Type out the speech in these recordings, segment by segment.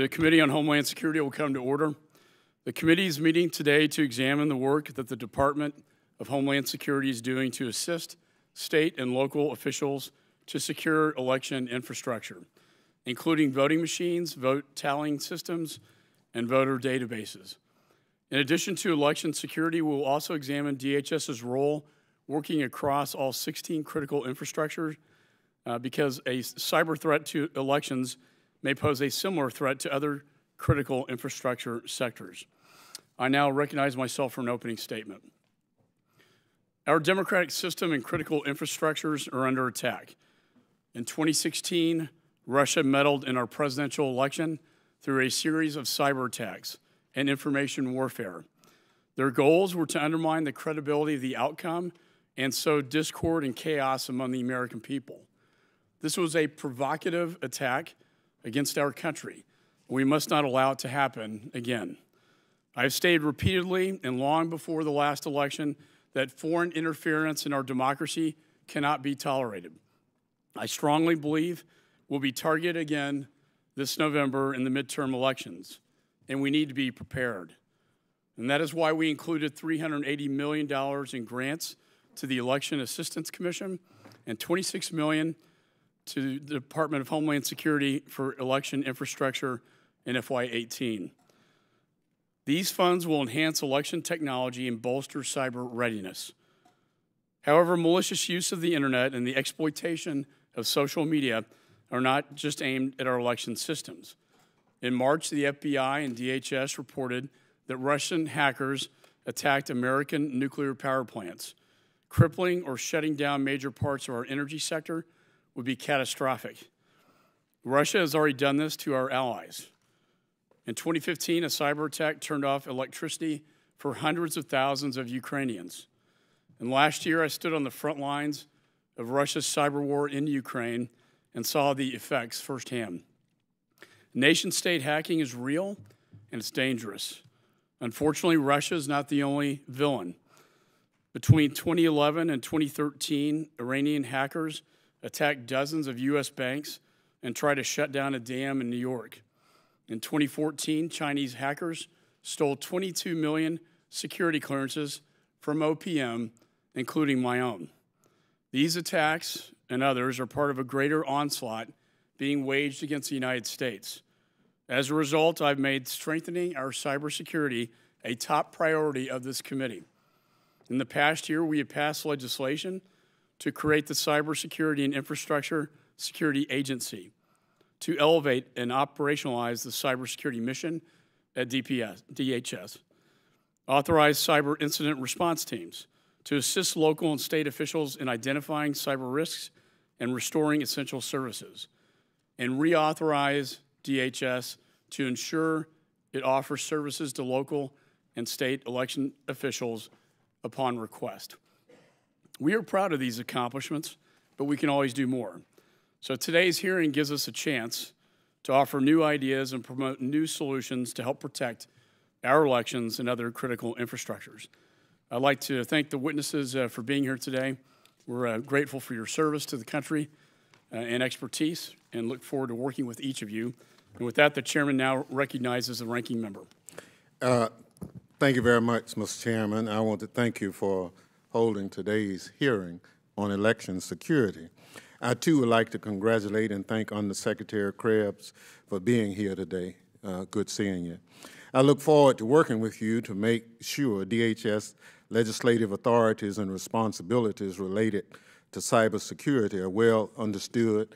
The Committee on Homeland Security will come to order. The committee is meeting today to examine the work that the Department of Homeland Security is doing to assist state and local officials to secure election infrastructure, including voting machines, vote tallying systems, and voter databases. In addition to election security, we will also examine DHS's role working across all 16 critical infrastructures uh, because a cyber threat to elections may pose a similar threat to other critical infrastructure sectors. I now recognize myself for an opening statement. Our democratic system and critical infrastructures are under attack. In 2016, Russia meddled in our presidential election through a series of cyber attacks and information warfare. Their goals were to undermine the credibility of the outcome and sow discord and chaos among the American people. This was a provocative attack against our country. We must not allow it to happen again. I've stated repeatedly and long before the last election that foreign interference in our democracy cannot be tolerated. I strongly believe we'll be targeted again this November in the midterm elections, and we need to be prepared. And that is why we included $380 million in grants to the Election Assistance Commission and $26 million to the Department of Homeland Security for election infrastructure in FY18. These funds will enhance election technology and bolster cyber readiness. However, malicious use of the internet and the exploitation of social media are not just aimed at our election systems. In March, the FBI and DHS reported that Russian hackers attacked American nuclear power plants, crippling or shutting down major parts of our energy sector would be catastrophic. Russia has already done this to our allies. In 2015, a cyber attack turned off electricity for hundreds of thousands of Ukrainians. And last year, I stood on the front lines of Russia's cyber war in Ukraine and saw the effects firsthand. Nation state hacking is real and it's dangerous. Unfortunately, Russia is not the only villain. Between 2011 and 2013, Iranian hackers attacked dozens of U.S. banks and tried to shut down a dam in New York. In 2014, Chinese hackers stole 22 million security clearances from OPM, including my own. These attacks and others are part of a greater onslaught being waged against the United States. As a result, I've made strengthening our cybersecurity a top priority of this committee. In the past year, we have passed legislation to create the Cybersecurity and Infrastructure Security Agency to elevate and operationalize the cybersecurity mission at DPS, DHS, authorize cyber incident response teams to assist local and state officials in identifying cyber risks and restoring essential services, and reauthorize DHS to ensure it offers services to local and state election officials upon request. We are proud of these accomplishments, but we can always do more. So today's hearing gives us a chance to offer new ideas and promote new solutions to help protect our elections and other critical infrastructures. I'd like to thank the witnesses uh, for being here today. We're uh, grateful for your service to the country uh, and expertise and look forward to working with each of you. And with that, the chairman now recognizes the ranking member. Uh, thank you very much, Mr. Chairman. I want to thank you for holding today's hearing on election security. I too would like to congratulate and thank Undersecretary Krebs for being here today. Uh, good seeing you. I look forward to working with you to make sure DHS legislative authorities and responsibilities related to cybersecurity are well understood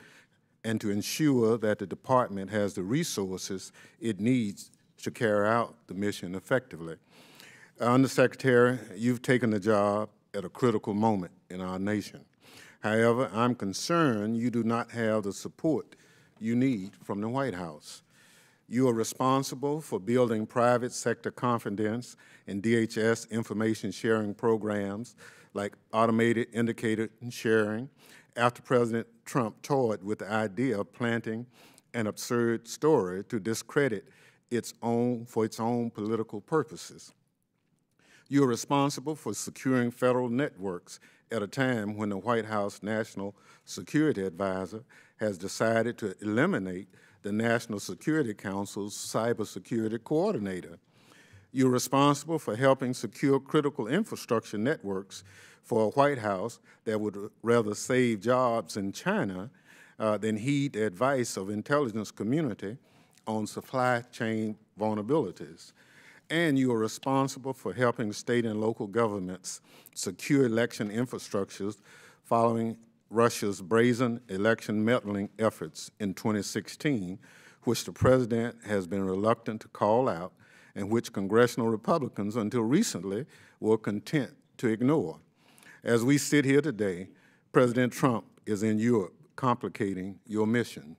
and to ensure that the department has the resources it needs to carry out the mission effectively. Undersecretary, you've taken the job at a critical moment in our nation. However, I'm concerned you do not have the support you need from the White House. You are responsible for building private sector confidence in DHS information sharing programs like automated indicator sharing after President Trump toyed with the idea of planting an absurd story to discredit its own for its own political purposes. You are responsible for securing federal networks at a time when the White House National Security Advisor has decided to eliminate the National Security Council's cybersecurity coordinator. You're responsible for helping secure critical infrastructure networks for a White House that would rather save jobs in China uh, than heed the advice of intelligence community on supply chain vulnerabilities. And you are responsible for helping state and local governments secure election infrastructures following Russia's brazen election meddling efforts in 2016, which the president has been reluctant to call out and which congressional Republicans until recently were content to ignore. As we sit here today, President Trump is in Europe complicating your mission.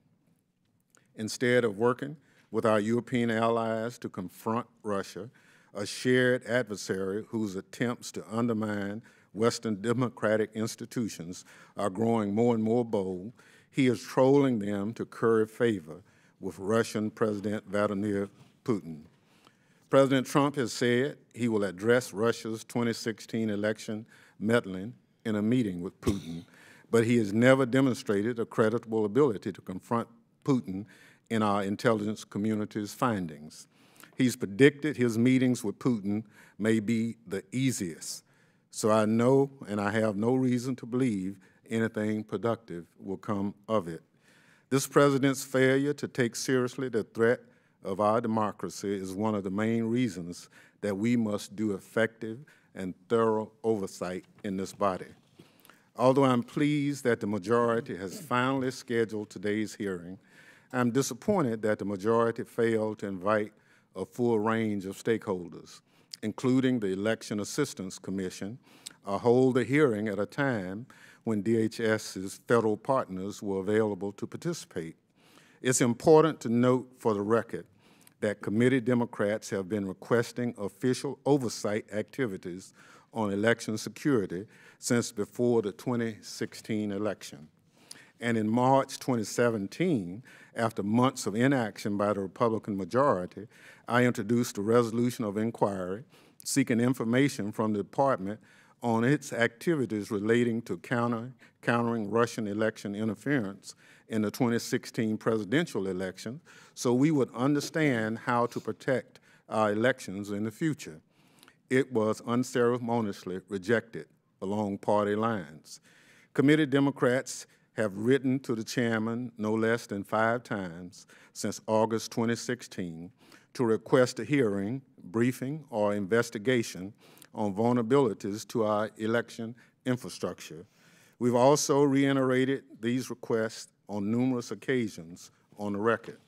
Instead of working with our European allies to confront Russia, a shared adversary whose attempts to undermine Western democratic institutions are growing more and more bold, he is trolling them to curry favor with Russian President Vladimir Putin. President Trump has said he will address Russia's 2016 election meddling in a meeting with Putin, but he has never demonstrated a credible ability to confront Putin in our intelligence community's findings. He's predicted his meetings with Putin may be the easiest so I know and I have no reason to believe anything productive will come of it. This president's failure to take seriously the threat of our democracy is one of the main reasons that we must do effective and thorough oversight in this body. Although I'm pleased that the majority has finally scheduled today's hearing, I'm disappointed that the majority failed to invite a full range of stakeholders including the Election Assistance Commission, uh, hold a hearing at a time when DHS's federal partners were available to participate. It's important to note for the record that committee Democrats have been requesting official oversight activities on election security since before the 2016 election. And in March 2017, after months of inaction by the Republican majority, I introduced a resolution of inquiry seeking information from the department on its activities relating to counter, countering Russian election interference in the 2016 presidential election so we would understand how to protect our elections in the future. It was unceremoniously rejected along party lines. Committee Democrats have written to the chairman no less than five times since August 2016 to request a hearing, briefing, or investigation on vulnerabilities to our election infrastructure. We've also reiterated these requests on numerous occasions on the record.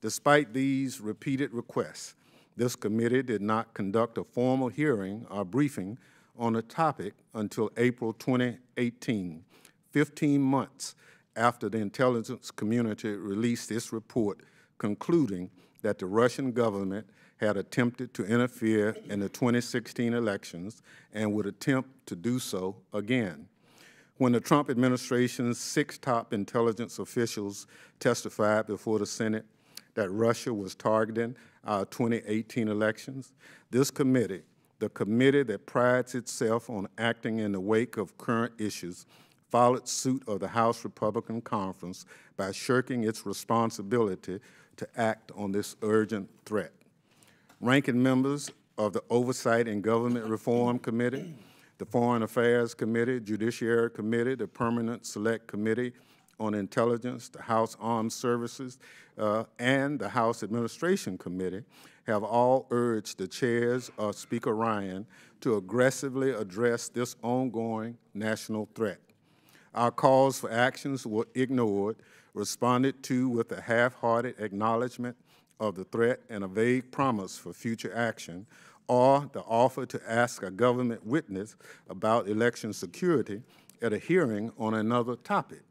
Despite these repeated requests, this committee did not conduct a formal hearing or briefing on the topic until April 2018, 15 months after the intelligence community released its report concluding that the Russian government had attempted to interfere in the 2016 elections and would attempt to do so again. When the Trump administration's six top intelligence officials testified before the Senate that Russia was targeting our 2018 elections, this committee, the committee that prides itself on acting in the wake of current issues, followed suit of the House Republican Conference by shirking its responsibility to act on this urgent threat. Ranking members of the Oversight and Government Reform Committee, the Foreign Affairs Committee, Judiciary Committee, the Permanent Select Committee on Intelligence, the House Armed Services, uh, and the House Administration Committee have all urged the chairs of Speaker Ryan to aggressively address this ongoing national threat. Our calls for actions were ignored, responded to with a half-hearted acknowledgement of the threat and a vague promise for future action, or the offer to ask a government witness about election security at a hearing on another topic.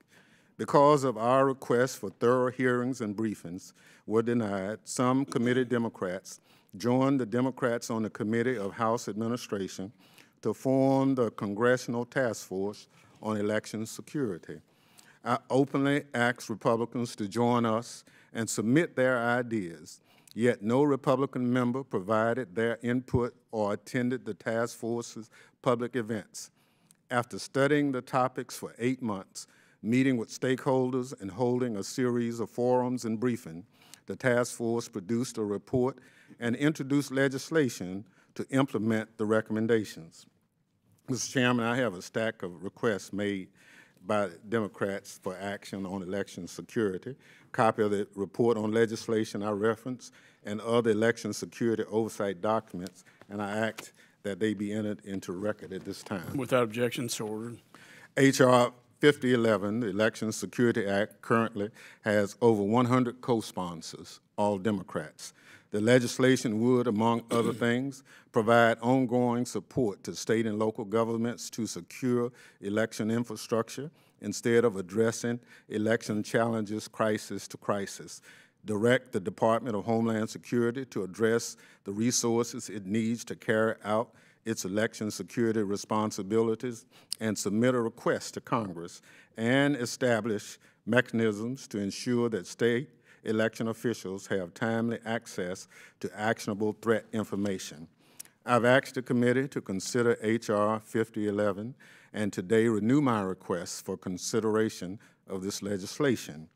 Because of our request for thorough hearings and briefings were denied, some committee Democrats joined the Democrats on the Committee of House Administration to form the Congressional Task Force on Election Security. I openly asked Republicans to join us and submit their ideas, yet no Republican member provided their input or attended the task force's public events. After studying the topics for eight months, meeting with stakeholders, and holding a series of forums and briefing, the task force produced a report and introduced legislation to implement the recommendations. Mr. Chairman, I have a stack of requests made by Democrats for action on election security, copy of the report on legislation I reference, and other election security oversight documents, and I act that they be entered into record at this time. Without objection, so ordered. H.R. 5011, the Election Security Act, currently has over 100 co-sponsors, all Democrats. The legislation would, among other things, provide ongoing support to state and local governments to secure election infrastructure instead of addressing election challenges crisis to crisis. Direct the Department of Homeland Security to address the resources it needs to carry out its election security responsibilities and submit a request to Congress and establish mechanisms to ensure that state election officials have timely access to actionable threat information. I've asked the committee to consider H.R. 5011 and today renew my request for consideration of this legislation.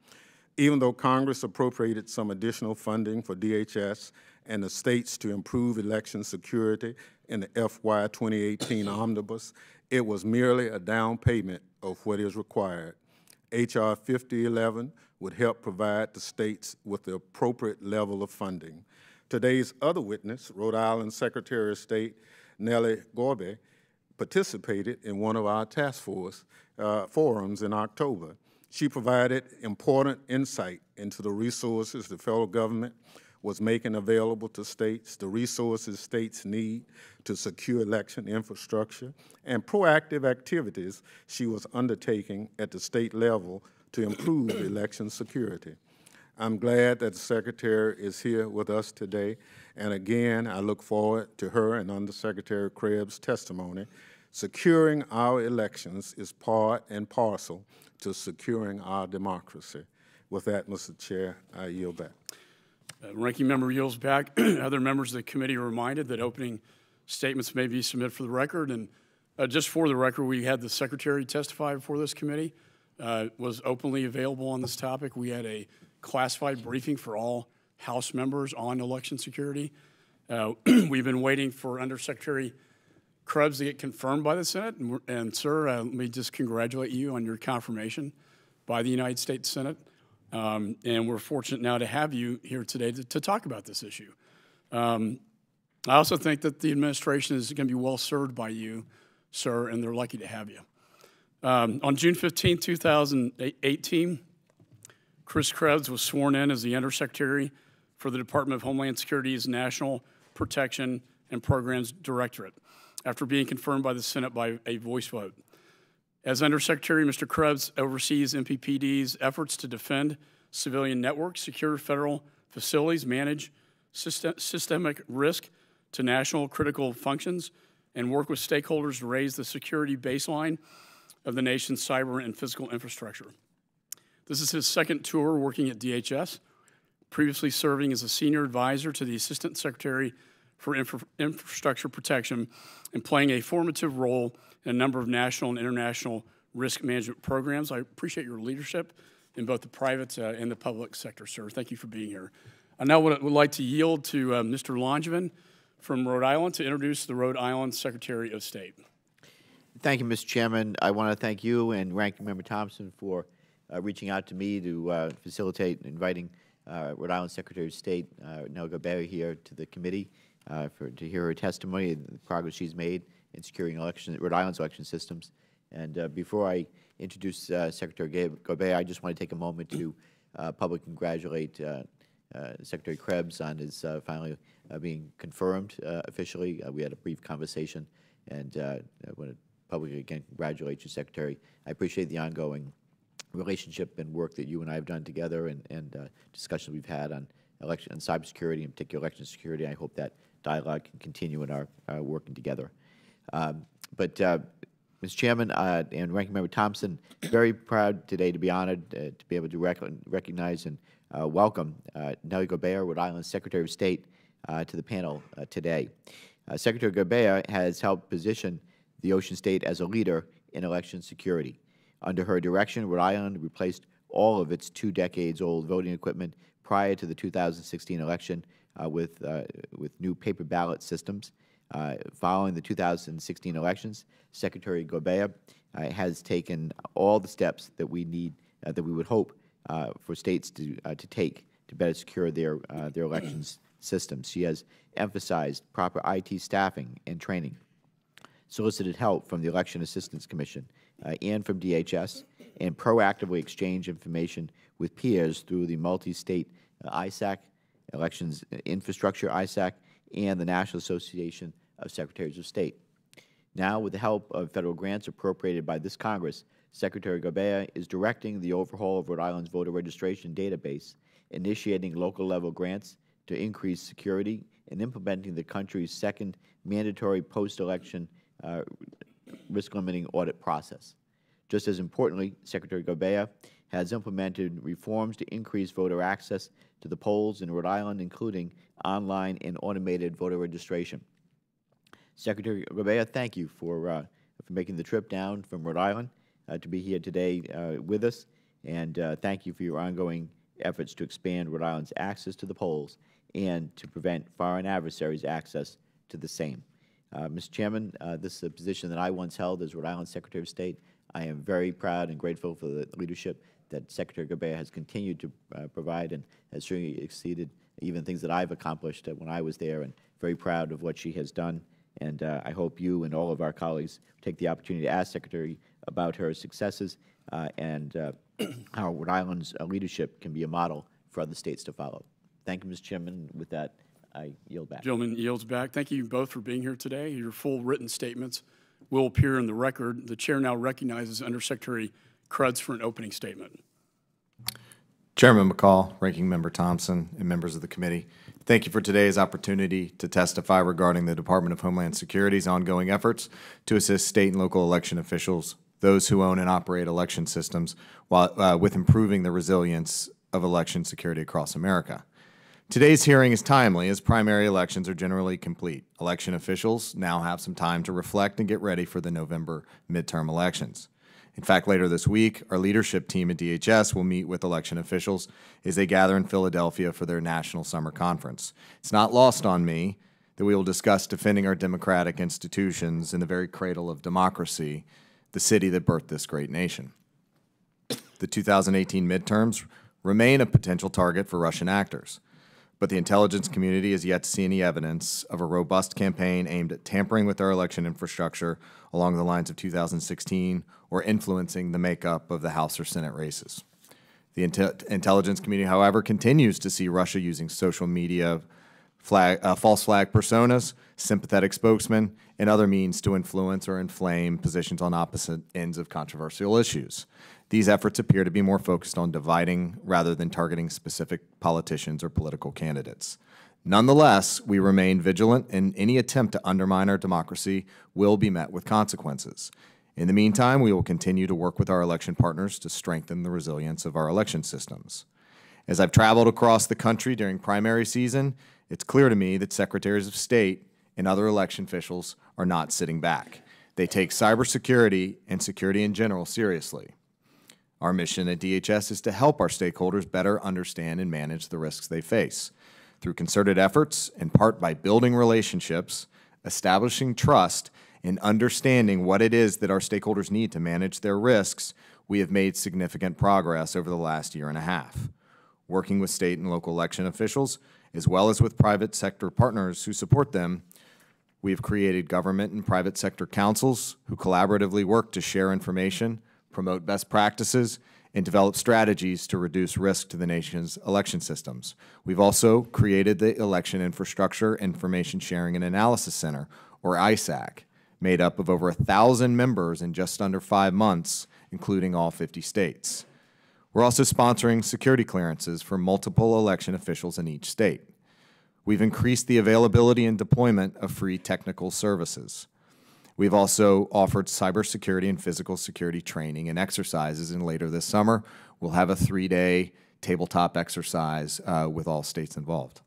Even though Congress appropriated some additional funding for DHS and the states to improve election security in the FY 2018 omnibus, it was merely a down payment of what is required. H.R. 5011 would help provide the states with the appropriate level of funding. Today's other witness, Rhode Island Secretary of State Nellie Gorbea, participated in one of our task force uh, forums in October. She provided important insight into the resources the federal government was making available to states, the resources states need to secure election infrastructure, and proactive activities she was undertaking at the state level to improve election security. I'm glad that the Secretary is here with us today, and again, I look forward to her and Undersecretary Krebs' testimony. Securing our elections is part and parcel to securing our democracy. With that, Mr. Chair, I yield back. Uh, Ranking Member yields back. Other members of the committee are reminded that opening statements may be submitted for the record. And uh, just for the record, we had the Secretary testify before this committee uh, was openly available on this topic. We had a classified briefing for all House members on election security. Uh, we've been waiting for Undersecretary Krebs to get confirmed by the Senate. And, and sir, uh, let me just congratulate you on your confirmation by the United States Senate. Um, and we're fortunate now to have you here today to, to talk about this issue. Um, I also think that the administration is going to be well served by you, sir, and they're lucky to have you. Um, on June 15, 2018, Chris Krebs was sworn in as the Undersecretary for the Department of Homeland Security's National Protection and Programs Directorate after being confirmed by the Senate by a voice vote. As Undersecretary, Mr. Krebs oversees NPPD's efforts to defend civilian networks, secure federal facilities, manage system systemic risk to national critical functions, and work with stakeholders to raise the security baseline of the nation's cyber and physical infrastructure. This is his second tour working at DHS, previously serving as a senior advisor to the Assistant Secretary for Infra Infrastructure Protection and playing a formative role in a number of national and international risk management programs. I appreciate your leadership in both the private uh, and the public sector, sir. Thank you for being here. I now would, would like to yield to uh, Mr. Langevin from Rhode Island to introduce the Rhode Island Secretary of State. Thank you, Mr. Chairman. I want to thank you and Ranking Member Thompson for uh, reaching out to me to uh, facilitate inviting uh, Rhode Island Secretary of State uh, Nell Gorbea here to the committee uh, for, to hear her testimony and the progress she's made in securing election, Rhode Island's election systems. And uh, before I introduce Secretary Gorbea, I just want to take a moment to publicly congratulate Secretary Krebs on his finally being confirmed officially. we had a brief conversation, and I want to publicly again congratulate you, Secretary. I appreciate the ongoing relationship and work that you and I have done together and, and uh, discussions we've had on election and cybersecurity, in particular election security. I hope that dialogue can continue in our uh, working together. Um, but, uh, Mr. Chairman uh, and Ranking Member Thompson, very proud today to be honored uh, to be able to rec recognize and uh, welcome Nellie Gorbea, Rhode Island Secretary of State, to the panel today. Secretary Gorbea has helped position the Ocean State as a leader in election security. Under her direction, Rhode Island replaced all of its two decades old voting equipment prior to the 2016 election uh, with, uh, with new paper ballot systems. Uh, following the 2016 elections, Secretary Gorbea uh, has taken all the steps that we need, uh, that we would hope uh, for states to, to take to better secure their, their elections systems. She has emphasized proper IT staffing and training, solicited help from the Election Assistance Commission uh, and from DHS, and proactively exchange information with peers through the multi-state uh, ISAC, Elections Infrastructure ISAC, and the National Association of Secretaries of State. Now, with the help of Federal grants appropriated by this Congress, Secretary Gorbea is directing the overhaul of Rhode Island's voter registration database, initiating local-level grants to increase security, and implementing the country's second mandatory post-election uh, risk-limiting audit process. Just as importantly, Secretary Gorbea has implemented reforms to increase voter access to the polls in Rhode Island, including online and automated voter registration. Secretary Gorbea, thank you for, uh, for making the trip down from Rhode Island uh, to be here today uh, with us, and uh, thank you for your ongoing efforts to expand Rhode Island's access to the polls and to prevent foreign adversaries' access to the same. Uh, Mr. Chairman, uh, this is a position that I once held as Rhode Island Secretary of State. I am very proud and grateful for the leadership that Secretary Gorbea has continued to uh, provide and has certainly exceeded even things that I've accomplished when I was there, and very proud of what she has done. And uh, I hope you and all of our colleagues take the opportunity to ask Secretary about her successes uh, and uh, how Rhode Island's leadership can be a model for other states to follow. Thank you, Mr. Chairman. With that, I yield back. Gentleman yields back. Thank you both for being here today. Your full written statements will appear in the record. The Chair now recognizes Undersecretary Krebs for an opening statement. Chairman McCaul, Ranking Member Thompson, and members of the committee, thank you for today's opportunity to testify regarding the Department of Homeland Security's ongoing efforts to assist state and local election officials, those who own and operate election systems, while, uh, with improving the resilience of election security across America. Today's hearing is timely as primary elections are generally complete. Election officials now have some time to reflect and get ready for the November midterm elections. In fact, later this week, our leadership team at DHS will meet with election officials as they gather in Philadelphia for their national summer conference. It's not lost on me that we will discuss defending our democratic institutions in the very cradle of democracy, the city that birthed this great nation. The 2018 midterms remain a potential target for Russian actors but the intelligence community has yet to see any evidence of a robust campaign aimed at tampering with our election infrastructure along the lines of 2016 or influencing the makeup of the House or Senate races. The inte intelligence community, however, continues to see Russia using social media, flag, uh, false flag personas, sympathetic spokesmen, and other means to influence or inflame positions on opposite ends of controversial issues. These efforts appear to be more focused on dividing rather than targeting specific politicians or political candidates. Nonetheless, we remain vigilant, and any attempt to undermine our democracy will be met with consequences. In the meantime, we will continue to work with our election partners to strengthen the resilience of our election systems. As I've traveled across the country during primary season, it's clear to me that secretaries of state and other election officials are not sitting back. They take cybersecurity and security in general seriously. Our mission at DHS is to help our stakeholders better understand and manage the risks they face. Through concerted efforts, in part by building relationships, establishing trust, and understanding what it is that our stakeholders need to manage their risks, we have made significant progress over the last year and a half. Working with state and local election officials, as well as with private sector partners who support them, we have created government and private sector councils who collaboratively work to share information, promote best practices, and develop strategies to reduce risk to the nation's election systems. We've also created the Election Infrastructure Information Sharing and Analysis Center, or ISAC, made up of over a thousand members in just under five months, including all 50 states. We're also sponsoring security clearances for multiple election officials in each state. We've increased the availability and deployment of free technical services. We've also offered cybersecurity and physical security training and exercises, and later this summer, we'll have a three-day tabletop exercise uh, with all states involved.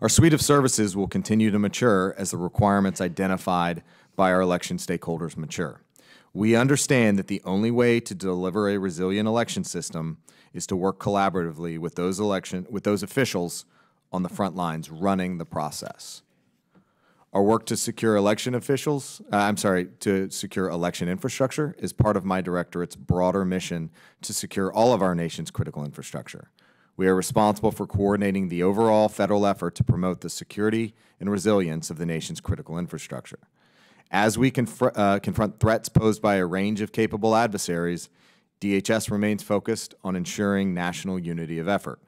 Our suite of services will continue to mature as the requirements identified by our election stakeholders mature. We understand that the only way to deliver a resilient election system is to work collaboratively with those election with those officials on the front lines running the process. Our work to secure election officials, uh, I'm sorry, to secure election infrastructure is part of my directorate's broader mission to secure all of our nation's critical infrastructure. We are responsible for coordinating the overall federal effort to promote the security and resilience of the nation's critical infrastructure. As we conf uh, confront threats posed by a range of capable adversaries, DHS remains focused on ensuring national unity of effort.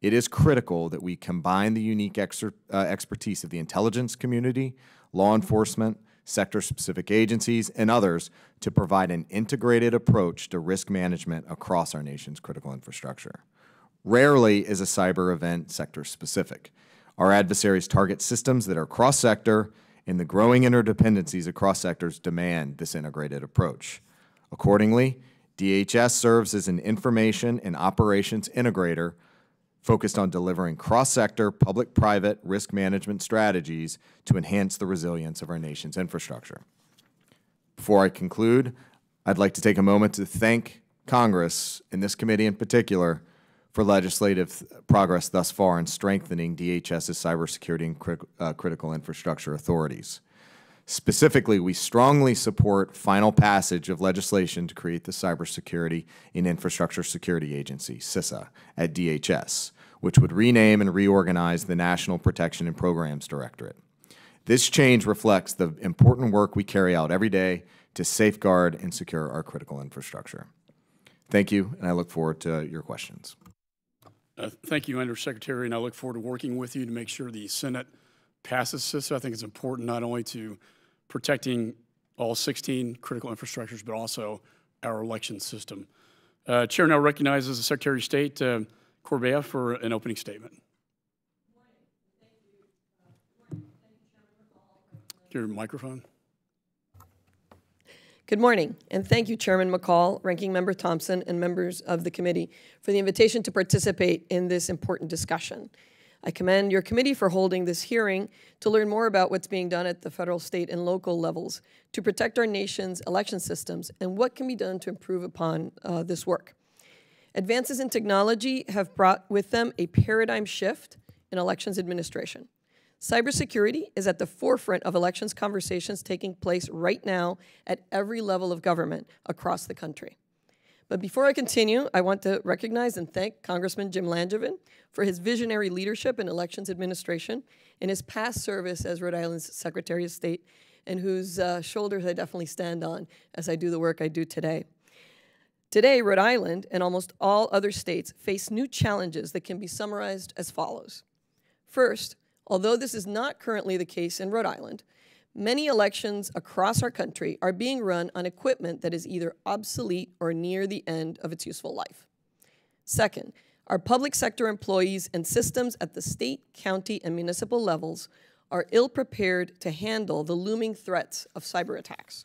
It is critical that we combine the unique uh, expertise of the intelligence community, law enforcement, sector-specific agencies, and others to provide an integrated approach to risk management across our nation's critical infrastructure. Rarely is a cyber event sector-specific. Our adversaries target systems that are cross-sector, and the growing interdependencies across sectors demand this integrated approach. Accordingly, DHS serves as an information and operations integrator focused on delivering cross-sector public-private risk management strategies to enhance the resilience of our nation's infrastructure. Before I conclude, I'd like to take a moment to thank Congress, and this committee in particular, for legislative progress thus far in strengthening DHS's cybersecurity and crit uh, critical infrastructure authorities. Specifically, we strongly support final passage of legislation to create the Cybersecurity and Infrastructure Security Agency, CISA, at DHS, which would rename and reorganize the National Protection and Programs Directorate. This change reflects the important work we carry out every day to safeguard and secure our critical infrastructure. Thank you, and I look forward to your questions. Uh, thank you, Undersecretary, and I look forward to working with you to make sure the Senate passes CISA. I think it's important not only to protecting all 16 critical infrastructures, but also our election system. Uh, Chair now recognizes the Secretary of State, uh, Gorbea, for an opening statement. Your microphone. Good morning, and thank you, Chairman McCaul, Ranking Member Thompson, and members of the committee for the invitation to participate in this important discussion. I commend your committee for holding this hearing to learn more about what's being done at the federal, state, and local levels to protect our nation's election systems and what can be done to improve upon uh, this work. Advances in technology have brought with them a paradigm shift in elections administration. Cybersecurity is at the forefront of elections conversations taking place right now at every level of government across the country. But before I continue, I want to recognize and thank Congressman Jim Langevin for his visionary leadership in elections administration and his past service as Rhode Island's Secretary of State, and whose uh, shoulders I definitely stand on as I do the work I do today. Today, Rhode Island and almost all other states face new challenges that can be summarized as follows. First, Although this is not currently the case in Rhode Island, many elections across our country are being run on equipment that is either obsolete or near the end of its useful life. Second, our public sector employees and systems at the state, county, and municipal levels are ill prepared to handle the looming threats of cyber attacks.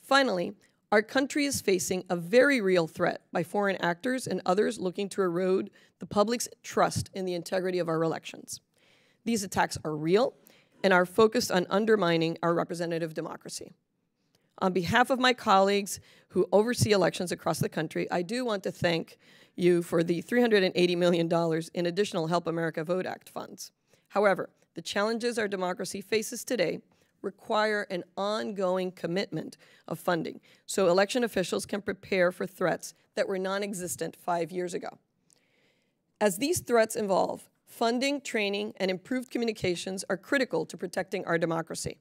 Finally, our country is facing a very real threat by foreign actors and others looking to erode the public's trust in the integrity of our elections. These attacks are real and are focused on undermining our representative democracy. On behalf of my colleagues who oversee elections across the country, I do want to thank you for the $380 million in additional Help America Vote Act funds. However, the challenges our democracy faces today require an ongoing commitment of funding so election officials can prepare for threats that were non-existent five years ago. As these threats evolve, Funding, training, and improved communications are critical to protecting our democracy.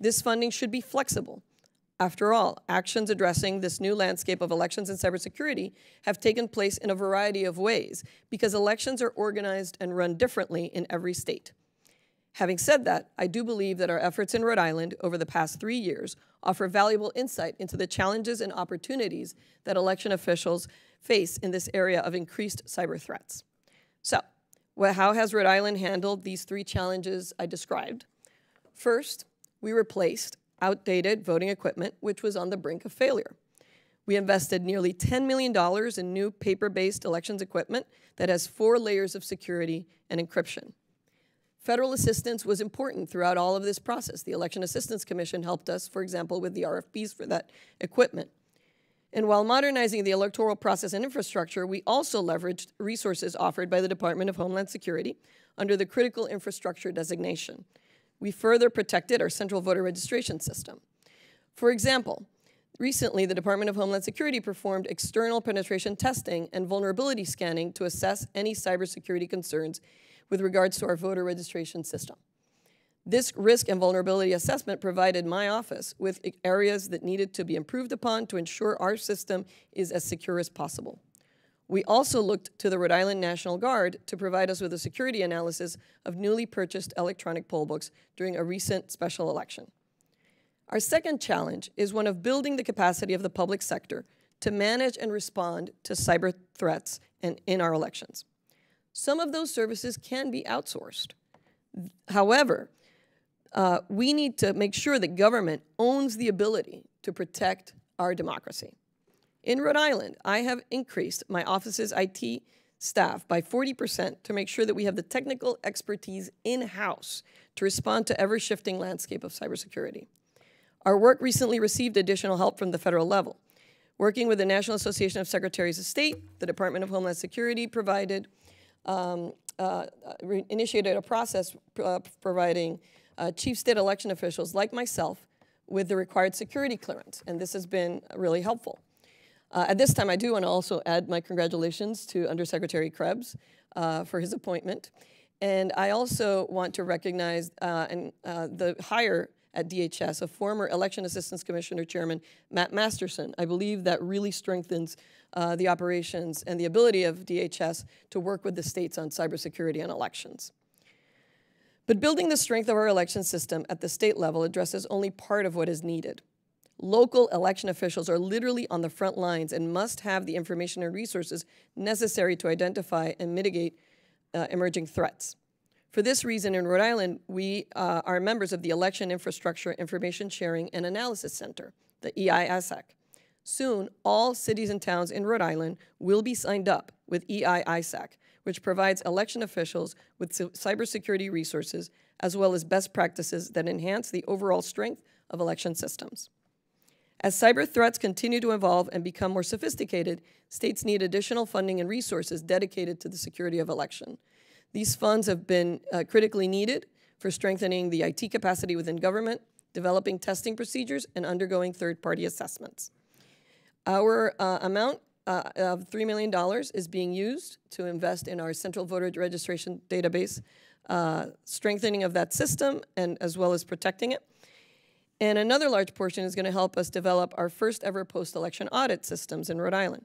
This funding should be flexible. After all, actions addressing this new landscape of elections and cybersecurity have taken place in a variety of ways because elections are organized and run differently in every state. Having said that, I do believe that our efforts in Rhode Island over the past three years offer valuable insight into the challenges and opportunities that election officials face in this area of increased cyber threats. So, how has Rhode Island handled these three challenges I described? First, we replaced outdated voting equipment, which was on the brink of failure. We invested nearly $10 million in new paper based elections equipment that has four layers of security and encryption. Federal assistance was important throughout all of this process. The Election Assistance Commission helped us, for example, with the RFPs for that equipment. And while modernizing the electoral process and infrastructure, we also leveraged resources offered by the Department of Homeland Security under the Critical Infrastructure designation. We further protected our central voter registration system. For example, recently the Department of Homeland Security performed external penetration testing and vulnerability scanning to assess any cybersecurity concerns with regards to our voter registration system. This risk and vulnerability assessment provided my office with areas that needed to be improved upon to ensure our system is as secure as possible. We also looked to the Rhode Island National Guard to provide us with a security analysis of newly purchased electronic poll books during a recent special election. Our second challenge is one of building the capacity of the public sector to manage and respond to cyber threats and in our elections. Some of those services can be outsourced. However, uh, we need to make sure that government owns the ability to protect our democracy. In Rhode Island, I have increased my office's IT staff by 40% to make sure that we have the technical expertise in-house to respond to ever-shifting landscape of cybersecurity. Our work recently received additional help from the federal level. Working with the National Association of Secretaries of State, the Department of Homeland Security provided um, uh, initiated a process uh, providing uh, chief state election officials like myself with the required security clearance, and this has been really helpful. Uh, at this time, I do want to also add my congratulations to Undersecretary Krebs uh, for his appointment. And I also want to recognize uh, and, the hire at DHS of former Election Assistance Commissioner Chairman Matt Masterson. I believe that really strengthens uh, the operations and the ability of DHS to work with the states on cybersecurity and elections. But building the strength of our election system at the state level addresses only part of what is needed. Local election officials are literally on the front lines and must have the information and resources necessary to identify and mitigate uh, emerging threats. For this reason, in Rhode Island, we uh, are members of the Election Infrastructure Information Sharing and Analysis Center, the EISAC. Soon, all cities and towns in Rhode Island will be signed up with EISAC, which provides election officials with cybersecurity resources as well as best practices that enhance the overall strength of election systems. As cyber threats continue to evolve and become more sophisticated, states need additional funding and resources dedicated to the security of election. These funds have been uh, critically needed for strengthening the IT capacity within government, developing testing procedures, and undergoing third-party assessments. Our uh, amount uh, of $3 million is being used to invest in our central voter registration database, uh, strengthening of that system, and as well as protecting it. And another large portion is going to help us develop our first ever post-election audit systems in Rhode Island.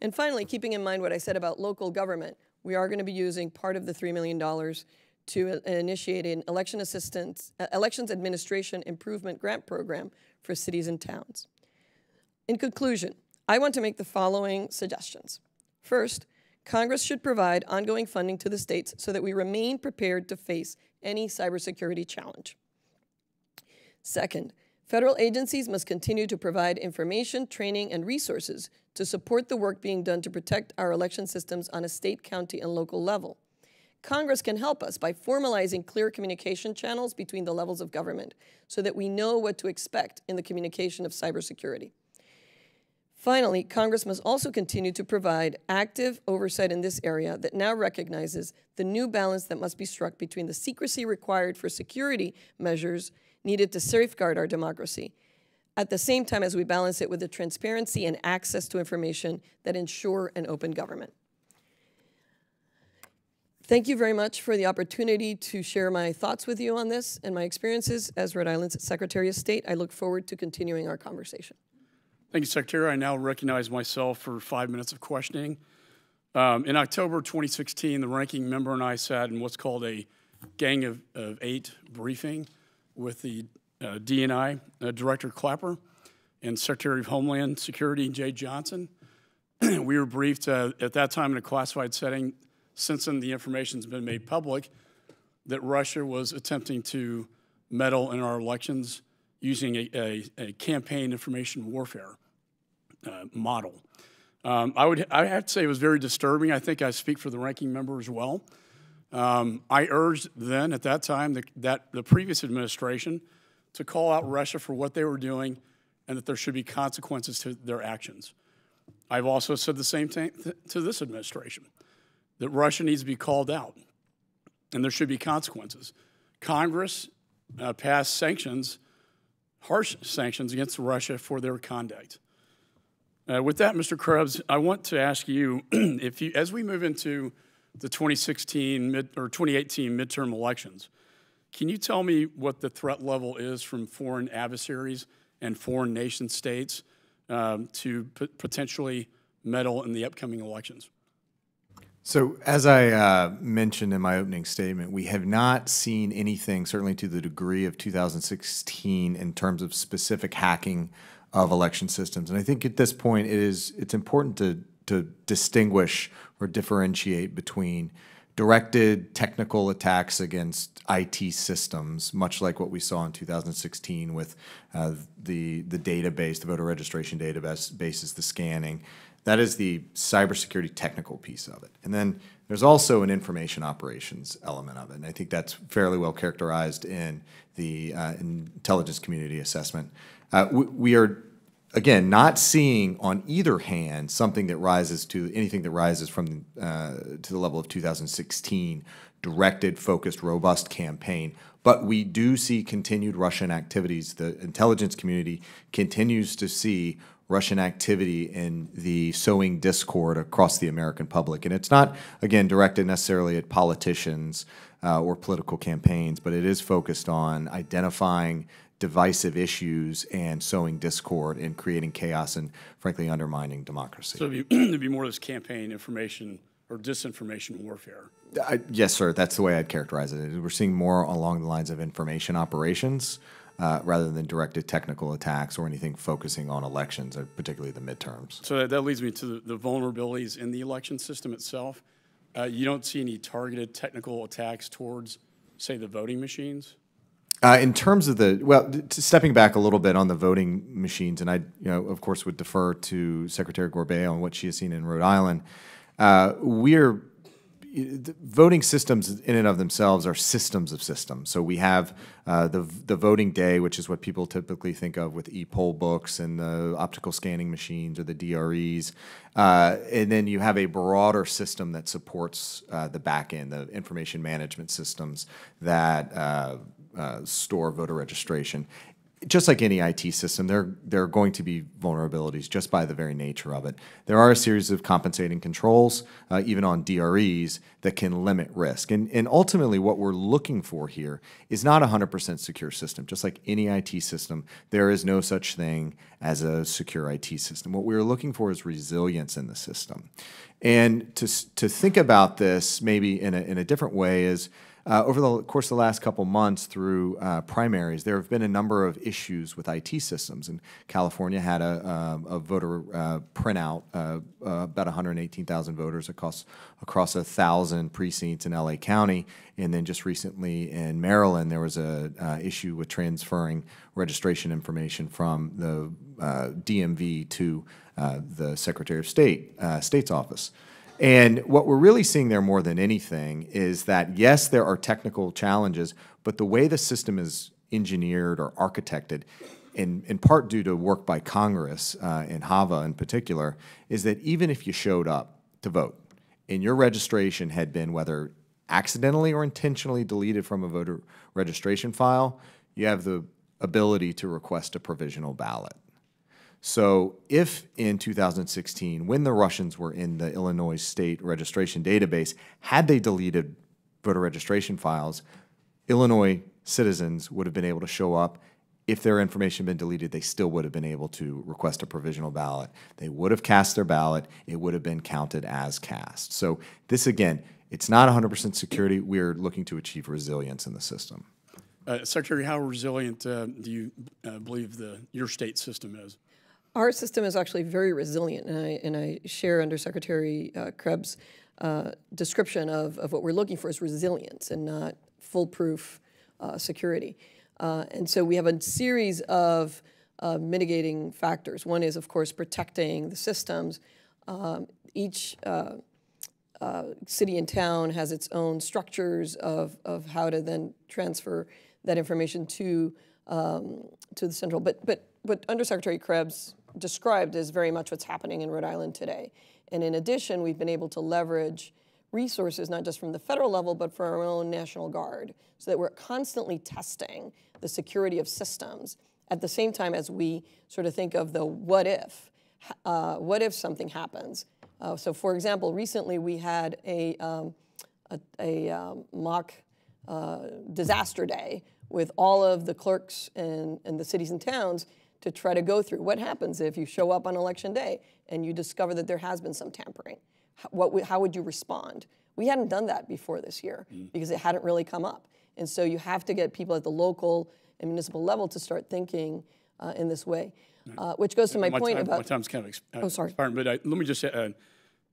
And finally, keeping in mind what I said about local government, we are going to be using part of the $3 million to initiate an election assistance, uh, elections administration improvement grant program for cities and towns. In conclusion, I want to make the following suggestions. First, Congress should provide ongoing funding to the states so that we remain prepared to face any cybersecurity challenge. Second, Federal agencies must continue to provide information, training, and resources to support the work being done to protect our election systems on a state, county, and local level. Congress can help us by formalizing clear communication channels between the levels of government so that we know what to expect in the communication of cybersecurity. Finally, Congress must also continue to provide active oversight in this area that now recognizes the new balance that must be struck between the secrecy required for security measures needed to safeguard our democracy, at the same time as we balance it with the transparency and access to information that ensure an open government. Thank you very much for the opportunity to share my thoughts with you on this and my experiences as Rhode Island's Secretary of State. I look forward to continuing our conversation. Thank you, Secretary. I now recognize myself for five minutes of questioning. Um, in October 2016, the ranking member and I sat in what's called a Gang of, of Eight briefing with the uh, DNI uh, Director Clapper and Secretary of Homeland Security Jeh Johnson. we were briefed uh, at that time in a classified setting. Since then, the information's been made public that Russia was attempting to meddle in our elections using a, a, a campaign information warfare uh, model. Um, I would I have to say it was very disturbing. I think I speak for the ranking member as well. Um, I urged then at that time the, that the previous administration to call out Russia for what they were doing and that there should be consequences to their actions. I've also said the same thing to this administration that Russia needs to be called out and there should be consequences. Congress uh, passed sanctions, harsh sanctions against Russia for their conduct. Uh, with that, Mr. Krebs, I want to ask you if you, as we move into the 2016 mid, or 2018 midterm elections, can you tell me what the threat level is from foreign adversaries and foreign nation states um, to potentially meddle in the upcoming elections? So, as I uh, mentioned in my opening statement, we have not seen anything, certainly to the degree of 2016, in terms of specific hacking of election systems. And I think at this point, it is it's important to to distinguish or differentiate between directed technical attacks against IT systems, much like what we saw in 2016 with uh, the the database, the voter registration database, the scanning, that is the cybersecurity technical piece of it. And then there's also an information operations element of it. And I think that's fairly well characterized in the uh, intelligence community assessment. Uh, we, we, are, again, not seeing on either hand something that rises to anything that rises from uh, to the level of 2016 directed, focused, robust campaign. But we do see continued Russian activities. The intelligence community continues to see Russian activity in the sowing discord across the American public. And it's not, again, directed necessarily at politicians uh, or political campaigns, but it is focused on identifying divisive issues and sowing discord and creating chaos and, frankly, undermining democracy. So it'd be, it'd be more of this campaign information or disinformation warfare. I, yes, sir. That's the way I'd characterize it. We're seeing more along the lines of information operations uh, rather than directed technical attacks or anything focusing on elections, uh, particularly the midterms. So that, that leads me to the, the, vulnerabilities in the election system itself. Uh, you don't see any targeted technical attacks towards, say, the voting machines? Uh, in terms of the well, stepping back a little bit on the voting machines, and I, you know, of course, would defer to Secretary Gorbea on what she has seen in Rhode Island. Uh, we're voting systems in and of themselves are systems of systems. So we have uh, the the voting day, which is what people typically think of with e-poll books and the optical scanning machines or the DREs, uh, and then you have a broader system that supports uh, the back end, the information management systems that uh, store voter registration just like any IT system, there, there are going to be vulnerabilities just by the very nature of it. There are a series of compensating controls, uh, even on DREs, that can limit risk. And, and ultimately, what we're looking for here is not a 100% secure system. Just like any IT system, there is no such thing as a secure IT system. What we're looking for is resilience in the system. And to, to think about this maybe in a, in a different way is, uh, over the course of the last couple months through uh, primaries, there have been a number of issues with IT systems. And California had a, um, a voter uh, printout, uh, uh, about 118,000 voters across across a thousand precincts in LA County. And then just recently in Maryland, there was a uh, issue with transferring registration information from the DMV to the Secretary of State, State's office. And what we're really seeing there more than anything is that, yes, there are technical challenges, but the way the system is engineered or architected, in, in part due to work by Congress, uh, in HAVA in particular, is that even if you showed up to vote and your registration had been whether accidentally or intentionally deleted from a voter registration file, you have the ability to request a provisional ballot. So, if in 2016, when the Russians were in the Illinois state registration database, had they deleted voter registration files, Illinois citizens would have been able to show up. If their information had been deleted, they still would have been able to request a provisional ballot. They would have cast their ballot, it would have been counted as cast. So, this again, It's not 100% security. We're looking to achieve resilience in the system. Uh, Secretary, how resilient uh, do you uh, believe the, your state system is? Our system is actually very resilient, and I, and I share Undersecretary uh, Krebs' uh, description of, of what we're looking for is resilience and not foolproof uh, security. Uh, and so we have a series of uh, mitigating factors. One is, of course, protecting the systems. Um, each uh, uh, city and town has its own structures of, of how to then transfer that information to um, to the central. But but what Undersecretary Krebs described is very much what's happening in Rhode Island today. And in addition, we've been able to leverage resources not just from the federal level but for our own National Guard, so that we're constantly testing the security of systems at the same time as we sort of think of the what if. Uh, what if something happens? Uh, so, for example, recently we had a, um, a, a um, mock uh, disaster day with all of the clerks in, in the cities and towns to try to go through what happens if you show up on election day and you discover that there has been some tampering. How, what, how would you respond? We hadn't done that before this year mm. because it hadn't really come up. And so you have to get people at the local and municipal level to start thinking uh, in this way. Uh, which goes to my, my point time, about. My time's kind of exp- oh, sorry. Expiring, but I, let me just say, uh,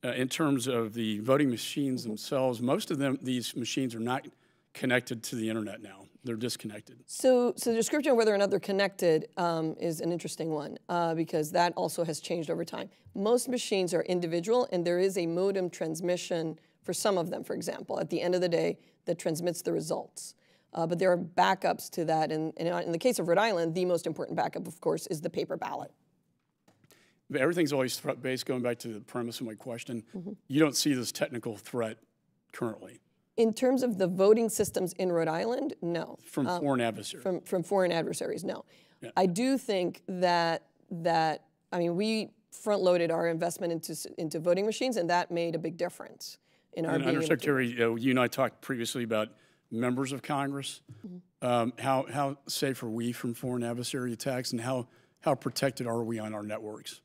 uh, in terms of the voting machines themselves, most of them, these machines are not connected to the internet now. They're disconnected. So, so the description of whether or not they're connected um, is an interesting one uh, because that also has changed over time. Most machines are individual, and there is a modem transmission for some of them, for example, at the end of the day that transmits the results. Uh, but there are backups to that. And, and, in the case of Rhode Island, the most important backup, of course, is the paper ballot. But everything's always threat based. Going back to the premise of my question, mm-hmm. you don't see this technical threat currently. In terms of the voting systems in Rhode Island, no. From um, foreign adversaries. From, from foreign adversaries, no. Yeah. I do think that that I mean we front loaded our investment into into voting machines, and that made a big difference in our. And Undersecretary, to, uh, you and I talked previously about members of Congress. Mm-hmm. Um, how, how safe are we from foreign adversary attacks, and how, how protected are we on our networks?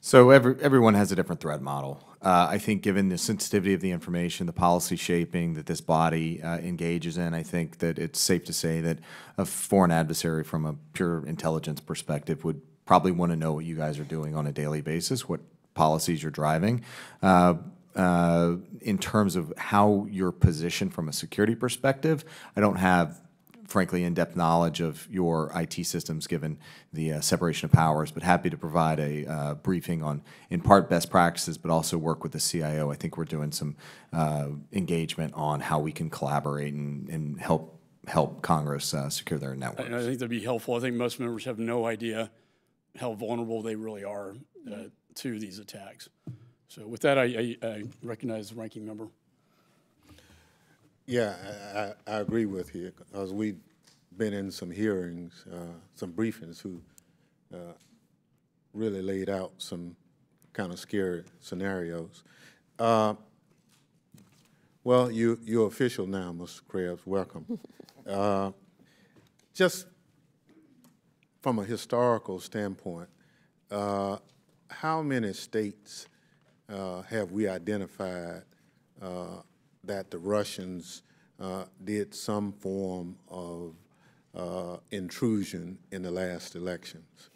So every, everyone has a different threat model. Uh, I think, given the sensitivity of the information, the policy shaping that this body uh, engages in, I think that it's safe to say that a foreign adversary, from a pure intelligence perspective, would probably want to know what you guys are doing on a daily basis, what policies you're driving. Uh, uh, in terms of how you're positioned from a security perspective. I don't have, frankly, in-depth knowledge of your IT systems given the uh, separation of powers, but happy to provide a uh, briefing on, in part, best practices, but also work with the CIO. I think we're doing some uh, engagement on how we can collaborate and, and help help Congress uh, secure their networks. I think that'd be helpful. I think most members have no idea how vulnerable they really are uh, to these attacks. So with that, I, I, I recognize the ranking member. Yeah, I, I, agree with you because we've been in some hearings, uh, some briefings who uh, really laid out some kind of scary scenarios. Uh, well, you, you're official now, Mr. Krebs. Welcome. Uh, just from a historical standpoint, uh, how many states uh, have we identified uh, that the Russians uh, did some form of uh, intrusion in the last elections?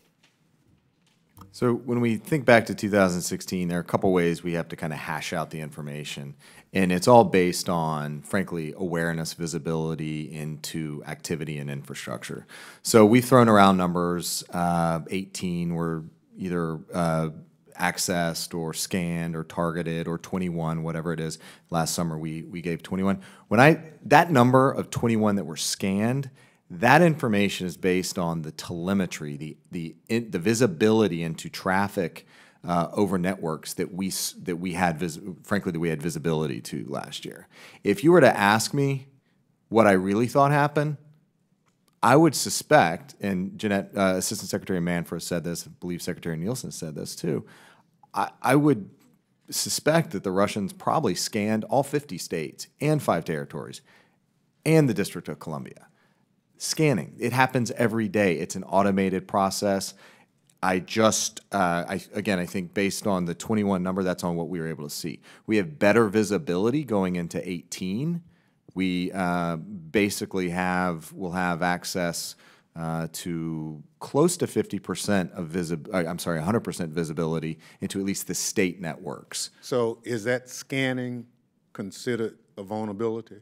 So when we think back to 2016, there are a couple ways we have to kind of hash out the information. And it's all based on, frankly, awareness, visibility into activity and infrastructure. So we've thrown around numbers. Uh, 18 were either uh, accessed or scanned or targeted or 21 whatever it is. Last summer we we gave 21 when i that number of 21 that were scanned that information is based on the telemetry the the in, the visibility into traffic uh, over networks that we that we had vis- frankly that we had visibility to last year. If you were to ask me what i really thought happened I would suspect, and Jeanette, uh, Assistant Secretary Manfra said this, I believe Secretary Nielsen said this too. I, I would suspect that the Russians probably scanned all 50 states and five territories and the District of Columbia. Scanning, it happens every day. It's an automated process. I just, uh, I, again, I think based on the 21 number, that's on what we were able to see. We have better visibility going into 18. We uh, basically have, will have access uh, to close to 50% of visib, uh, I'm sorry, 100% visibility into at least the state networks. So is that scanning considered a vulnerability?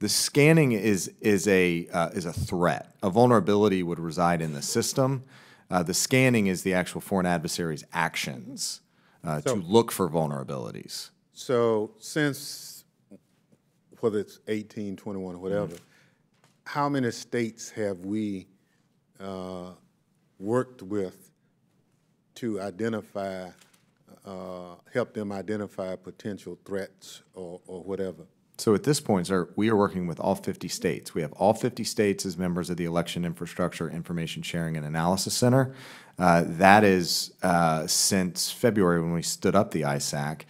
The scanning is, is, a, uh, is a threat. A vulnerability would reside in the system. Uh, the scanning is the actual foreign adversary's actions uh, to look for vulnerabilities. So since, whether it's 18, 21, or whatever, how many states have we uh, worked with to identify, uh, help them identify potential threats or, or whatever? So at this point, sir, we are working with all 50 states. We have all 50 states as members of the Election Infrastructure Information Sharing and Analysis Center. Uh, that is uh, since February when we stood up the ISAC.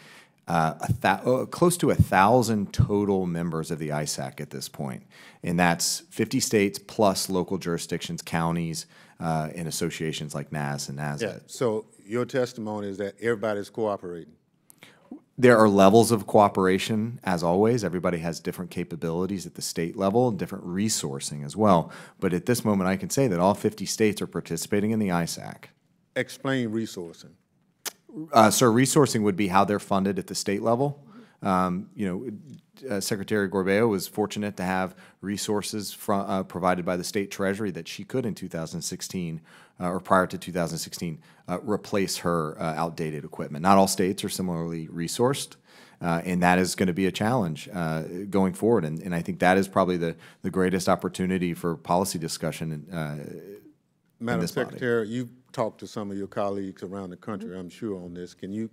Uh, uh, close to a thousand total members of the ISAC at this point, and that's 50 states plus local jurisdictions, counties, uh, and associations like NASS and NASED. So your testimony is that everybody's cooperating? There are levels of cooperation, as always. Everybody has different capabilities at the state level and different resourcing as well. But at this moment, I can say that all 50 states are participating in the ISAC. Explain resourcing. Uh, so resourcing would be how they're funded at the state level. Um, you know, uh, Secretary Gorbea was fortunate to have resources from, uh, provided by the state treasury that she could in 2016 uh, or prior to 2016 uh, replace her uh, outdated equipment. Not all states are similarly resourced. And that is going to be a challenge going forward. And, and I think that is probably the, the greatest opportunity for policy discussion uh, Madam this body. Secretary, you've talked to some of your colleagues around the country, I'm sure, on this. Can you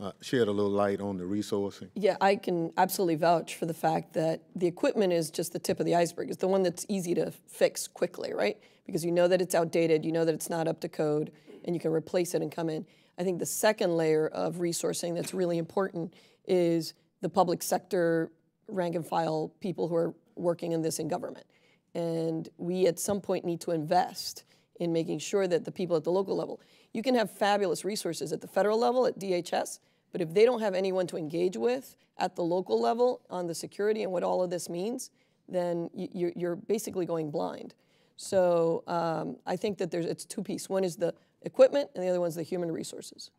uh, shed a little light on the resourcing? Yeah, I can absolutely vouch for the fact that the equipment is just the tip of the iceberg. It's the one that's easy to fix quickly, right? Because you know that it's outdated, you know that it's not up to code, and you can replace it and come in. I think the second layer of resourcing that's really important is the public sector rank and file people who are working in this in government. And we at some point need to invest in making sure that the people at the local level, you can have fabulous resources at the federal level, at DHS, but if they don't have anyone to engage with at the local level on the security and what all of this means, then you- you're, basically going blind. So um, I think that there's it's two piece. One is the equipment, and the other one's the human resources.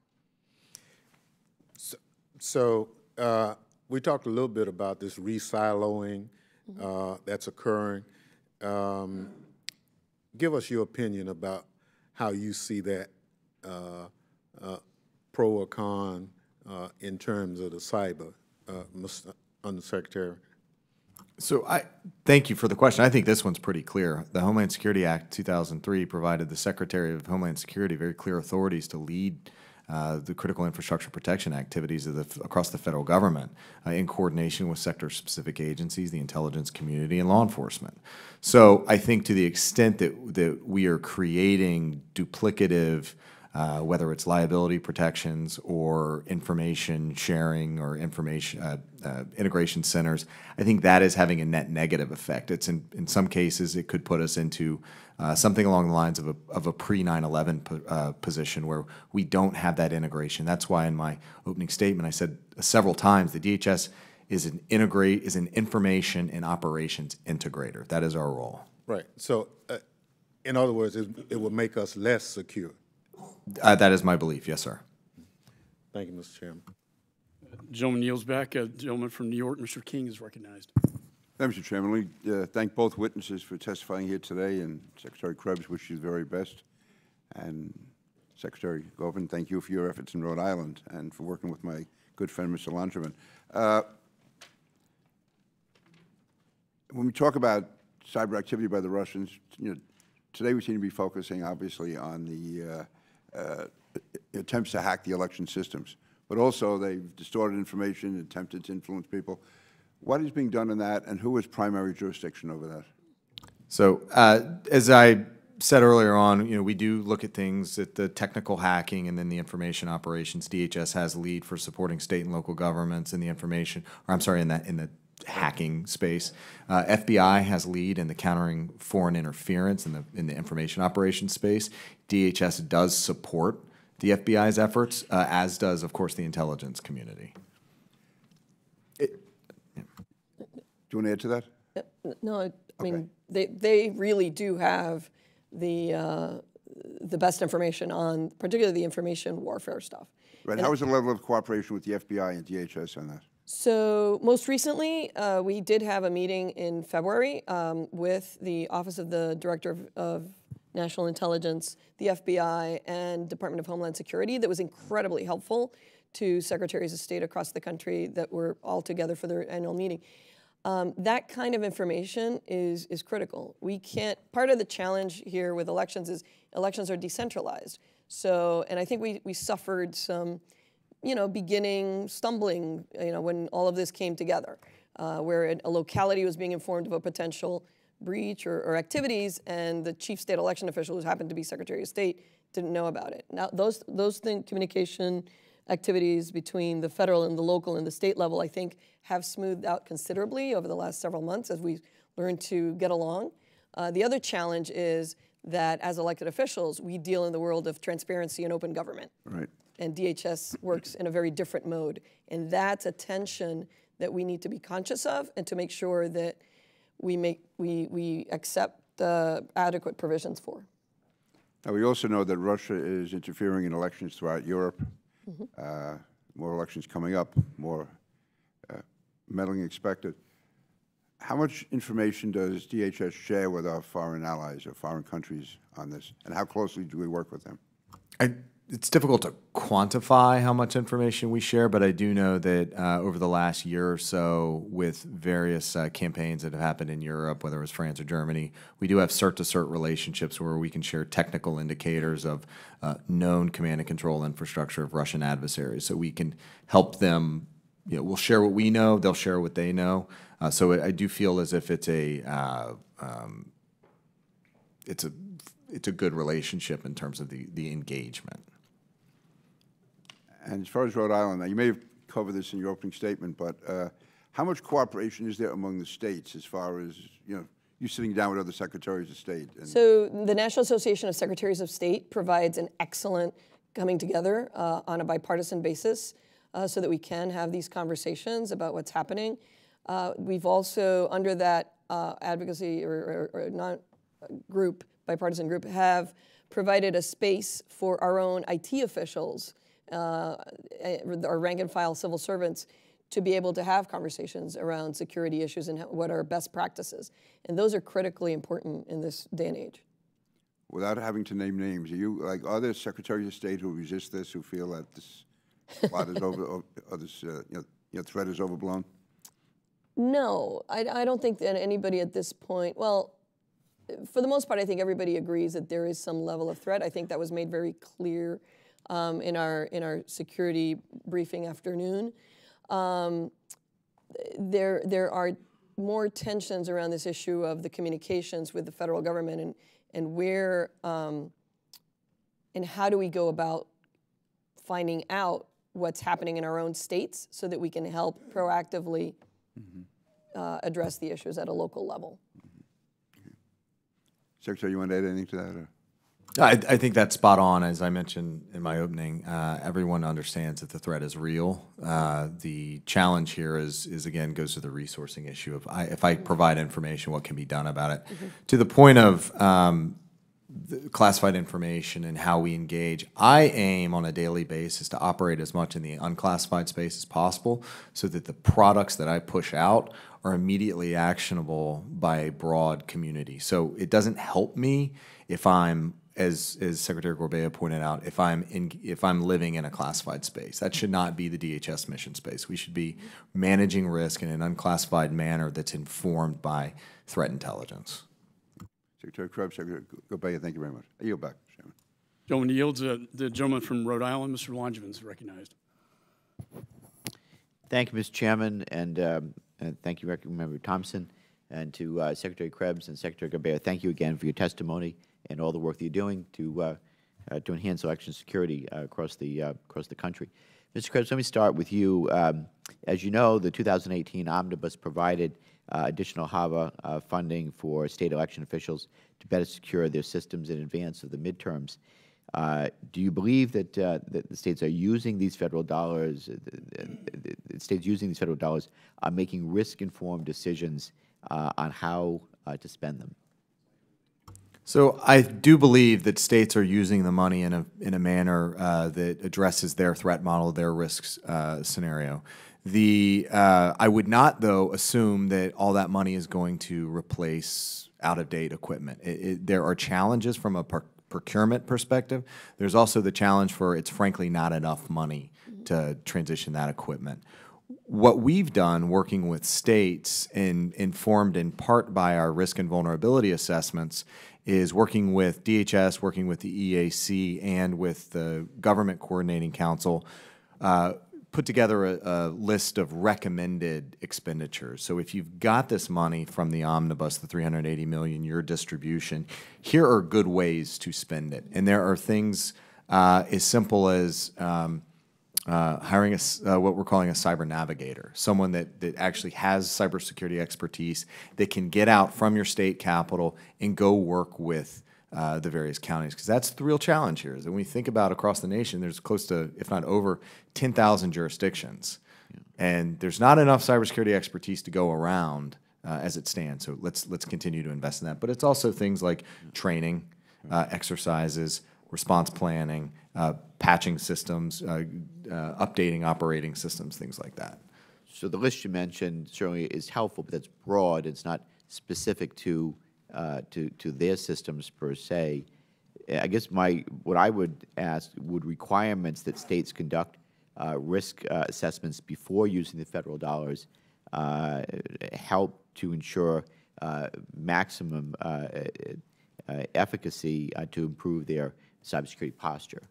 So uh, we talked a little bit about this re-siloing uh, that's occurring. Um, Give us your opinion about how you see that, uh, uh, pro or con, uh, in terms of the cyber, uh, Mr. Undersecretary. So I thank you for the question. I think this one's pretty clear. The Homeland Security Act 2003 provided the Secretary of Homeland Security very clear authorities to lead uh, the critical infrastructure protection activities of the, across the federal government uh, in coordination with sector-specific agencies, the intelligence community, and law enforcement. So I think to the extent that that we are creating duplicative uh, whether it's liability protections or information sharing or information uh, uh, integration centers, I think that is having a net negative effect. It's in, in some cases it could put us into uh, something along the lines of a, of a pre 9 11 po- uh, position where we don't have that integration. That's why in my opening statement I said several times the DHS is an integrate is an information and operations integrator. That is our role. Right, so, uh, in other words, it, it will make us less secure. Uh, that is my belief. Yes, sir. Thank you, Mr. Chairman. Gentleman yields back. A gentleman from New York, Mr. King, is recognized. Thank you, Mr. Chairman. We uh, thank both witnesses for testifying here today, and Secretary Krebs wish you the very best. And Secretary Gorbea, thank you for your efforts in Rhode Island and for working with my good friend, Mr. Landriman. Uh, When we talk about cyber activity by the Russians, you know, today we seem to be focusing obviously on the uh, attempts to hack the election systems, but also they've distorted information, attempted to influence people. What is being done in that, and who has primary jurisdiction over that? So, uh, as I said earlier on, you know, we do look at things at the technical hacking and then the information operations. DHS has lead for supporting state and local governments in the information, or I'm sorry, in that in the hacking space. Uh, FBI has lead in the countering foreign interference in the in the information operations space. DHS does support the FBI's efforts, uh, as does, of course, the intelligence community. Do you want to add to that? No, I I mean, they, they really do have the, uh, the best information on, particularly the information warfare stuff. Right, how is the level of cooperation with the FBI and DHS on that? So most recently, uh, we did have a meeting in February um, with the Office of the Director of, of National Intelligence, the FBI, and Department of Homeland Security that was incredibly helpful to secretaries of state across the country that were all together for their annual meeting. Um, that kind of information is, is critical. We can't, part of the challenge here with elections is elections are decentralized. So, and I think we, we suffered some, you know, beginning stumbling, you know, when all of this came together, uh, where a locality was being informed of a potential breach or, or activities, and the chief state election official, who happened to be Secretary of State, didn't know about it. Now, those those thing, communication activities between the federal and the local and the state level, I think, have smoothed out considerably over the last several months as we learned to get along. Uh, the other challenge is that as elected officials, we deal in the world of transparency and open government. Right. And DHS works in a very different mode. And that's a tension that we need to be conscious of and to make sure that we make we, we accept the adequate provisions for. Now, we also know that Russia is interfering in elections throughout Europe. Uh, More elections coming up, more uh, meddling expected. How much information does DHS share with our foreign allies or foreign countries on this? And how closely do we work with them? I, it's difficult to quantify how much information we share, but I do know that uh, over the last year or so, with various uh, campaigns that have happened in Europe, whether it was France or Germany, we do have cert to cert relationships where we can share technical indicators of uh, known command and control infrastructure of Russian adversaries. So we can help them. You know, we'll share what we know; they'll share what they know. Uh, so I, I do feel as if it's a uh, um, it's a it's a good relationship in terms of the the engagement. And as far as Rhode Island, now you may have covered this in your opening statement, but uh, how much cooperation is there among the states as far as, you know, you sitting down with other secretaries of state? So the National Association of Secretaries of State provides an excellent coming together uh, on a bipartisan basis uh, so that we can have these conversations about what's happening. Uh, we've also, under that uh, advocacy or, or, or non group, bipartisan group, have provided a space for our own IT officials, uh, eh, our rank and file civil servants, to be able to have conversations around security issues and what are best practices. And those are critically important in this day and age. without having to name names, are you, like, are there secretaries of state who resist this, who feel that this plot is over, or or this, uh, you know, you know, threat is overblown? No, I, I don't think that anybody at this point, well, for the most part, I think everybody agrees that there is some level of threat. I think that was made very clear um, in our in our security briefing afternoon. Um, there there are more tensions around this issue of the communications with the federal government and and where um, and how do we go about finding out what's happening in our own states so that we can help proactively uh, address the issues at a local level. Secretary, you want to add anything to that? or- I, I think that's spot on. As I mentioned in my opening, uh, everyone understands that the threat is real. Uh, the challenge here is, is again, goes to the resourcing issue of I, if I provide information, what can be done about it? To the point of um, the classified information and how we engage, I aim on a daily basis to operate as much in the unclassified space as possible so that the products that I push out are immediately actionable by a broad community. So it doesn't help me if I'm as, as Secretary Gorbea pointed out, if I'm in, if I'm living in a classified space, that should not be the DHS mission space. We should be managing risk in an unclassified manner that's informed by threat intelligence. Secretary Krebs, Secretary Gorbea, thank you very much. I yield back, Chairman. Gentleman yields. Uh, the gentleman from Rhode Island, Mr. Langevin, is recognized. Thank you, Mr. Chairman, and, um, and thank you, Ranking Member Thompson, and to uh, Secretary Krebs and Secretary Gorbea. Thank you again for your testimony and all the work that you're doing to uh, uh, to enhance election security uh, across the across the country. Mr. Krebs, let me start with you. Um, as you know, the 2018 omnibus provided uh, additional HAVA uh, funding for state election officials to better secure their systems in advance of the midterms. Uh, do you believe that, that the states are using these federal dollars, the, the states using these federal dollars are making risk-informed decisions on how to spend them? So I do believe that states are using the money in a in a manner uh, that addresses their threat model, their risks uh, scenario. The uh, I would not though assume that all that money is going to replace out of date equipment. It, it, there are challenges from a procurement perspective. There's also the challenge for it's frankly not enough money to transition that equipment what we've done working with states and informed in part by our risk and vulnerability assessments is working with DHS, working with the EAC, and with the Government Coordinating Council, uh, put together a, a, list of recommended expenditures. So if you've got this money from the omnibus, the 380 million, your distribution, here are good ways to spend it. And there are things uh, as simple as um, uh, hiring a, uh, what we're calling a cyber navigator, someone that, that actually has cybersecurity expertise that can get out from your state capital and go work with uh, the various counties. Because that's the real challenge here. Is that when we think about across the nation, there's close to, if not over, 10,000 jurisdictions. Yeah. And there's not enough cybersecurity expertise to go around uh, as it stands. So let's, let's continue to invest in that. But it's also things like training, uh, exercises, response planning, uh, patching systems, uh, uh, updating operating systems, things like that. So the list you mentioned certainly is helpful, but that's broad. It's not specific to uh, to to their systems per se. I guess my what I would ask would requirements that states conduct uh, risk uh, assessments before using the federal dollars help to ensure maximum efficacy to improve their cybersecurity posture?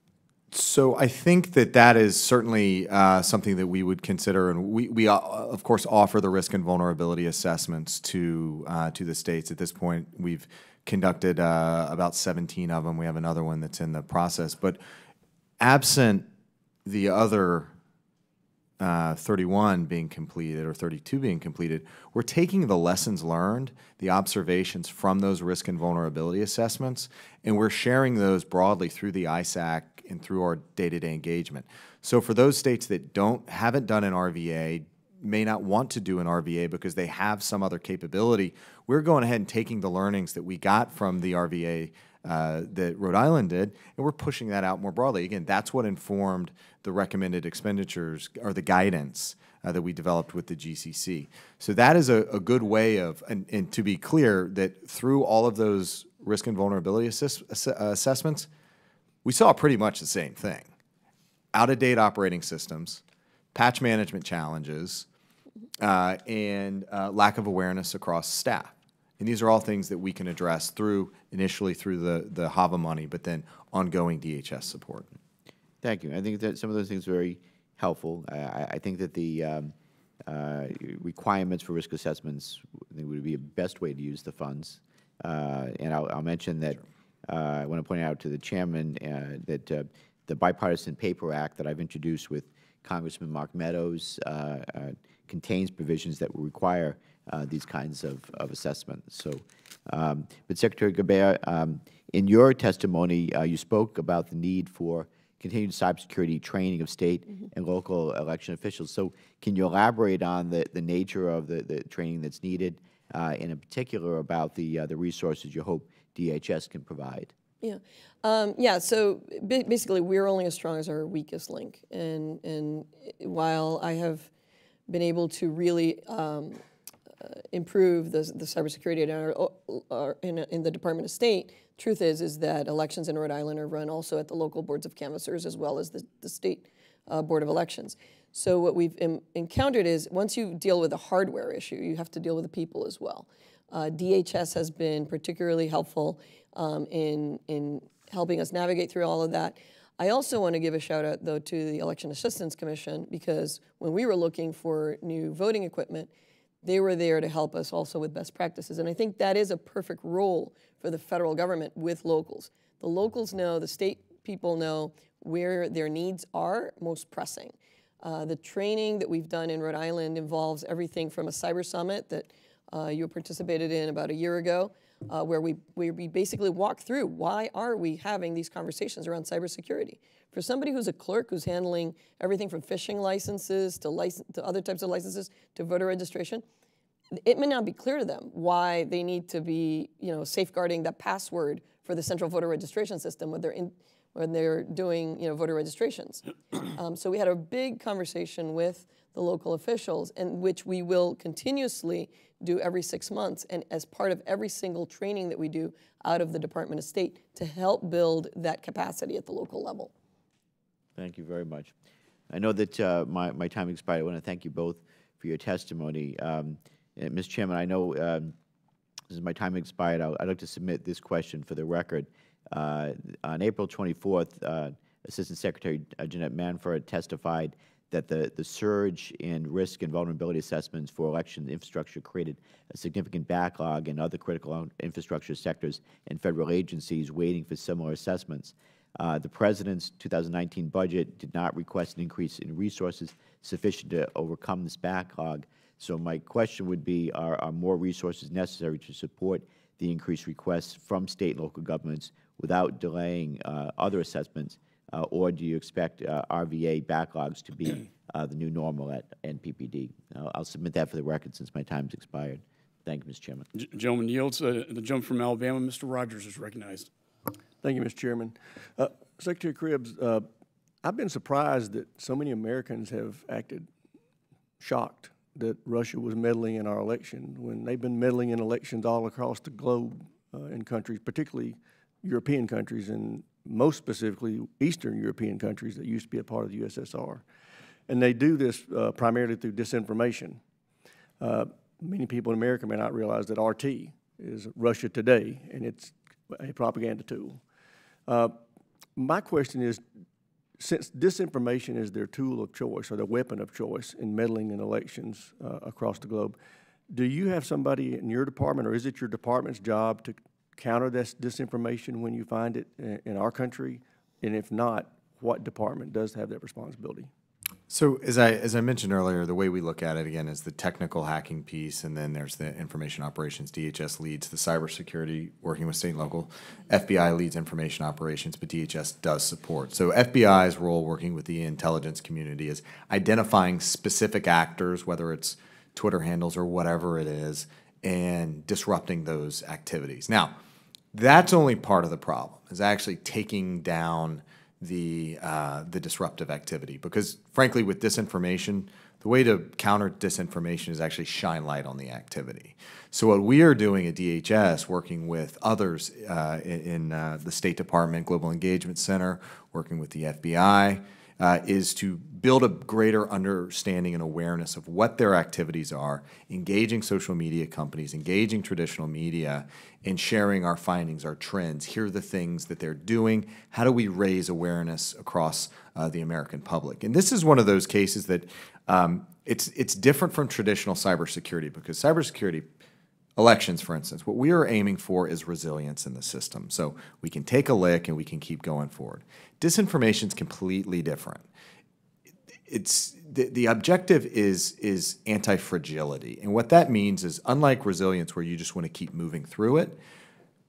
So I think that that is certainly uh, something that we would consider, and we, we uh, of course offer the risk and vulnerability assessments to uh, to the states. At this point, we've conducted uh, about 17 of them. We have another one that's in the process. But absent the other uh, 31 being completed or 32 being completed, we're taking the lessons learned, the observations from those risk and vulnerability assessments, and we're sharing those broadly through the ISAC and through our day-to-day -day engagement. So for those states that don't haven't done an RVA, may not want to do an RVA because they have some other capability, we're going ahead and taking the learnings that we got from the RVA uh, that Rhode Island did, and we're pushing that out more broadly. Again, that's what informed the recommended expenditures or the guidance uh, that we developed with the GCC. So that is a, a good way of, and, and, to be clear, that through all of those risk and vulnerability assess, ass, assessments, we saw pretty much the same thing. Out-of-date operating systems, patch management challenges, uh, and uh, lack of awareness across staff. And these are all things that we can address through initially through the, the HAVA money, but then ongoing DHS support. Thank you. I think that some of those things are very helpful. I, I think that the um, uh, requirements for risk assessments would be a best way to use the funds. Uh, and I'll, I'll, mention that sure. uh, I want to point out to the chairman uh, that uh, the bipartisan paper act that I've introduced with Congressman Mark Meadows uh, contains provisions that will require uh, these kinds of, of assessments. So, um, but Secretary Gorbea, um, in your testimony, uh, you spoke about the need for continued cybersecurity training of state mm -hmm. and local election officials. So can you elaborate on the, the nature of the, the training that's needed, uh, and in particular about the, uh, the resources you hope DHS can provide? Yeah, um, yeah. So basically, we're only as strong as our weakest link, and and while I have been able to really um, improve the, the cybersecurity in, our, in, in, the Department of State, truth is is that elections in Rhode Island are run also at the local boards of canvassers as well as the, the state uh, board of elections. So what we've encountered is once you deal with a hardware issue, you have to deal with the people as well. Uh, DHS has been particularly helpful um, in, in helping us navigate through all of that. I also want to give a shout out though to the Election Assistance Commission because when we were looking for new voting equipment, they were there to help us also with best practices. And I think that is a perfect role for the federal government with locals. The locals know, the state people know where their needs are most pressing. Uh, the training that we've done in Rhode Island involves everything from a cyber summit that uh, you participated in about a year ago, uh, where we, where we basically walk through why are we having these conversations around cybersecurity. For somebody who's a clerk who's handling everything from fishing licenses to, license, to other types of licenses to voter registration, it may not be clear to them why they need to be, you know, safeguarding that password for the central voter registration system when they're in, when they're doing, you know, voter registrations. um, so we had a big conversation with the local officials, and which we will continuously do every six months, and as part of every single training that we do out of the Department of State to help build that capacity at the local level. Thank you very much. I know that uh, my, my time expired. I want to thank you both for your testimony. Um, Ms. Chairman, I know um, since my time expired, I- I'd like to submit this question for the record. Uh, On April 24th, uh, Assistant Secretary uh, Jeanette Manfra testified that the, the surge in risk and vulnerability assessments for election infrastructure created a significant backlog in other critical infrastructure sectors and federal agencies waiting for similar assessments. Uh, the President's 2019 budget did not request an increase in resources sufficient to overcome this backlog. So my question would be, are, are more resources necessary to support the increased requests from state and local governments without delaying uh, other assessments, uh, or do you expect uh, RVA backlogs to be uh, the new normal at NPPD? I'll, I'll submit that for the record since my time's expired. Thank you, Mr. Chairman. G- Gentleman yields. Uh, The gentleman from Alabama, Mr. Rogers, is recognized. Thank you, Mr. Chairman. Uh, Secretary Krebs, uh, I've been surprised that so many Americans have acted shocked that Russia was meddling in our election when they've been meddling in elections all across the globe uh, in countries, particularly European countries and most specifically Eastern European countries that used to be a part of the USSR. And they do this uh, primarily through disinformation. Uh, many people in America may not realize that RT is Russia Today, and it's a propaganda tool. Uh, my question is, since disinformation is their tool of choice or their weapon of choice in meddling in elections uh, across the globe, do you have somebody in your department, or is it your department's job to counter this disinformation when you find it in, in our country? And if not, what department does have that responsibility? So as I, as I mentioned earlier, the way we look at it again is the technical hacking piece, and then there's the information operations. DHS leads the cybersecurity, working with state and local. FBI leads information operations, but DHS does support. So FBI's role working with the intelligence community is identifying specific actors, whether it's Twitter handles or whatever it is, and disrupting those activities. Now, that's only part of the problem, is actually taking down the uh, the disruptive activity. Because frankly, with disinformation, the way to counter disinformation is actually shine light on the activity. So what we are doing at DHS, working with others uh, in, uh, the State Department Global Engagement Center, working with the FBI, uh, is to build a greater understanding and awareness of what their activities are, engaging social media companies, engaging traditional media, and sharing our findings, our trends. Here are the things that they're doing. How do we raise awareness across uh, the American public? And this is one of those cases that um, it's it's different from traditional cybersecurity because cybersecurity elections, for instance, what we are aiming for is resilience in the system. So we can take a lick and we can keep going forward. Disinformation is completely different. It's the, the objective is is anti-fragility. And what that means is unlike resilience where you just want to keep moving through it,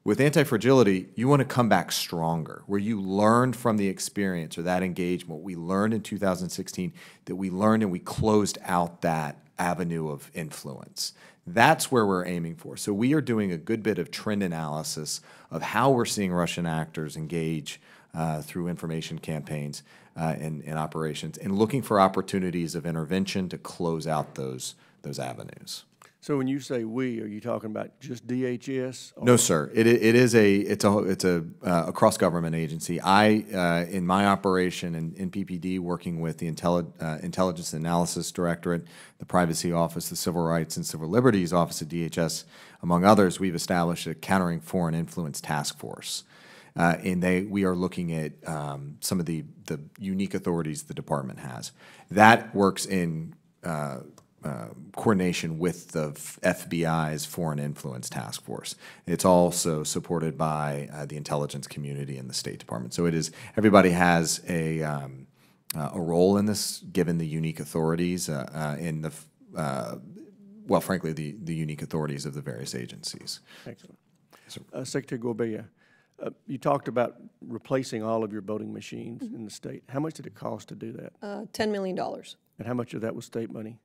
with anti-fragility, you want to come back stronger, where you learned from the experience or that engagement. We learned in 2016 that we learned and we closed out that avenue of influence. That's where we're aiming for. So we are doing a good bit of trend analysis of how we're seeing Russian actors engage uh, through information campaigns uh, and, and operations, and looking for opportunities of intervention to close out those those avenues. So when you say we, are you talking about just DHS? No, sir. It, it is a it's a it's a, uh, a cross government agency. I uh, in my operation in, NPPD, working with the Intelli- uh, Intelligence Analysis Directorate, the Privacy Office, the Civil Rights and Civil Liberties Office at DHS, among others, we've established a countering foreign influence task force. Uh, and they, we are looking at um, some of the, the unique authorities the department has. That works in uh, uh, coordination with the FBI's Foreign Influence Task Force. It's also supported by uh, the intelligence community and the State Department. So it is everybody has a um, uh, a role in this, given the unique authorities uh, uh, in the uh, well, frankly, the the unique authorities of the various agencies. Excellent. Uh, Secretary Gorbea, uh, you talked about replacing all of your voting machines in the state. How much did it cost to do that? Uh, $10 million, And how much of that was state money?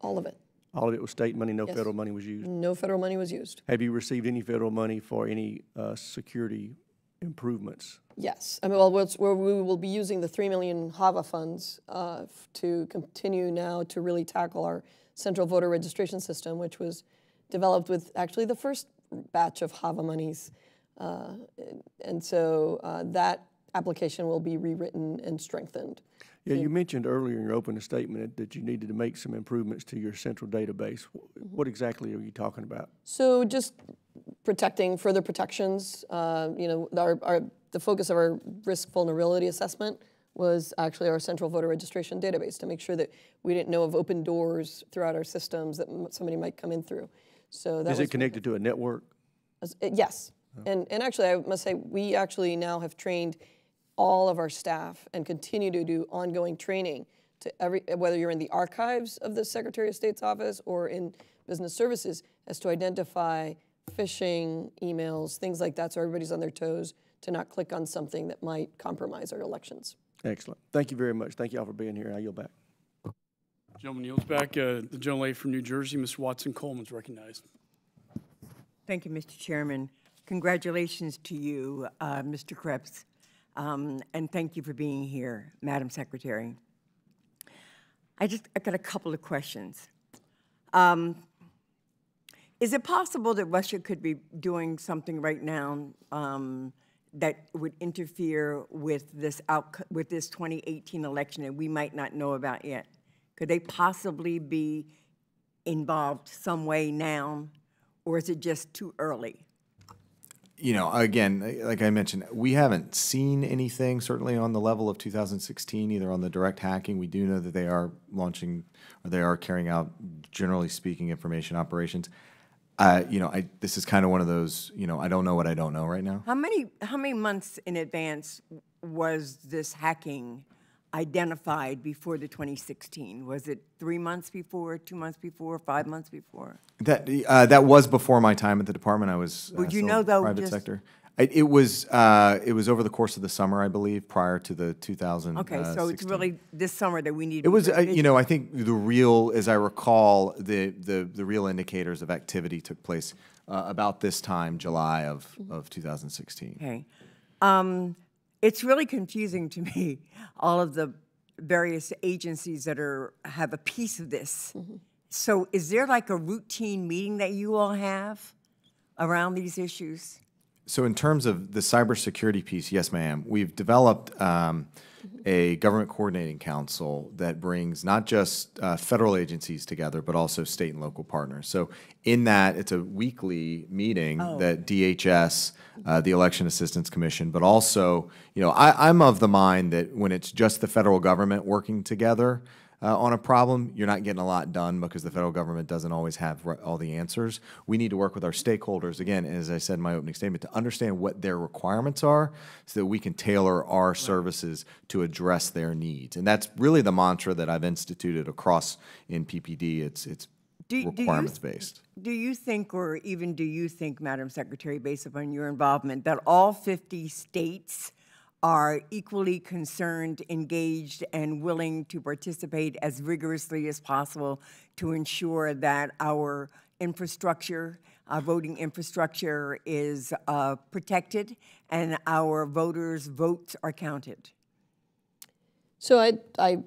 all of it. All of it was state money, no Yes. federal money was used? No federal money was used. Have you received any federal money for any uh, security improvements? Yes, I mean, well, we will be using the 3 million HAVA funds uh, f- to continue now to really tackle our central voter registration system, which was developed with actually the first batch of HAVA monies. Uh, And so uh, that application will be rewritten and strengthened. Yeah, you mentioned earlier in your opening statement that you needed to make some improvements to your central database. What exactly are you talking about? So just protecting, further protections, uh, you know, our, our, the focus of our risk vulnerability assessment was actually our central voter registration database to make sure that we didn't know of open doors throughout our systems that somebody might come in through. So that Is it connected to a network? as- uh, Yes. And, and actually, I must say, we actually now have trained all of our staff and continue to do ongoing training to every, whether you're in the archives of the Secretary of State's office or in business services, as to identify phishing emails, things like that, so everybody's on their toes to not click on something that might compromise our elections. Excellent. Thank you very much. Thank you all for being here. I yield back. Gentleman yields back. Uh, The gentlelady from New Jersey, Ms. Watson Coleman, is recognized. Thank you, Mr. Chairman. Congratulations to you, uh, Mr. Krebs, um, and thank you for being here, Madam Secretary. I just, I got a couple of questions. Um, Is it possible that Russia could be doing something right now um, that would interfere with this with this 2018 election that we might not know about yet? Could they possibly be involved some way now, or is it just too early? You know, again, like I mentioned, we haven't seen anything certainly on the level of 2016, either on the direct hacking. We do know that they are launching or they are carrying out, generally speaking, information operations. Uh, you know, I this is kind of one of those, you know, I don't know what I don't know right now. How many, how many months in advance was this hacking identified before the 2016? Was it three months before, two months before, five months before? That uh, that was before my time at the department. I was uh, Would you know, though, private sector. I, it was uh, it was over the course of the summer, I believe, prior to the 2000. Okay, so it's really this summer that we need. It was, uh, you know, I think the real, as I recall, the, the, the real indicators of activity took place uh, about this time, July of, of 2016. Okay. Um, It's really confusing to me, all of the various agencies that are, have a piece of this. So is there like a routine meeting that you all have around these issues? So in terms of the cybersecurity piece, yes, ma'am. We've developed um, a government coordinating council that brings not just uh, federal agencies together, but also state and local partners. So in that, it's a weekly meeting that DHS, uh, the Election Assistance Commission, but also, you know, I, I'm of the mind that when it's just the federal government working together, uh, on a problem, you're not getting a lot done because the federal government doesn't always have all the answers. We need to work with our stakeholders, again, as I said in my opening statement, to understand what their requirements are so that we can tailor our services to address their needs. And that's really the mantra that I've instituted across NPPD. It's, it's Do- do you- requirements based. Do you think, or even do you think, Madam Secretary, based upon your involvement, that all 50 states are equally concerned, engaged, and willing to participate as rigorously as possible to ensure that our infrastructure, our voting infrastructure is uh, protected and our voters' votes are counted? So I, I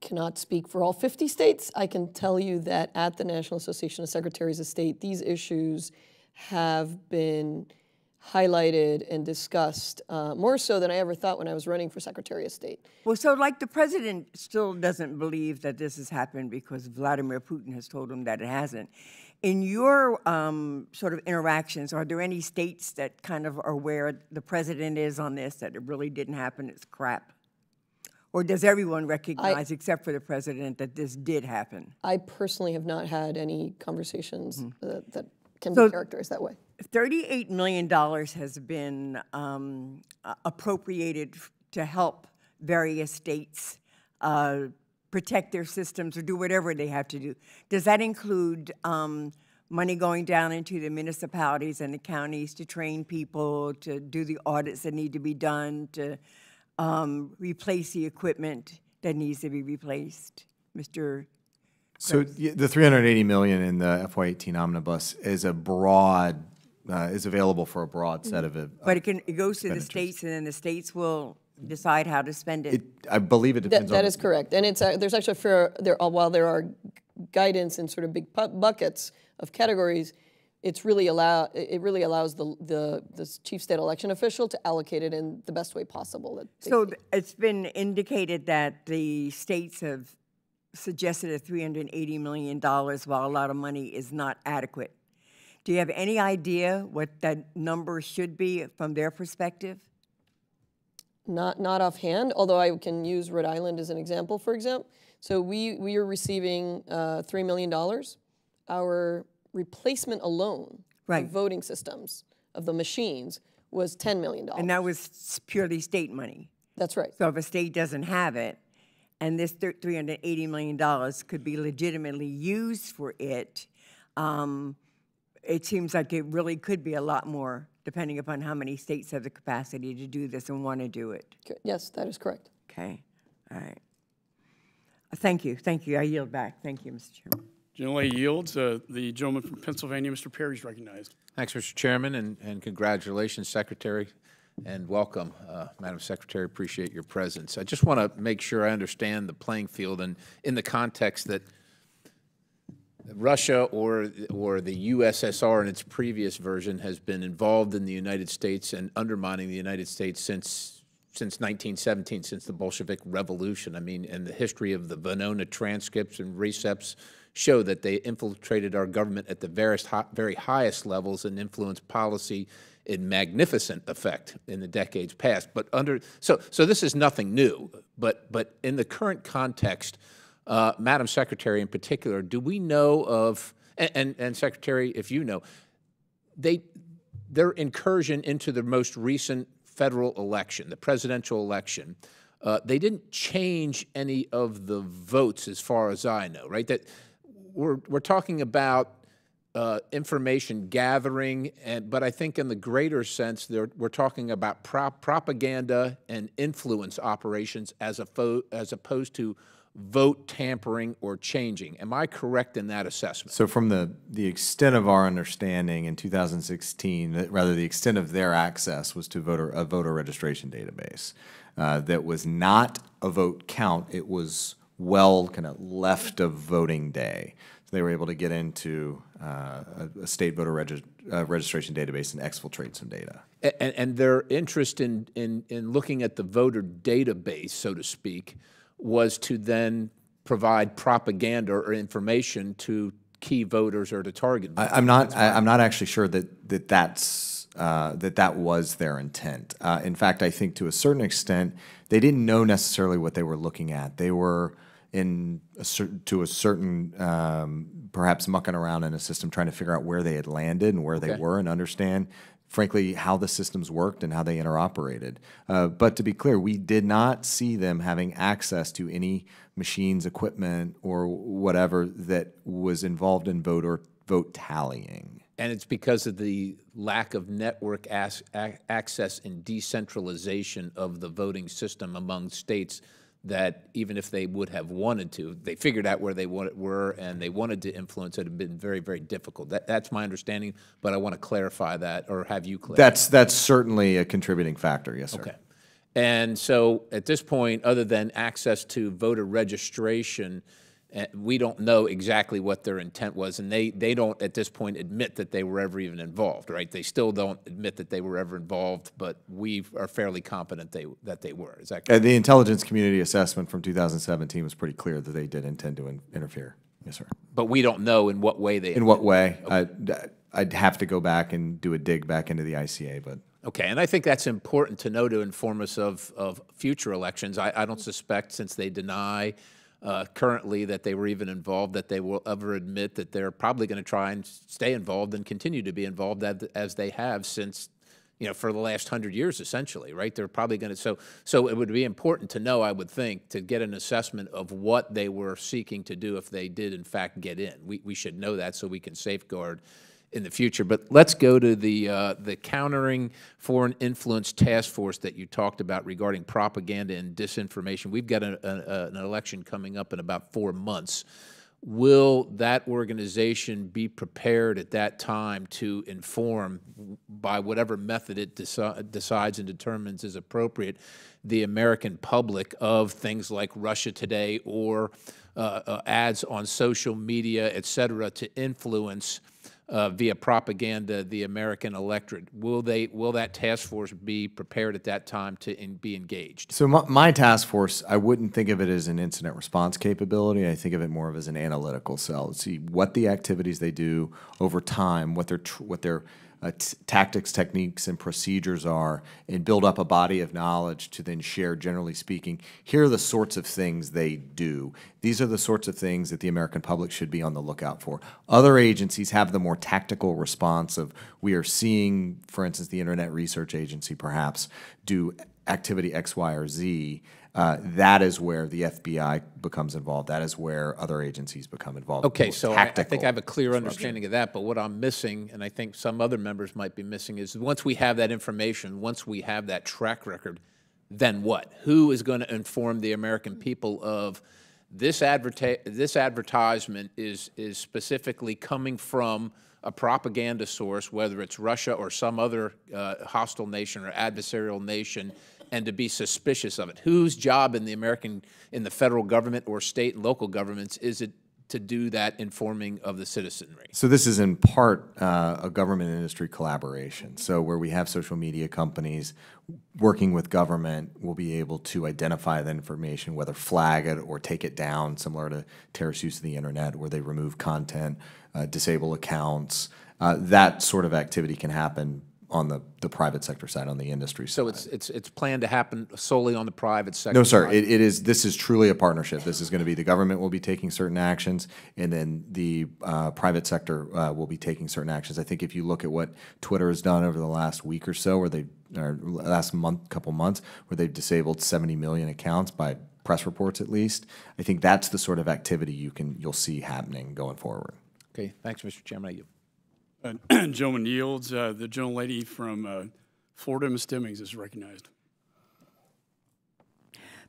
cannot speak for all 50 states. I can tell you that at the National Association of Secretaries of State, these issues have been highlighted and discussed uh, more so than I ever thought when I was running for Secretary of State. Well, so like the president still doesn't believe that this has happened because Vladimir Putin has told him that it hasn't. In your um, sort of interactions, are there any states that kind of are where the president is on this, that it really didn't happen, it's crap? Or does everyone recognize, except for the president, that this did happen? I personally have not had any conversations uh, that can So- be characterized that way. $38 million has been um, appropriated to help various states uh, protect their systems or do whatever they have to do. Does that include um, money going down into the municipalities and the counties to train people, to do the audits that need to be done, to um, replace the equipment that needs to be replaced? Mr. So the 380 million in the FY18 omnibus is a broad, uh, is available for a broad set of, uh, But it can, it goes to the states, and then the states will decide how to spend it. it, I believe it That, depends on. that is correct. And it's, uh, there's actually a fair, there, uh, while there are guidance in sort of big buckets of categories, it's really allow, it it really allows the, the, the chief state election official to allocate it in the best way possible. that So th- it's been indicated that the states have suggested a $380 million, while a lot of money is not adequate. Do you have any idea what that number should be from their perspective? Not, not offhand, although I can use Rhode Island as an example, for example. So we, we are receiving uh, $3 million. Our replacement alone Right. of voting systems, of the machines, was $10 million. And that was purely state money. That's right. So if a state doesn't have it, and this $380 million could be legitimately used for it, um, it seems like it really could be a lot more, depending upon how many states have the capacity to do this and want to do it. Yes, that is correct. Okay, all right. Uh, Thank you, thank you. I yield back. Thank you, Mr. Chairman. Generally yields. Uh, The gentleman from Pennsylvania, Mr. Perry, is recognized. Thanks, Mr. Chairman, and, and congratulations, Secretary, and welcome, uh, Madam Secretary. Appreciate your presence. I just want to make sure I understand the playing field and in the context that Russia or, or the USSR in its previous version has been involved in the United States and undermining the United States since, since 1917, since the Bolshevik Revolution. I mean, and the history of the Venona transcripts and recepts show that they infiltrated our government at the various, very highest levels and influenced policy in magnificent effect in the decades past. But under, so, so this is nothing new, but, but in the current context, uh, Madam Secretary in particular, do we know of, and, and, and Secretary, if you know, they, their incursion into the most recent federal election, the presidential election, uh, they didn't change any of the votes as far as I know, right? That we're, we're talking about uh, information gathering, and, but I think in the greater sense, we're talking about prop, propaganda and influence operations as, as opposed to vote tampering or changing. Am I correct in that assessment? So from the, the extent of our understanding in 2016, that- rather the extent of their access was to voter, a voter registration database. uh, That was not a vote count, it was well kind of left of voting day. So they were able to get into uh, a, a state voter regi- uh, registration database and exfiltrate some data. And, and their interest in, in, in looking at the voter database, so to speak, was to then provide propaganda or information to key voters or to target I, voters. I'm not. I, I'm not actually sure that that that's uh, that that was their intent. Uh, in fact, I think to a certain extent, they didn't know necessarily what they were looking at. They were in a certain, to a certain um, perhaps mucking around in a system trying to figure out where they had landed and where they were and understand. Frankly, how the systems worked and how they interoperated. Uh, but to be clear, we did not see them having access to any machines, equipment, or whatever that was involved in vote or vote tallying. And it's because of the lack of network access and decentralization of the voting system among states that even if they would have wanted to, they figured out where they wanted, were and they wanted to influence it, had been very, very difficult. That, that's my understanding, but I want to clarify that or have you clarify. That's that's certainly a contributing factor. Yes, sir. Okay. And so at this point, other than access to voter registration, we don't know exactly what their intent was, and they, they don't at this point admit that they were ever even involved, right? They still don't admit that they were ever involved, but we are fairly confident they, that they were. Is that correct? the intelligence community assessment from 2017 was pretty clear that they did intend to in- interfere. Yes, sir. But we don't know in what way they. In what way? I'd, I'd have to go back and do a dig back into the ICA, but Okay, and I think that's important to know to inform us of, of future elections. I, I don't suspect, since they deny uh, currently that they were even involved, that they will ever admit that they're probably going to try and stay involved and continue to be involved as, as they have since, you know, for the last hundred years, essentially, right? They're probably going to, so, so it would be important to know, I would think, to get an assessment of what they were seeking to do if they did, in fact, get in. We, we should know that so we can safeguard in the future. But let's go to the, uh, the Countering Foreign Influence Task Force that you talked about regarding propaganda and disinformation. We've got a, a, an election coming up in about four months. Will that organization be prepared at that time to inform, by whatever method it deci decides and determines is appropriate, the American public of things like Russia Today or uh, uh, ads on social media, et cetera, to influence uh, via propaganda the American electorate. Will they? Will that task force be prepared at that time to in, be engaged? So my, my, task force, I wouldn't think of it as an incident response capability. I think of it more of as an analytical cell. See what the activities they do over time, what their what their uh, tactics, techniques, and procedures are, and build up a body of knowledge to then share, generally speaking. Here are the sorts of things they do. These are the sorts of things that the American public should be on the lookout for. Other agencies have the more tactical response of we are seeing, for instance, the Internet Research Agency perhaps do activity X, Y, or Z uh, that is where the FBI becomes involved. That is where other agencies become involved. Okay, so I, I, think I have a clear understanding of that. But what I'm missing, and I think some other members might be missing, is once we have that information, once we have that track record, then what? Who is going to inform the American people of this, adverta this advertisement is, is specifically coming from a propaganda source, whether it's Russia or some other uh, hostile nation or adversarial nation, and to be suspicious of it. Whose job in the American, in the federal government or state and local governments is it to do that informing of the citizenry? So this is in part uh, a government industry collaboration. So where we have social media companies working with government will be able to identify the information, whether flag it or take it down, similar to terrorist use of the internet, where they remove content, uh, disable accounts. Uh, that sort of activity can happen on the, the private sector side, on the industry side. So it's, it's, it's planned to happen solely on the private sector? No, sir. It, it is, this is truly a partnership. This is going to be, the government will be taking certain actions, and then the uh, private sector uh, will be taking certain actions. I think if you look at what Twitter has done over the last week or so, where they, or last month, couple months, where they've disabled 70 million accounts by press reports at least, I think that's the sort of activity you can, you'll see happening going forward. Okay, thanks, Mr. Chairman. Uh, gentleman yields. Uh, the gentlelady from uh, Florida, Ms. Demings, is recognized.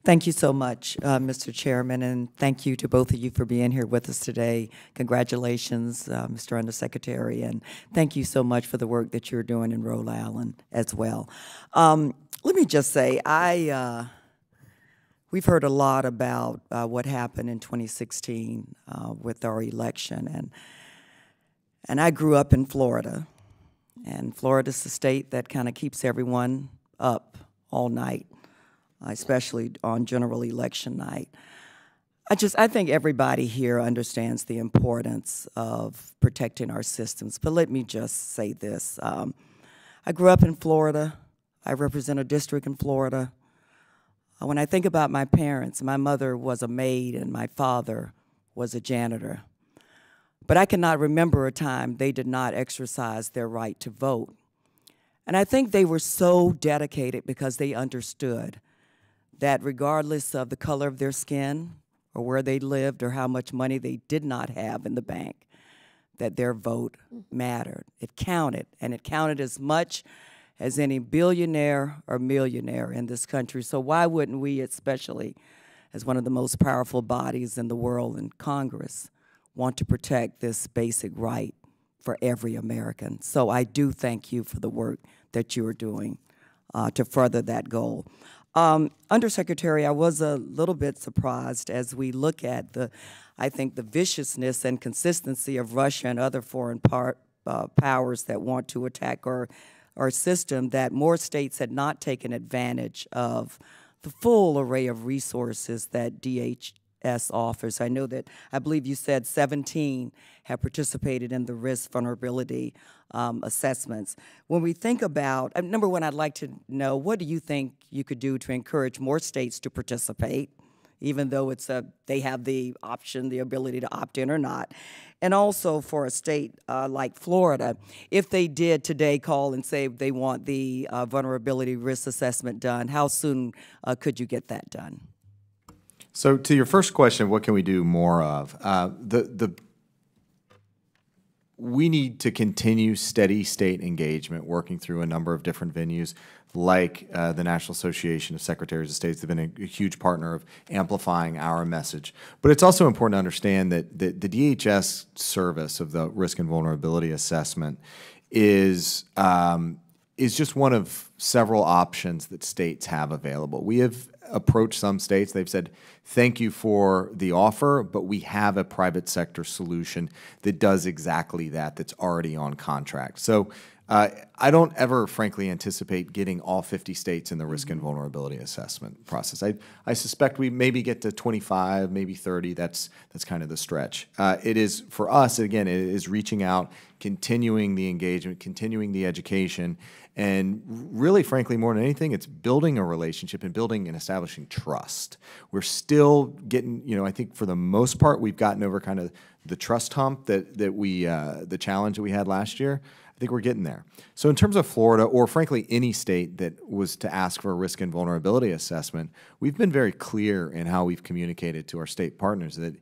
Thank you so much, uh, Mr. Chairman, and thank you to both of you for being here with us today. Congratulations, uh, Mr. Undersecretary, and thank you so much for the work that you're doing in Rhode Island as well. Um, let me just say, I uh, we've heard a lot about what happened in 2016 with our election, and and I grew up in Florida, and Florida's the state that kind of keeps everyone up all night, especially on general election night. I just I think everybody here understands the importance of protecting our systems. But let me just say this: um, I grew up in Florida. I represent a district in Florida. When I think about my parents, my mother was a maid and my father was a janitor. But I cannot remember a time they did not exercise their right to vote. And I think they were so dedicated because they understood that regardless of the color of their skin or where they lived or how much money they did not have in the bank, that their vote mattered. It counted, and it counted as much as any billionaire or millionaire in this country. So why wouldn't we, especially as one of the most powerful bodies in the world in Congress, want to protect this basic right for every American. So I do thank you for the work that you are doing uh, to further that goal. Um, Undersecretary, I was a little bit surprised as we look at the, I think, the viciousness and consistency of Russia and other foreign part, uh, powers that want to attack our, our system, that more states had not taken advantage of the full array of resources that DH, DHS offers. I know that, I believe you said 17 have participated in the risk vulnerability um, assessments. When we think about, uh, number one, I'd like to know, what do you think you could do to encourage more states to participate? even though it's a they have the option, the ability to opt in or not. And also for a state uh, like Florida, if they did today call and say they want the uh, vulnerability risk assessment done, how soon uh, could you get that done? So to your first question, what can we do more of? Uh, the the we need to continue steady state engagement, working through a number of different venues, like uh, the National Association of Secretaries of States. They've been a, a, huge partner of amplifying our message. But it's also important to understand that the, the DHS service of the risk and vulnerability assessment is um, is just one of several options that states have available. We have approached some states. They've said, thank you for the offer, but we have a private sector solution that does exactly that, that's already on contract. So uh, I don't ever, frankly, anticipate getting all 50 states in the risk and vulnerability assessment process. I, I suspect we maybe get to 25, maybe 30. That's that's kind of the stretch. Uh, it is for us again. It is reaching out, continuing the engagement, continuing the education, and really, frankly, more than anything, it's building a relationship and building and establishing trust. We're still getting, you know, I think for the most part, we've gotten over kind of the trust hump that that we uh, the challenge that we had last year. I think we're getting there. So in terms of Florida, or frankly any state that was to ask for a risk and vulnerability assessment, we've been very clear in how we've communicated to our state partners that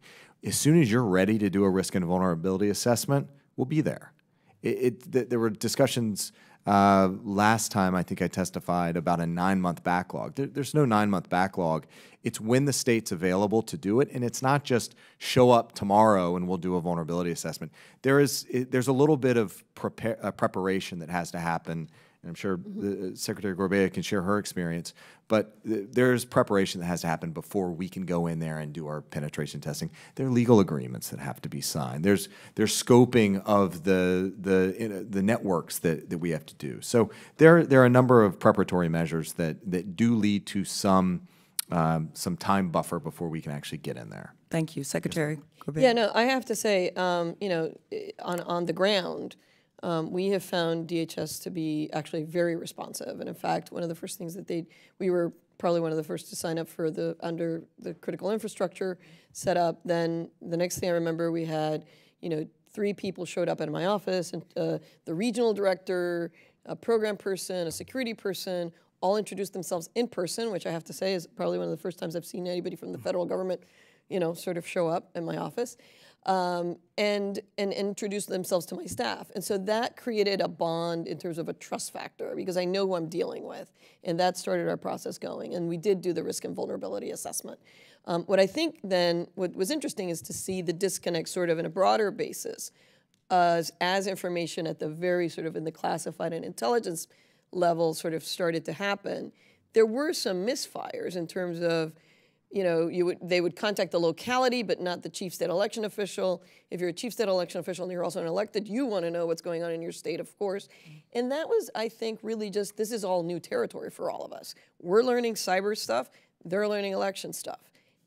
as soon as you're ready to do a risk and vulnerability assessment, we'll be there. It, it there were discussions uh, last time, I think I testified about a nine month backlog. There, there's no nine month backlog. It's when the state's available to do it, and it's not just show up tomorrow and we'll do a vulnerability assessment. There is it, there's a little bit of prepare, uh, preparation that has to happen and I'm sure mm-hmm. Secretary Gorbea can share her experience. But th there's preparation that has to happen before we can go in there and do our penetration testing. There are legal agreements that have to be signed. There's there's scoping of the the the networks that, that we have to do. So there there are a number of preparatory measures that that do lead to some um, some time buffer before we can actually get in there. Thank you, Secretary. Gorbea. Yeah, no, I have to say, um, you know, on on the ground um, we have found DHS to be actually very responsive. And in fact, one of the first things that they, we were probably one of the first to sign up for the under the critical infrastructure setup. Then the next thing I remember, we had, you know, three people showed up at my office, and uh, the regional director, a program person, a security person, all introduced themselves in person, which I have to say is probably one of the first times I've seen anybody from the federal government, you know, sort of show up in my office um, and, and introduce themselves to my staff. And so that created a bond in terms of a trust factor because I know who I'm dealing with. And that started our process going. And we did do the risk and vulnerability assessment. Um, what I think then, what was interesting is to see the disconnect sort of in a broader basis as, as information at the very sort of in the classified and intelligence level sort of started to happen. There were some misfires in terms of you know, you would, they would contact the locality, but not the chief state election official. If you're a chief state election official and you're also an elected, you want to know what's going on in your state, of course. And that was, I think, really just this is all new territory for all of us. We're learning cyber stuff; they're learning election stuff,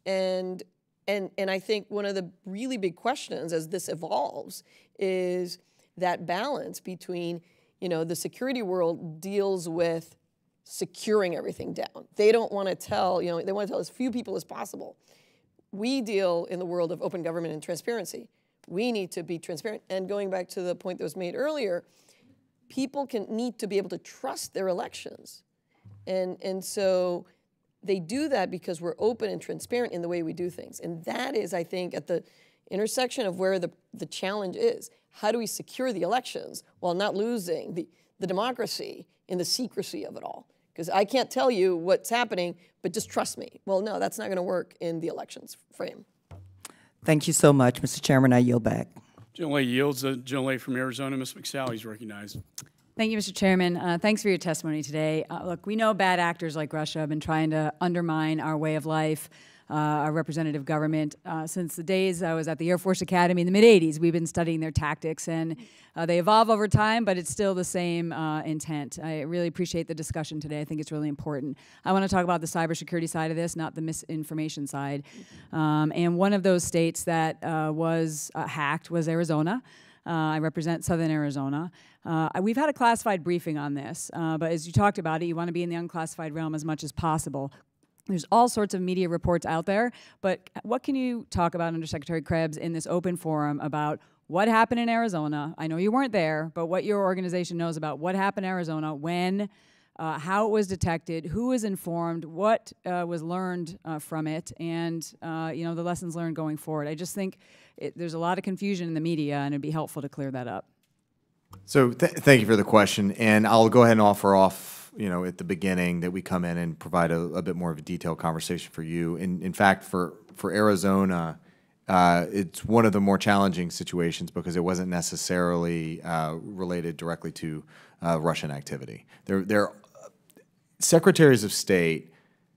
and and and I think one of the really big questions as this evolves is that balance between, you know, the security world deals with securing everything down. They don't want to tell, you know, they want to tell as few people as possible. We deal in the world of open government and transparency. We need to be transparent. And going back to the point that was made earlier, people can need to be able to trust their elections. And, and so they do that because we're open and transparent in the way we do things. And that is, I think, at the intersection of where the, the challenge is. How do we secure the elections while not losing the, the democracy in the secrecy of it all? because I can't tell you what's happening, but just trust me. Well, no, that's not going to work in the elections frame. Thank you so much, Mr. Chairman. I yield back. General yields. The general from Arizona, Ms. McSally, is recognized. Thank you, Mr. Chairman. Uh, thanks for your testimony today. Uh, look, we know bad actors like Russia have been trying to undermine our way of life. Uh, our representative government. Uh, since the days I was at the Air Force Academy in the mid 80s, we've been studying their tactics, and uh, they evolve over time, but it's still the same uh, intent. I really appreciate the discussion today. I think it's really important. I want to talk about the cybersecurity side of this, not the misinformation side. Um, and one of those states that uh, was uh, hacked was Arizona. Uh, I represent Southern Arizona. Uh, we've had a classified briefing on this, uh, but as you talked about it, you want to be in the unclassified realm as much as possible. There's all sorts of media reports out there, but what can you talk about, Undersecretary Krebs, in this open forum about what happened in Arizona? I know you weren't there, but what your organization knows about what happened in Arizona, when, uh, how it was detected, who was informed, what uh, was learned uh, from it, and uh, you know the lessons learned going forward. I just think it, there's a lot of confusion in the media, and it'd be helpful to clear that up. So th thank you for the question, and I'll go ahead and offer off, you know, at the beginning that we come in and provide a, a bit more of a detailed conversation for you. In, in fact, for, for Arizona, uh, it's one of the more challenging situations because it wasn't necessarily uh, related directly to uh, Russian activity. There, there, secretaries of state,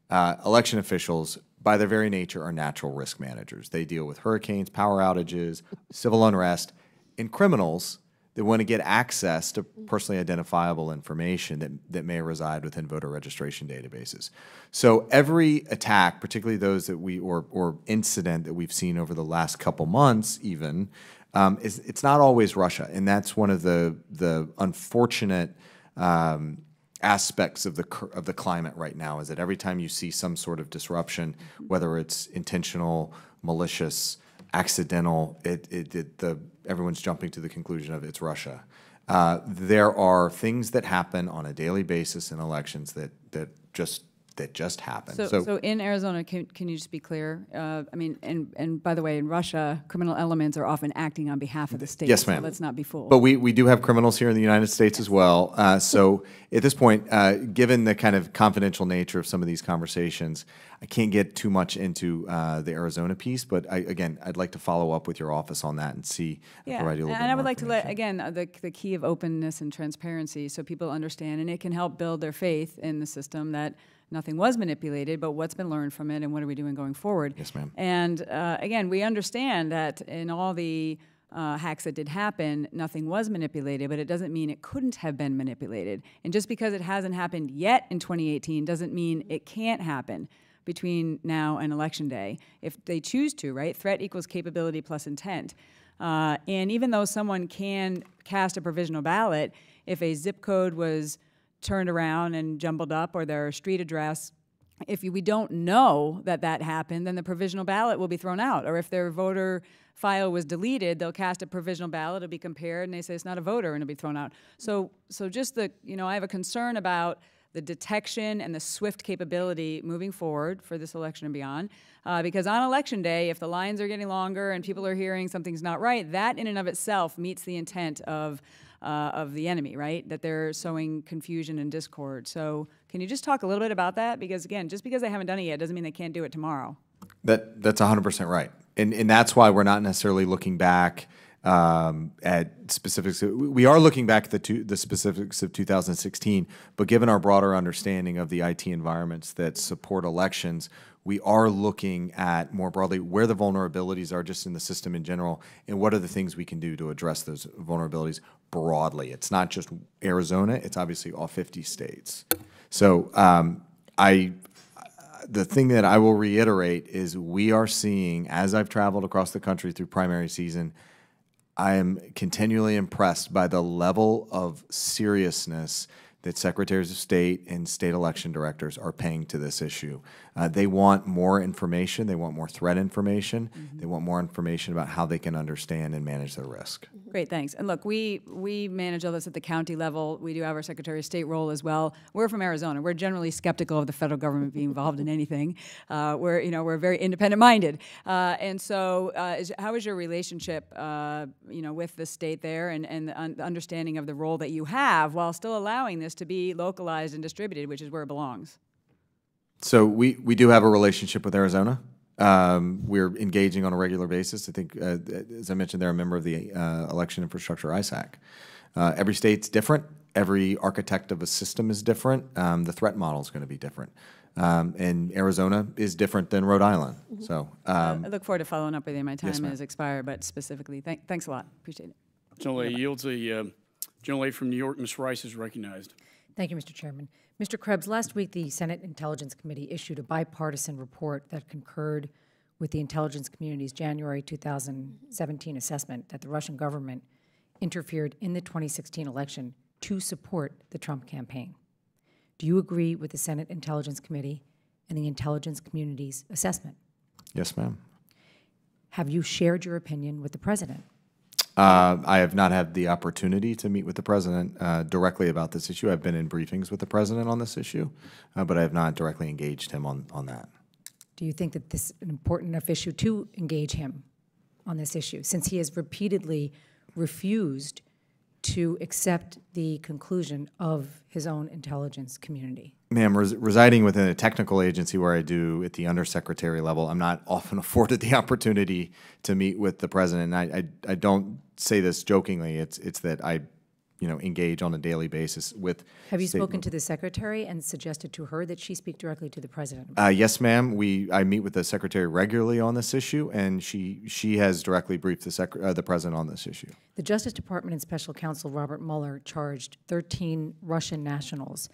uh, election officials, by their very nature, are natural risk managers. They deal with hurricanes, power outages, civil unrest, and criminals that want to get access to personally identifiable information that, that may reside within voter registration databases. So every attack, particularly those that we, or, or incident that we've seen over the last couple months even, um, is, it's not always Russia. And that's one of the, the unfortunate um, aspects of the of the climate right now is that every time you see some sort of disruption, whether it's intentional, malicious, accidental, it, it, it the everyone's jumping to the conclusion of it's Russia. Uh, there are things that happen on a daily basis in elections that that just that just happened. So, so, in Arizona, can, can you just be clear? Uh, I mean, and, and by the way, in Russia, criminal elements are often acting on behalf of the state. Yes, ma'am. So let's not be fooled. But we, we do have criminals here in the United States as well. Uh, so at this point, uh, given the kind of confidential nature of some of these conversations, I can't get too much into uh, the Arizona piece. But I, again, I'd like to follow up with your office on that and see. Yeah, a little and bit I would like to let again uh, the the key of openness and transparency, so people understand, and it can help build their faith in the system that nothing was manipulated, but what's been learned from it, and what are we doing going forward? Yes, ma'am. And uh, again, we understand that in all the uh, hacks that did happen, nothing was manipulated, but it doesn't mean it couldn't have been manipulated. And just because it hasn't happened yet in 2018 doesn't mean it can't happen between now and election day if they choose to, right? Threat equals capability plus intent. Uh, and even though someone can cast a provisional ballot, if a zip code was turned around and jumbled up or their street address, if we don't know that that happened, then the provisional ballot will be thrown out. Or if their voter file was deleted, they'll cast a provisional ballot, it'll be compared, and they say it's not a voter, and it'll be thrown out. So, so just the, you know, I have a concern about the detection and the swift capability moving forward for this election and beyond. Uh, because on election day, if the lines are getting longer and people are hearing something's not right, that in and of itself meets the intent of uh, of the enemy, right? That they're sowing confusion and discord. So, can you just talk a little bit about that? Because again, just because they haven't done it yet doesn't mean they can't do it tomorrow. That that's 100% right. And and that's why we're not necessarily looking back um, at specifics. We are looking back at the two, the specifics of 2016, but given our broader understanding of the IT environments that support elections, we are looking at more broadly where the vulnerabilities are just in the system in general, and what are the things we can do to address those vulnerabilities broadly. It's not just Arizona; it's obviously all 50 states. So um, I the thing that I will reiterate is we are seeing, as I've traveled across the country through primary season, I am continually impressed by the level of seriousness that secretaries of state and state election directors are paying to this issue. Uh, they want more information. They want more threat information. They want more information about how they can understand and manage their risk. Great, thanks. And look, we we manage all this at the county level. We do have our Secretary of State role as well. We're from Arizona. We're generally skeptical of the federal government being involved in anything. Uh, we're you know we're very independent minded. Uh, and so, uh, is, how is your relationship uh, you know with the state there, and and the, un- the understanding of the role that you have while still allowing this to be localized and distributed, which is where it belongs. So we, we do have a relationship with Arizona. Um, we're engaging on a regular basis. I think, uh, as I mentioned, they're a member of the uh, Election Infrastructure ISAC. Uh, every state's different. every architect of a system is different. Um, the threat model is going to be different. Um, and Arizona is different than Rhode Island. So, um, I look forward to following up with you. My time ma'am. has expired, but specifically, thank, thanks a lot. Appreciate it. Gentlelady yields the uh, gentlelady from New York, Ms. Rice, is recognized. Thank you, Mr. Chairman. Mr. Krebs, last week, the Senate Intelligence Committee issued a bipartisan report that concurred with the intelligence community's January 2017 assessment that the Russian government interfered in the 2016 election to support the Trump campaign. Do you agree with the Senate Intelligence Committee and the intelligence community's assessment? yes, ma'am. Have you shared your opinion with the president? Uh, I have not had the opportunity to meet with the president uh, directly about this issue. I've been in briefings with the president on this issue, uh, but I have not directly engaged him on, on that. Do you think that this is an important enough issue to engage him on this issue, since he has repeatedly refused to accept the conclusion of his own intelligence community? Ma'am, res- residing within a technical agency where I do at the undersecretary level, I'm not often afforded the opportunity to meet with the president. And I, I, I don't say this jokingly. It's, it's that I, you know, engage on a daily basis with. Have you spoken to the secretary and suggested to her that she speak directly to the president? Uh, yes, ma'am. We I meet with the secretary regularly on this issue, and she she has directly briefed the sec- uh, the president on this issue. The Justice Department and Special Counsel Robert Mueller charged 13 Russian nationals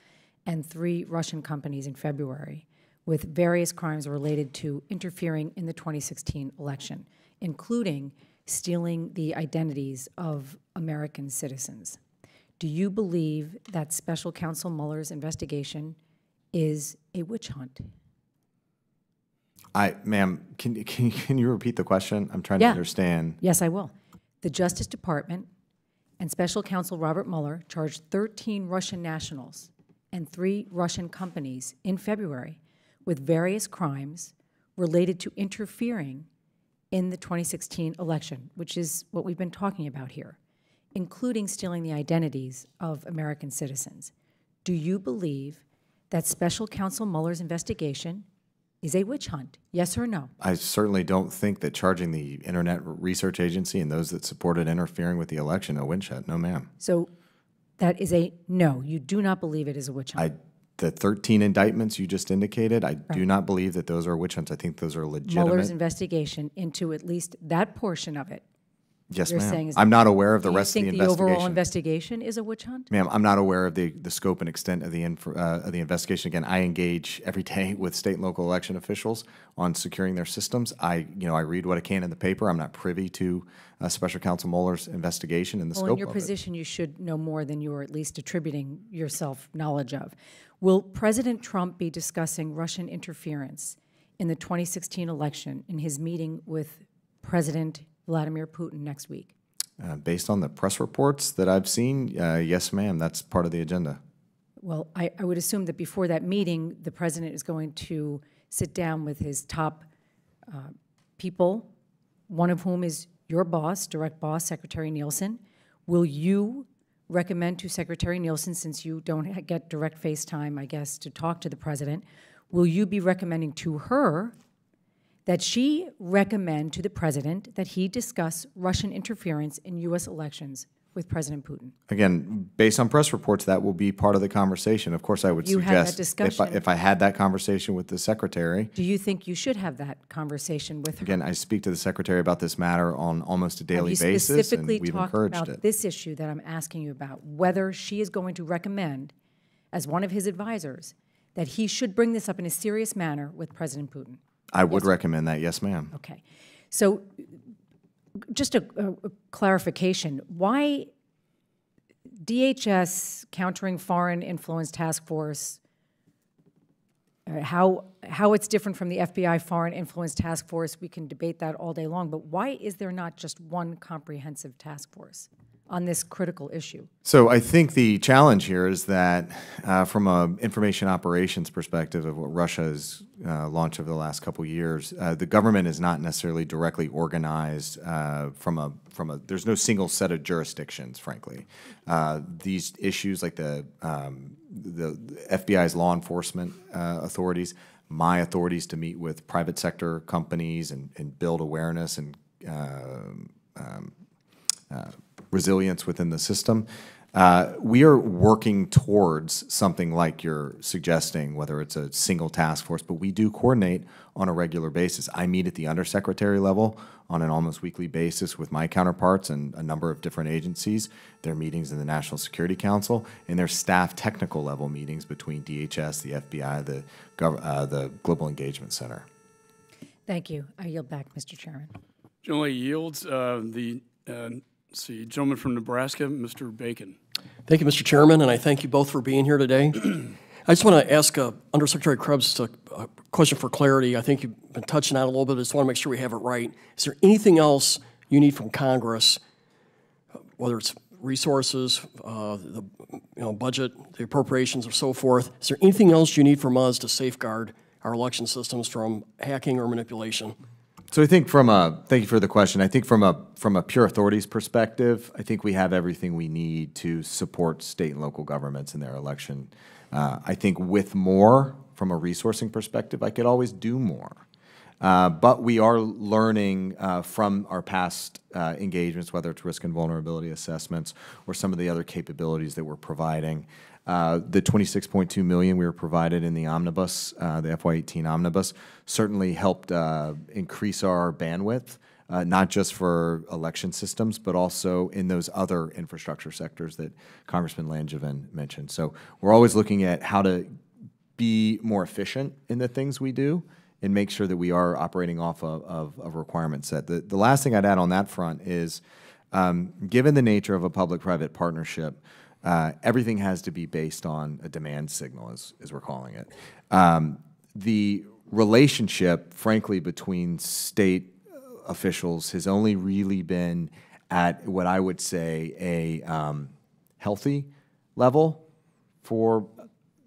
and three Russian companies in February with various crimes related to interfering in the 2016 election, including stealing the identities of American citizens. Do you believe that Special Counsel Mueller's investigation is a witch hunt? I, ma'am, can can you- can you repeat the question? I'm trying to understand. Yes, I will. The Justice Department and Special Counsel Robert Mueller charged 13 Russian nationals and three Russian companies in February with various crimes related to interfering in the 2016 election, which is what we've been talking about here, including stealing the identities of American citizens. Do you believe that Special Counsel Mueller's investigation is a witch hunt? Yes or no? I certainly don't think that charging the Internet Research Agency and those that supported interfering with the election a witch hunt. No, ma'am. So that is a no. You do not believe it is a witch hunt. I the 13 indictments you just indicated, I do not believe that those are witch hunts. I think those are legitimate. Mueller's investigation into at least that portion of it. Yes, ma'am. I'm not aware of the rest of the think the overall investigation. investigation is a witch hunt? Ma'am, I'm not aware of the, the scope and extent of the, uh, of the investigation. Again, I engage every day with state and local election officials on securing their systems. I, you know, I read what I can in the paper. I'm not privy to uh, Special Counsel Mueller's investigation and the Well, in scope your of it. position, you should know more than you are at least attributing yourself knowledge of. Will President Trump be discussing Russian interference in the 2016 election in his meeting with President Vladimir Putin next week? Uh, based on the press reports that I've seen, uh, yes, ma'am, that's part of the agenda. Well, I, I would assume that before that meeting, the president is going to sit down with his top uh, people, one of whom is your boss, direct boss, Secretary Nielsen. Will you recommend to Secretary Nielsen, since you don't get direct FaceTime, I guess, to talk to the president, will you be recommending to her that she recommend to the president that he discuss Russian interference in U.S. elections with President Putin? Again, based on press reports, that will be part of the conversation. Of course, I would You suggest if I, if I had that conversation with the secretary, Do you think you should have that conversation with her? again, I speak to the secretary about this matter on almost a daily basis, and we've talked encouraged about it. this issue that I'm asking you about, whether she is going to recommend, as one of his advisors, that he should bring this up in a serious manner with President Putin? I would recommend that, yes, ma'am. Okay. So, just a, a- a clarification, why DHS Countering Foreign Influence Task Force, uh, how, how it's different from the FBI Foreign Influence Task Force, we can debate that all day long, but why is there not just one comprehensive task force on this critical issue? So I think the challenge here is that, uh, from a information operations perspective of what Russia's uh, launched over the last couple years, uh, the government is not necessarily directly organized uh, from a from a. There's no single set of jurisdictions, frankly. Uh, these issues, like the um, the FBI's law enforcement uh, authorities, my authorities to meet with private sector companies and, and build awareness and um, uh, resilience within the system. Uh, we are working towards something like you're suggesting, whether it's a single task force, but we do coordinate on a regular basis. I meet at the undersecretary level on an almost weekly basis with my counterparts and a number of different agencies. There are meetings in the National Security Council, and there's staff technical level meetings between DHS, the FBI, the, gov- uh, the Global Engagement Center. Thank you. I yield back, Mr. Chairman. Generally yields uh, the, uh, let's see, gentleman from Nebraska, Mr. Bacon. Thank you, Mr. Chairman, and I thank you both for being here today. I just want to ask uh, Undersecretary Krebs a, a question for clarity. I think you've been touching on it a little bit. I just want to make sure we have it right. Is there anything else you need from Congress, whether it's resources, uh, the you know, budget, the appropriations, or so forth? Is there anything else you need from us to safeguard our election systems from hacking or manipulation? So I think from a, thank you for the question. I think from a, from a pure authorities perspective, I think we have everything we need to support state and local governments in their election. Uh, I think with more, from a resourcing perspective, I could always do more. Uh, but we are learning uh, from our past uh, engagements, whether it's risk and vulnerability assessments or some of the other capabilities that we're providing. Uh, the 26.2 million we were provided in the omnibus, uh, the FY18 omnibus, certainly helped uh, increase our bandwidth, uh, not just for election systems, but also in those other infrastructure sectors that Congressman Langevin mentioned. So we're always looking at how to be more efficient in the things we do and make sure that we are operating off of, of, of requirement set. The, the last thing I'd add on that front is, um, given the nature of a public-private partnership, uh, everything has to be based on a demand signal, as, as we're calling it. Um, the relationship, frankly, between state officials has only really been at what I would say a um, healthy level for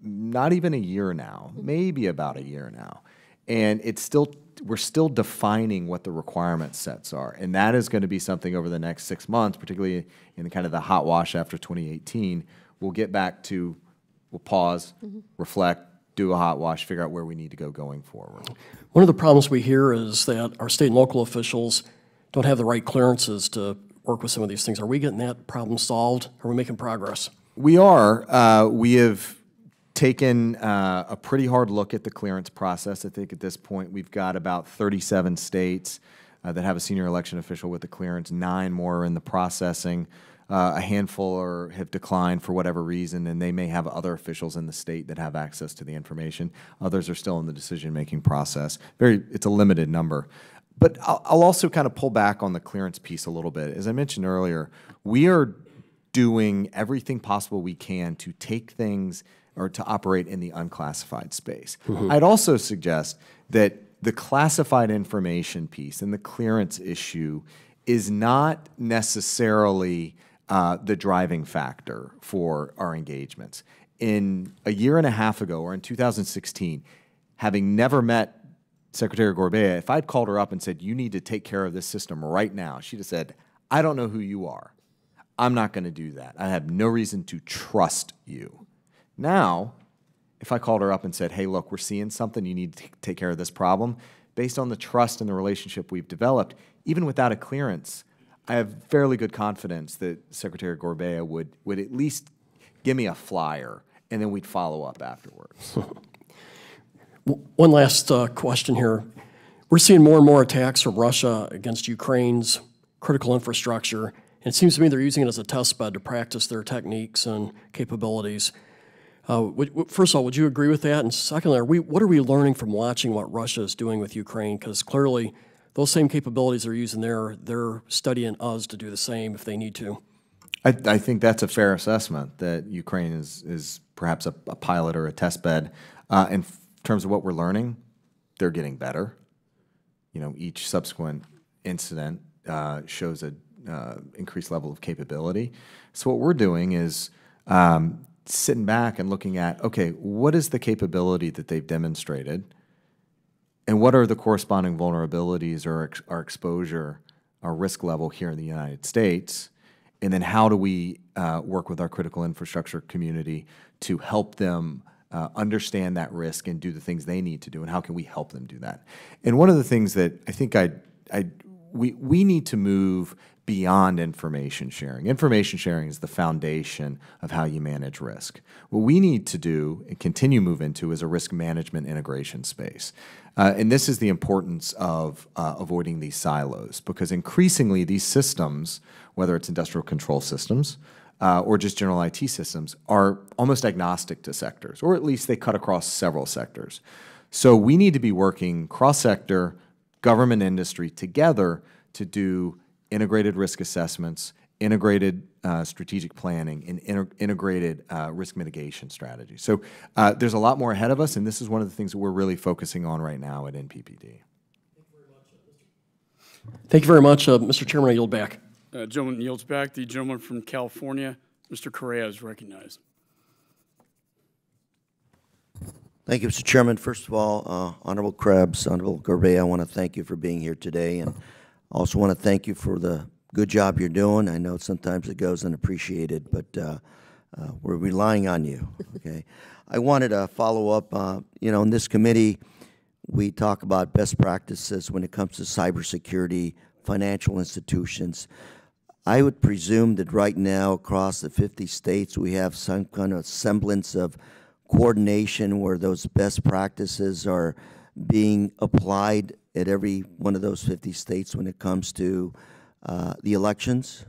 not even a year now, maybe about a year now. And it's still, we're still defining what the requirement sets are. And that is going to be something over the next six months, particularly in kind of the hot wash after 2018. We'll get back to, we'll pause, reflect, do a hot wash, figure out where we need to go going forward. One of the problems we hear is that our state and local officials don't have the right clearances to work with some of these things. Are we getting that problem solved? Are we making progress? We are. Uh, we have taken uh, a pretty hard look at the clearance process. I think at this point we've got about 37 states uh, that have a senior election official with the clearance. Nine more are in the processing. Uh, a handful are, have declined for whatever reason, and they may have other officials in the state that have access to the information. Others are still in the decision-making process. Very, it's a limited number. But I'll, I'll also kind of pull back on the clearance piece a little bit. As I mentioned earlier, we are doing everything possible we can to take things or to operate in the unclassified space. I'd also suggest that the classified information piece and the clearance issue is not necessarily uh, the driving factor for our engagements. In a year and a half ago, or in 2016, having never met Secretary Gorbea, if I'd called her up and said, You need to take care of this system right now, she'd have said, I don't know who you are. I'm not going to do that. I have no reason to trust you. Now, if I called her up and said, hey, look, we're seeing something, you need to take care of this problem, based on the trust and the relationship we've developed, even without a clearance, I have fairly good confidence that Secretary Gorbea would, would at least give me a flyer, and then we'd follow up afterwards. One last uh, question here. We're seeing more and more attacks from Russia against Ukraine's critical infrastructure, and it seems to me they're using it as a test bed to practice their techniques and capabilities. Uh, would, first of all, would you agree with that? And secondly, are we, what are we learning from watching what Russia is doing with Ukraine? Because clearly, those same capabilities they're using there, they're studying us to do the same if they need to. I, I think that's a fair assessment that Ukraine is, is perhaps a, a pilot or a test bed. Uh, in terms of what we're learning, they're getting better. You know, each subsequent incident uh, shows a uh, increased level of capability. So what we're doing is um, sitting back and looking at, okay, what is the capability that they've demonstrated, and what are the corresponding vulnerabilities or ex- our exposure, our risk level here in the United States, and then how do we uh, work with our critical infrastructure community to help them uh, understand that risk and do the things they need to do, and how can we help them do that? And one of the things that I think I, I we, we need to move beyond information sharing. Information sharing is the foundation of how you manage risk. What we need to do and continue move into is a risk management integration space. Uh, and this is the importance of uh, avoiding these silos because increasingly these systems, whether it's industrial control systems uh, or just general IT systems, are almost agnostic to sectors, or at least they cut across several sectors. So we need to be working cross sector, government industry together to do integrated risk assessments, integrated uh, strategic planning, and inter integrated uh, risk mitigation strategies. So uh, there's a lot more ahead of us, and this is one of the things that we're really focusing on right now at NPPD. Thank you very much, uh, Mr. Chairman. I yield back. Uh, gentleman yields back. The gentleman from California, Mr. Correa, is recognized. Thank you, Mr. Chairman. First of all, uh, Honorable Krebs, Honorable Gorbea, I want to thank you for being here today, and also want to thank you for the good job you're doing. I know sometimes it goes unappreciated, but uh, uh, we're relying on you. Okay. I wanted to follow up. Uh, you know, in this committee, we talk about best practices when it comes to cybersecurity, financial institutions. I would presume that right now across the 50 states we have some kind of semblance of coordination where those best practices are being applied at every one of those 50 states when it comes to uh, the elections?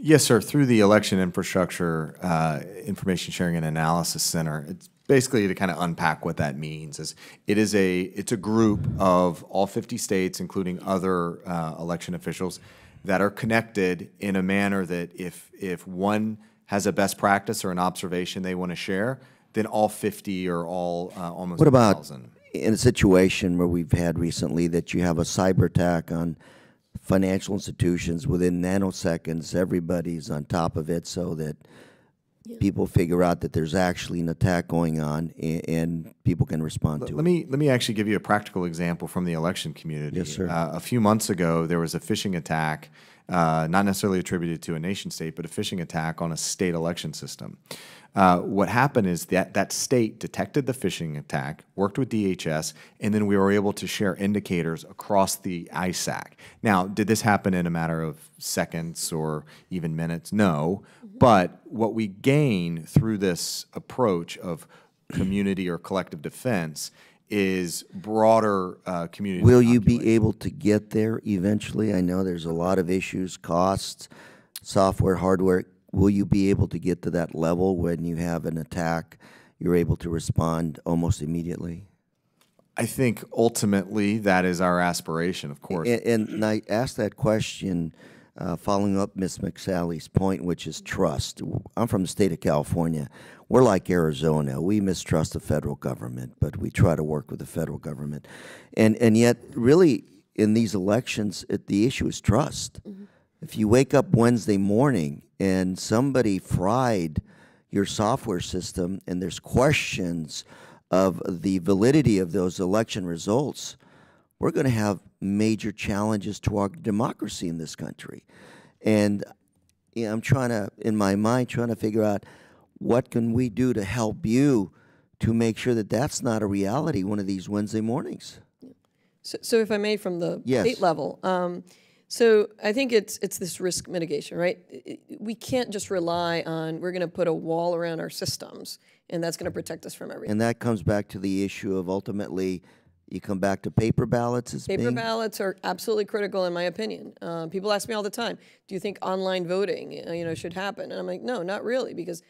Yes, sir. Through the Election Infrastructure uh, Information Sharing and Analysis Center, it's basically to kind of unpack what that means. Is it is a it's a group of all 50 states, including other uh, election officials, that are connected in a manner that if if one has a best practice or an observation they want to share, then all 50 or all uh, almost what about 1,000. In a situation where we've had recently that you have a cyber attack on financial institutions within nanoseconds everybody's on top of it so that people figure out that there's actually an attack going on and, and people can respond to Let it me let me actually give you a practical example from the election community. Yes, sir. Uh, a few months ago, there was a phishing attack, uh, not necessarily attributed to a nation state, but a phishing attack on a state election system. Uh, what happened is that that state detected the phishing attack, worked with DHS, and then we were able to share indicators across the ISAC. Now, did this happen in a matter of seconds or even minutes? No. But what we gain through this approach of community or collective defense is broader uh, community. will you be able to get there eventually i know there's a lot of issues costs software hardware will you be able to get to that level when you have an attack you're able to respond almost immediately I think ultimately that is our aspiration, of course. And, and I asked that question uh, following up Ms. McSally's point, which is trust. I'm from the state of California. We're like Arizona. We mistrust the federal government, but we try to work with the federal government. And, and yet, really, in these elections, it, the issue is trust. Mm-hmm. If you wake up Wednesday morning and somebody fried your software system and there's questions of the validity of those election results, we're going to have major challenges to our democracy in this country. And you know, I'm trying to, in my mind, trying to figure out what can we do to help you to make sure that that's not a reality one of these Wednesday mornings. So, so if I may, from the Yes. state level, um, so I think it's it's this risk mitigation, right? We can't just rely on we're going to put a wall around our systems and that's going to protect us from everything. And that comes back to the issue of ultimately, you come back to paper ballots as Paper being ballots are absolutely critical, in my opinion. Uh, people ask me all the time, "Do you think online voting, uh, you know, should happen?" And I'm like, "No, not really," because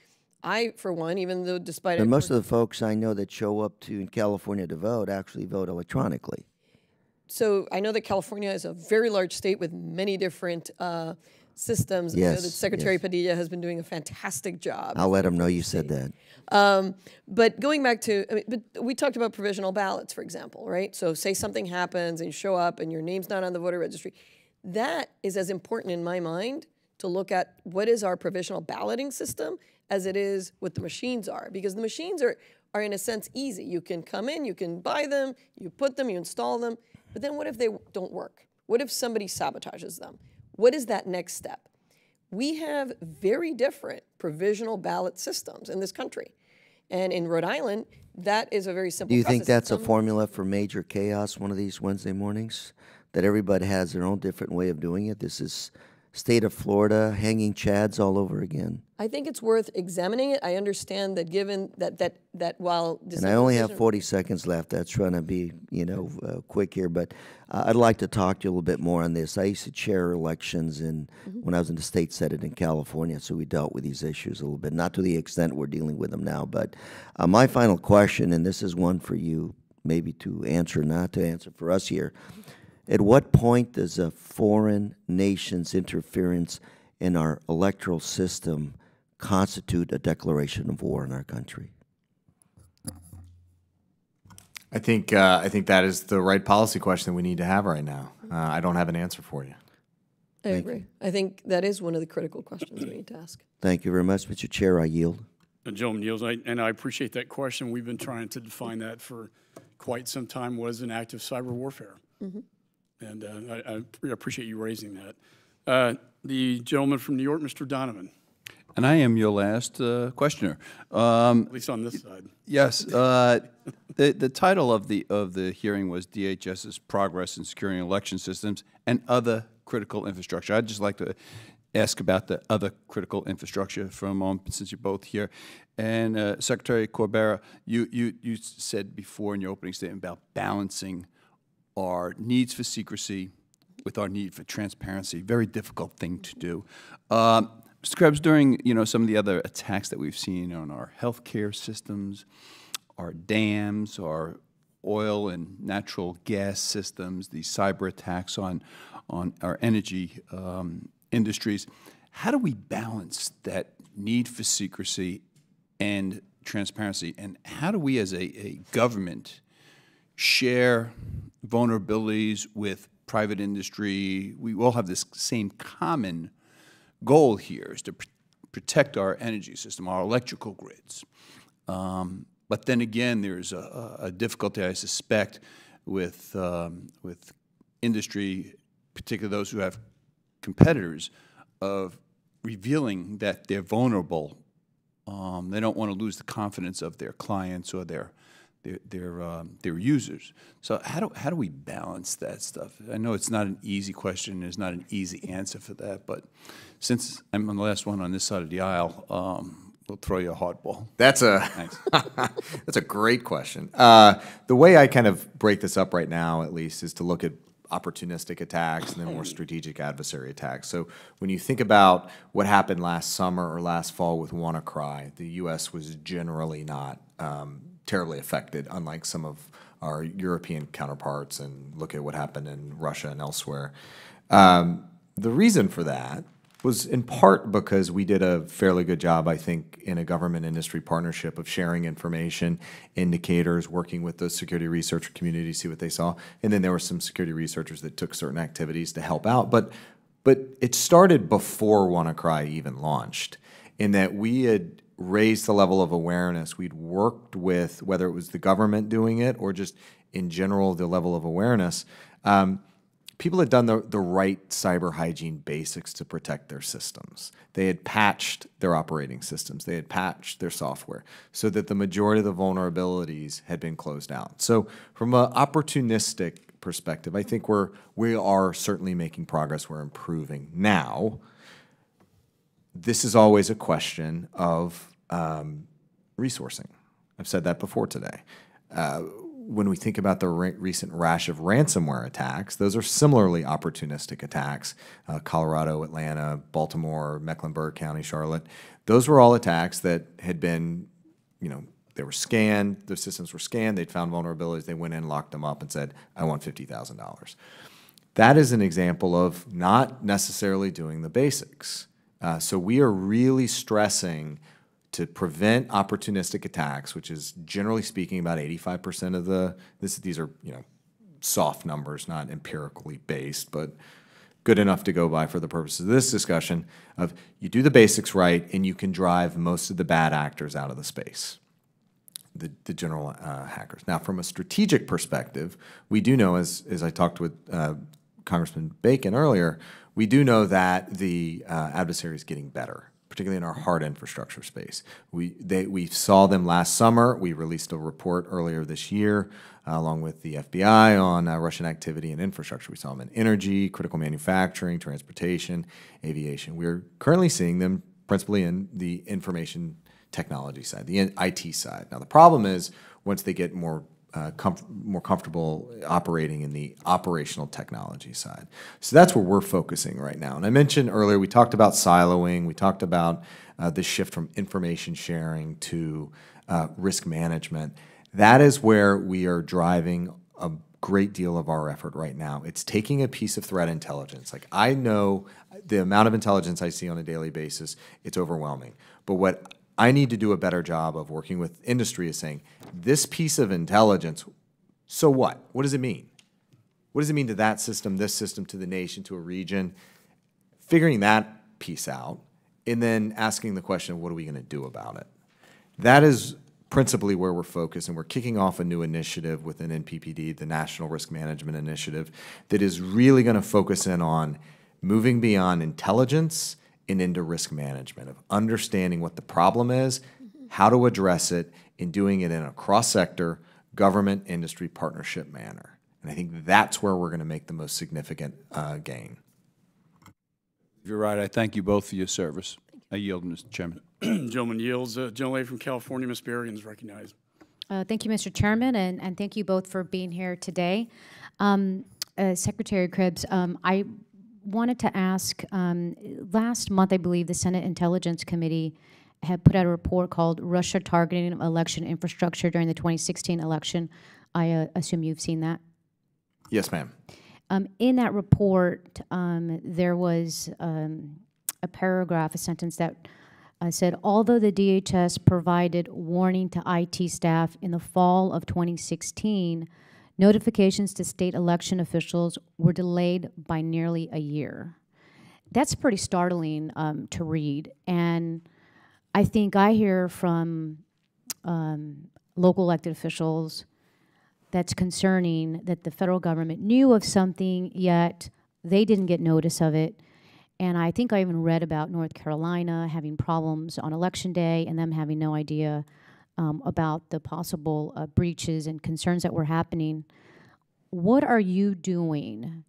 I, for one, even though despite And most of the folks I know that show up to in California to vote actually vote electronically. so I know that California is a very large state with many different uh, systems. I know that Yes, Secretary yes. Padilla has been doing a fantastic job. I'll let them know you said that. Um, but going back to, I mean, but we talked about provisional ballots, for example, right? So say something happens and you show up and your name's not on the voter registry. That is as important in my mind to look at what is our provisional balloting system as it is what the machines are, because the machines are are in a sense easy. You can come in, you can buy them, you put them, you install them. But then what if they don't work? What if somebody sabotages them? What is that next step? We have very different provisional ballot systems in this country. And in Rhode Island, that is a very simple Do you think that's a formula for major chaos one of these Wednesday mornings? that everybody has their own different way of doing it. This is state of Florida hanging chads all over again. I think it's worth examining it. I understand that given that, that, that while. And I only have 40 seconds left. That's trying to be, you know, uh, quick here, but uh, I'd like to talk to you a little bit more on this. I used to chair elections in when I was in the state senate in California, so we dealt with these issues a little bit, not to the extent we're dealing with them now. But uh, my final question, and this is one for you, maybe to answer, not to answer for us here. At what point does a foreign nation's interference in our electoral system constitute a declaration of war in our country? I think, uh, I think that is the right policy question that we need to have right now. Uh, I don't have an answer for you. I agree. I think that is one of the critical questions we need to ask. Thank you very much, Mr. Chair. I yield. The gentleman yields, I- and I appreciate that question. We've been trying to define that for quite some time, what is an act of cyber warfare? And uh, I I appreciate you raising that. Uh, The gentleman from New York, Mr. Donovan, And I am your last uh, questioner. Um, at least on this side. Yes, uh, the, the title of the, of the hearing was DHS's Progress in Securing Election Systems and Other Critical Infrastructure. I'd just like to ask about the other critical infrastructure for a moment, since you're both here. And uh, Secretary Gorbea, you, you, you said before in your opening statement about balancing our needs for secrecy with our need for transparency. Very difficult thing to do. Um, Mr. Krebs, during you know some of the other attacks that we've seen on our healthcare systems, our dams, our oil and natural gas systems, the cyber attacks on on our energy um, industries, how do we balance that need for secrecy and transparency, and how do we as a, a government share vulnerabilities with private industry. We all have this same common goal here is to pr- protect our energy system, our electrical grids. Um, but then again, there's a, a difficulty, I suspect, with, um, with industry, particularly those who have competitors, of revealing that they're vulnerable. Um, they don't want to lose the confidence of their clients or their, their, their, um, their users. So how do, how do we balance that stuff? I know it's not an easy question, there's not an easy answer for that, but since I'm the last one on this side of the aisle, um, we'll throw you a hardball. That's a that's a great question. Uh, the way I kind of break this up right now, at least, is to look at opportunistic attacks and then more strategic adversary attacks. So when you think about what happened last summer or last fall with WannaCry, the U.S. was generally not um, terribly affected, unlike some of our European counterparts. And look at what happened in Russia and elsewhere. Um, the reason for that was in part because we did a fairly good job, I think, in a government industry partnership of sharing information, indicators, working with the security researcher community to see what they saw. And then there were some security researchers that took certain activities to help out. But but it started before WannaCry even launched, in that we had raised the level of awareness. We'd worked with whether it was the government doing it or just in general the level of awareness. Um, people had done the, the right cyber hygiene basics to protect their systems. They had patched their operating systems, they had patched their software so that the majority of the vulnerabilities had been closed out. So, from an opportunistic perspective, I think we're we are certainly making progress. We're improving now. This is always a question of um, resourcing. I've said that before today. Uh, when we think about the re- recent rash of ransomware attacks, those are similarly opportunistic attacks. Uh, Colorado, Atlanta, Baltimore, Mecklenburg County, Charlotte. Those were all attacks that had been, you know, they were scanned, the systems were scanned, they'd found vulnerabilities, they went in, locked them up, and said, I want $50,000. That is an example of not necessarily doing the basics. Uh, so we are really stressing to prevent opportunistic attacks, which is generally speaking about 85% of the, this, these are, you know, soft numbers, not empirically based, but good enough to go by for the purposes of this discussion of you do the basics right and you can drive most of the bad actors out of the space the, the general uh, hackers. Now, from a strategic perspective, we do know, as, as I talked with uh, Congressman Bacon earlier, we do know that the uh, adversary is getting better, particularly in our hard infrastructure space. We, they, we saw them last summer. We released a report earlier this year, uh, along with the FBI, on uh, Russian activity in infrastructure. We saw them in energy, critical manufacturing, transportation, aviation. We're currently seeing them principally in the information technology side, the IT side. Now, the problem is once they get more uh, comf more comfortable operating in the operational technology side. So that's where we're focusing right now. And I mentioned earlier, we talked about siloing, we talked about uh, the shift from information sharing to uh, risk management. That is where we are driving a great deal of our effort right now. It's taking a piece of threat intelligence. Like I know the amount of intelligence I see on a daily basis, it's overwhelming. But what I need to do a better job of working with industry is saying, this piece of intelligence, so what? What does it mean? What does it mean to that system, this system, to the nation, to a region? Figuring that piece out, and then asking the question what are we going to do about it? That is principally where we're focused, and we're kicking off a new initiative within NPPD, the National Risk Management Initiative, that is really going to focus in on moving beyond intelligence and into risk management of understanding what the problem is, how to address it, and doing it in a cross-sector government industry partnership manner. And I think that's where we're going to make the most significant uh, gain. You're right. I thank you both for your service. I yield, Mr. Chairman. Gentleman yields. Uh, Gentlelady from California, Ms. Barragán is recognized. Uh, thank you, Mr. Chairman, and, and thank you both for being here today. Um, uh, Secretary Krebs, um, I wanted to ask, um, last month, I believe, the Senate Intelligence Committee had put out a report called Russia Targeting Election Infrastructure During the 2016 Election. I uh, assume you've seen that? Yes, ma'am. Um, in that report, um, there was um, a paragraph, a sentence that uh, said, although the DHS provided warning to IT staff in the fall of 2016, Notifications to state election officials were delayed by nearly a year. That's pretty startling um, to read. And I think I hear from um, local elected officials that's concerning that the federal government knew of something, yet they didn't get notice of it. And I think I even read about North Carolina having problems on election day and them having no idea um, about the possible uh, breaches and concerns that were happening. What are you doing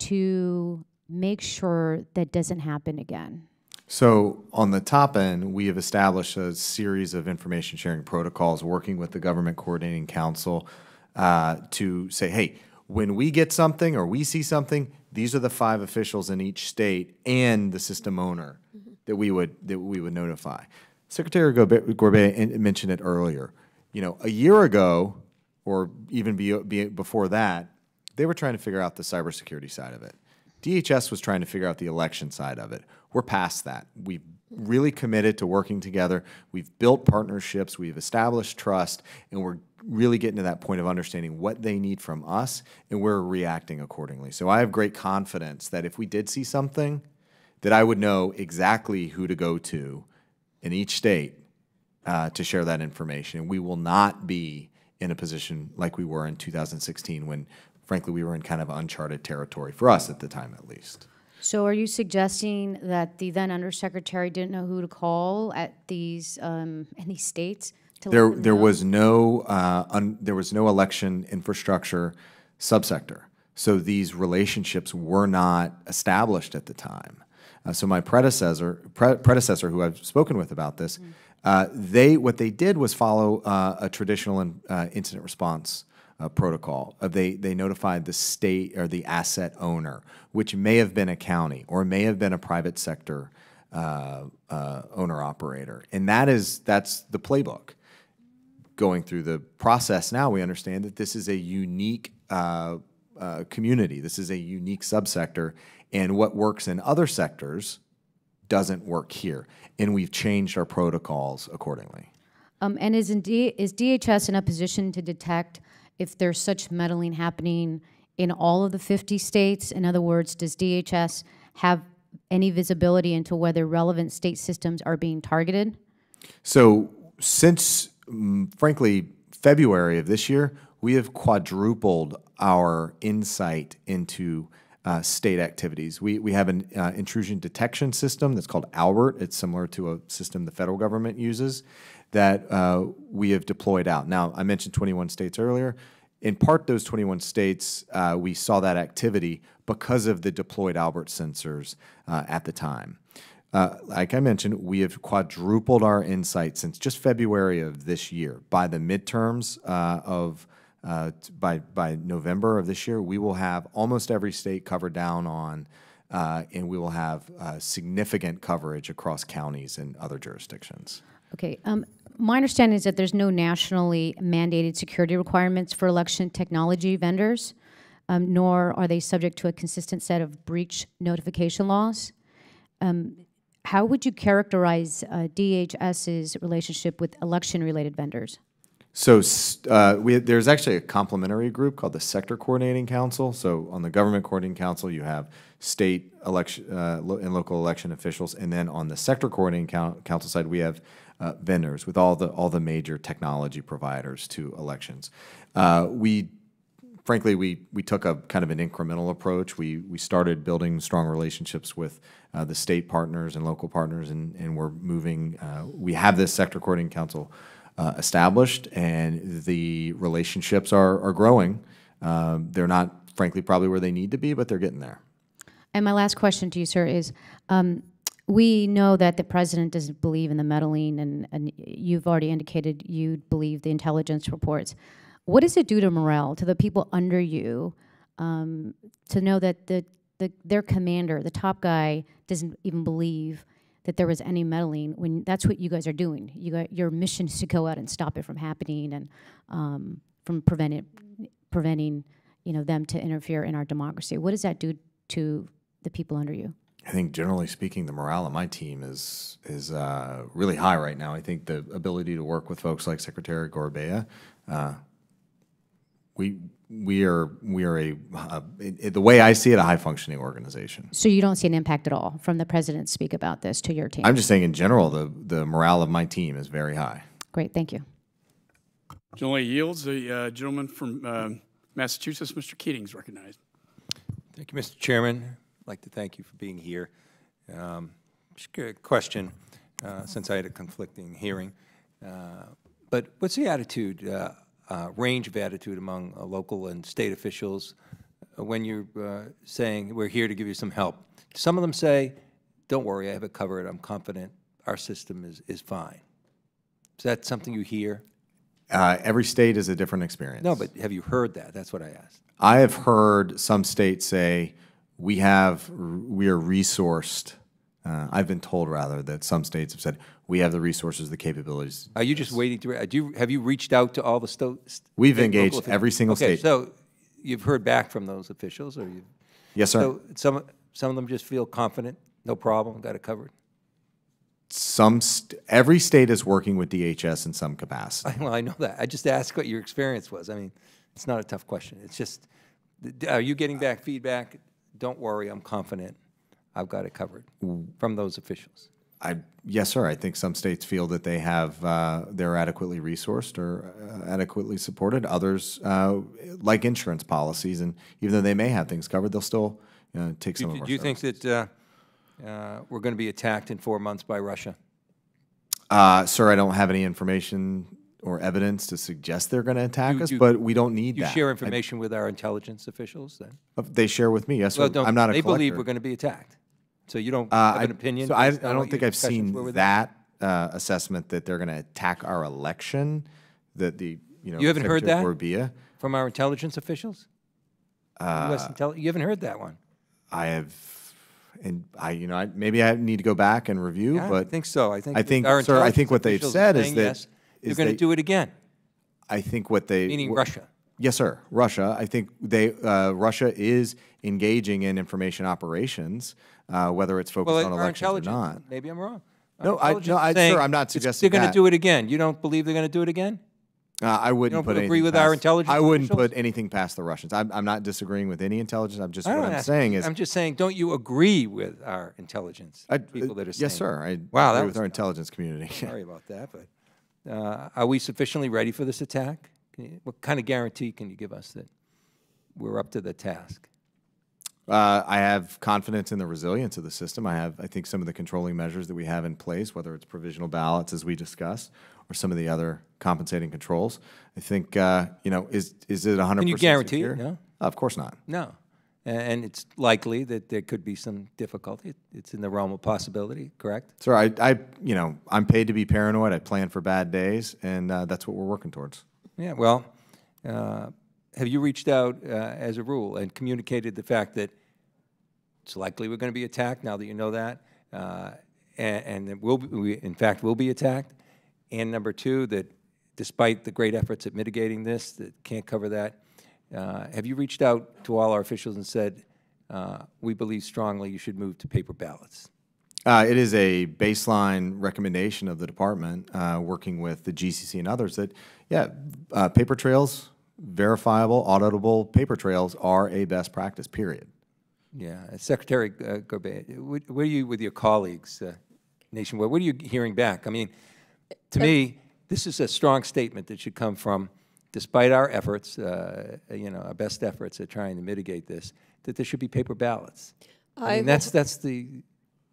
to make sure that doesn't happen again? So on the top end, we have established a series of information sharing protocols working with the Government Coordinating Council uh, to say, hey, when we get something or we see something, these are the five officials in each state and the system owner mm -hmm. that we would that we would notify. Secretary Gorbea mentioned it earlier. You know, a year ago, or even be, be, before that, they were trying to figure out the cybersecurity side of it. DHS was trying to figure out the election side of it. We're past that. We've really committed to working together. We've built partnerships. We've established trust, and we're really getting to that point of understanding what they need from us, and we're reacting accordingly. So I have great confidence that if we did see something, that I would know exactly who to go to in each state uh, to share that information. And We will not be in a position like we were in 2016 when, frankly, we were in kind of uncharted territory, for us at the time at least. So are you suggesting that the then undersecretary didn't know who to call at these, um, in these states? there, there was no, uh, there was no election infrastructure subsector. So these relationships were not established at the time. Uh, so my predecessor, pre predecessor, who I've spoken with about this, mm. uh, they what they did was follow uh, a traditional in, uh, incident response uh, protocol. they they notified the state or the asset owner, which may have been a county or may have been a private sector owner operator, and that is that's the playbook. Going through the process now, we understand that this is a unique community. This is a unique subsector, and what works in other sectors doesn't work here. And we've changed our protocols accordingly. Um, and is, D is DHS in a position to detect if there's such meddling happening in all of the 50 states? In other words, does DHS have any visibility into whether relevant state systems are being targeted? So since, um, frankly, February of this year, we have quadrupled our insight into uh, state activities. We, we have an uh, intrusion detection system that's called Albert. It's similar to a system the federal government uses that uh, we have deployed out. Now, I mentioned 21 states earlier. In part, those 21 states, uh, we saw that activity because of the deployed Albert sensors uh, at the time. Uh, like I mentioned, we have quadrupled our insight since just February of this year. By the midterms uh, of uh, by by November of this year, we will have almost every state covered down on, uh, and we will have uh, significant coverage across counties and other jurisdictions. Okay. Um, my understanding is that there's no nationally mandated security requirements for election technology vendors, um, nor are they subject to a consistent set of breach notification laws. Um, how would you characterize uh, DHS's relationship with election-related vendors? So uh, we, there's actually a complementary group called the Sector Coordinating Council. So on the Government Coordinating Council, you have state election uh, lo- and local election officials, and then on the Sector Coordinating Coun- Council side, we have uh, vendors with all the all the major technology providers to elections. Uh, we frankly, we, we took a kind of an incremental approach. We, we started building strong relationships with uh, the state partners and local partners, and, and we're moving. Uh, we have this sector coordinating council uh, established, and the relationships are, are growing. Um, they're not, frankly, probably where they need to be, but they're getting there. And my last question to you, sir, is um, we know that the president doesn't believe in the meddling, and, and you've already indicated you believe the intelligence reports. What does it do to morale, to the people under you, um, to know that the, the, their commander, the top guy, doesn't even believe that there was any meddling when that's what you guys are doing? You got, your mission is to go out and stop it from happening and um, from preventing, preventing you know, them to interfere in our democracy. What does that do to the people under you? I think generally speaking, the morale of my team is is uh, really high right now. I think the ability to work with folks like Secretary Gorbea, uh, we we are we are a, uh, it, it- the way I see it, a high functioning organization. So you don't see an impact at all from the president speak about this to your team? I'm just saying in general, the the morale of my team is very high. Great, thank you. Generally yields. The uh, gentleman from um, Massachusetts, Mr. Keating, is recognized. Thank you, Mr. Chairman. I'd like to thank you for being here. Um, Just a question, uh, since I had a conflicting hearing. Uh, But what's the attitude, uh, range of attitude among uh, local and state officials uh, when you're uh, saying, we're here to give you some help? Some of them say, don't worry, I have it covered, I'm confident, our system is, is fine. Is that something you hear? Uh, every state is a different experience. No, but have you heard that? That's what I asked. I have heard some states say we have we are resourced. Uh, I've been told rather that some states have said we have the resources, the capabilities. Are you just waiting to, re- uh, do you, have you reached out to all the sto- st- We've state and local engaged every single Okay, state. so you've heard back from those officials, or you? Yes, sir. So some, some of them just feel confident, no problem, got it covered? Some st- every state is working with DHS in some capacity. Well, I know that. I just asked what your experience was. I mean, it's not a tough question. It's just, are you getting back feedback? Don't worry, I'm confident. I've got it covered from those officials. I yes, sir. I think some states feel that they have uh, they're adequately resourced or uh, adequately supported. Others, uh, like insurance policies, and even though they may have things covered, they'll still uh, take some Do of our do you think that uh, uh, we're going to be attacked in four months by Russia? Uh, sir, I don't have any information or evidence to suggest they're going to attack You- us, you- but we don't need You that. You share I- information with our intelligence officials then? they share with me. Yes, Well, sir. I'm not a They believe we're going to be attacked. So you don't Uh, have I- an opinion? So I, I based on don't think your I've discussions seen with them? that uh, assessment that they're going to attack our election. That the you know You haven't heard that? Gorbea. From our intelligence officials? US Uh, intel- You haven't heard that one? I have, and I, you know, I, maybe I need to go back and review, I but think so. I think I that think, our sir, I think what they've officials are said is saying that yes, they're is gonna they- do it again. I think what they Meaning Russia. Yes, sir. Russia. I think they uh, Russia is engaging in information operations, uh, whether it's focused Well, on elections or not. maybe I'm wrong. Our No, I- no, I- sir, saying I'm not suggesting They're going to do it again. You don't believe they're going to do it again? Uh, I wouldn't don't put agree with our intelligence I wouldn't officials? put anything past the Russians. I'm, I'm not disagreeing with any intelligence. I'm just what I'm saying is I'm just saying, don't you agree with our intelligence I- people that are saying? yes, sir. I wow, agree that with our intelligence community. Sorry about that, but uh, are we sufficiently ready for this attack? Can you- What kind of guarantee can you give us that we're up to the task? Uh, I have confidence in the resilience of the system. I have, I think, some of the controlling measures that we have in place, whether it's provisional ballots, as we discussed, or some of the other compensating controls. I think, uh, you know, is is it 100% Can you guarantee secure? it? No. Of course not. No. And it's likely that there could be some difficulty. It's in the realm of possibility, correct? Sir, I, I, you know, I'm paid to be paranoid. I plan for bad days, and uh, that's what we're working towards. Yeah, well, uh, have you reached out uh, as a rule and communicated the fact that it's likely we're going to be attacked now that you know that, uh, and, and that will we, in fact, will be attacked? And number two, that despite the great efforts at mitigating this, that can't cover that, uh, have you reached out to all our officials and said, uh, we believe strongly you should move to paper ballots? Uh, it is a baseline recommendation of the department, uh, working with the GCC and others, that, yeah, uh, paper trails, verifiable, auditable paper trails are a best practice, period. Yeah, uh, Secretary uh, Gorbea, wh- where are you with your colleagues uh, nationwide? What are you hearing back? I mean, to me, this is a strong statement that should come from, despite our efforts, uh, you know, our best efforts at trying to mitigate this, that there should be paper ballots. I I mean, that's that's the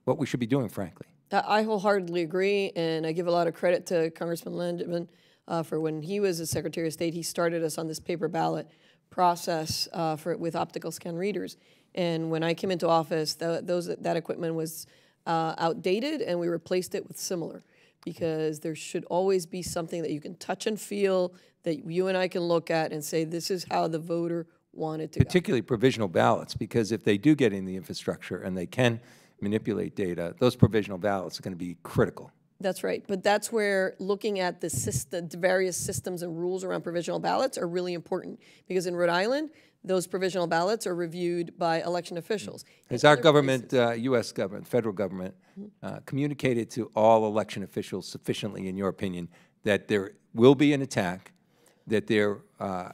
what we should be doing, frankly. I I wholeheartedly agree, and I give a lot of credit to Congressman Langevin uh, for when he was a Secretary of State, he started us on this paper ballot process uh, for with optical scan readers. And when I came into office, tho- those that equipment was uh, outdated, and we replaced it with similar, because there should always be something that you can touch and feel that you and I can look at and say, this is how the voter wanted to go. Particularly provisional ballots, because if they do get in the infrastructure and they can manipulate data, those provisional ballots are going to be critical. That's right, but that's where looking at the system, the various systems and rules around provisional ballots are really important, because in Rhode Island, those provisional ballots are reviewed by election officials. Has our government, uh, U.S. government, federal government, uh, communicated to all election officials sufficiently, in your opinion, that there will be an attack, that there are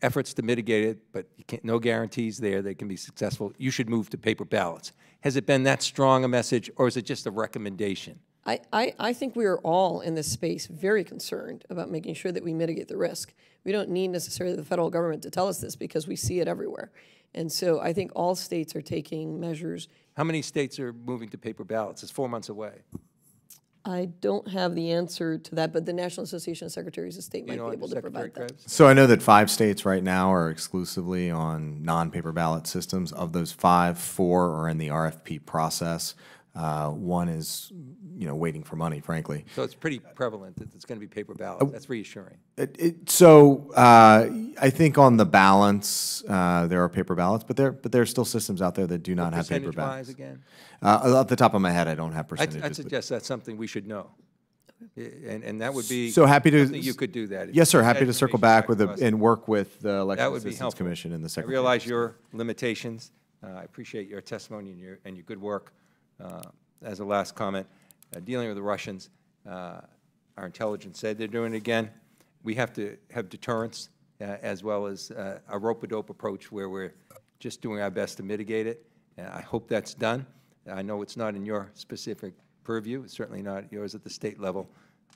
efforts to mitigate it, but you can't, no guarantees there they can be successful? You should move to paper ballots. Has it been that strong a message, or is it just a recommendation? I, I, I think we are all in this space very concerned about making sure that we mitigate the risk. We don't need necessarily the federal government to tell us this because we see it everywhere. And so I think all states are taking measures. How many states are moving to paper ballots? It's four months away. I don't have the answer to that, but the National Association of Secretaries of State You might be able to Secretary provide that. So I know that five states right now are exclusively on non-paper ballot systems. Of those five, four are in the RFP process. Uh, One is, you know, waiting for money, frankly. So it's pretty prevalent that it's going to be paper ballots. That's reassuring. It- it- So uh, I think on the balance, uh, there are paper ballots, but there, but there are still systems out there that do not have paper ballots. again? Uh, Off the top of my head, I don't have percentages. I'd but- suggest that's something we should know. And, and that would be. So happy to. You could do that. Yes, sir, happy to circle back with, the- and work with the Election would Assistance helpful. Commission and the I Secretary. realize your limitations. Uh, I appreciate your testimony and your, and your good work. Uh, As a last comment, uh, dealing with the Russians, uh, our intelligence said they're doing it again. We have to have deterrence as well as a rope-a-dope approach where we're just doing our best to mitigate it. I hope that's done. I know it's not in your specific purview, it's certainly not yours at the state level,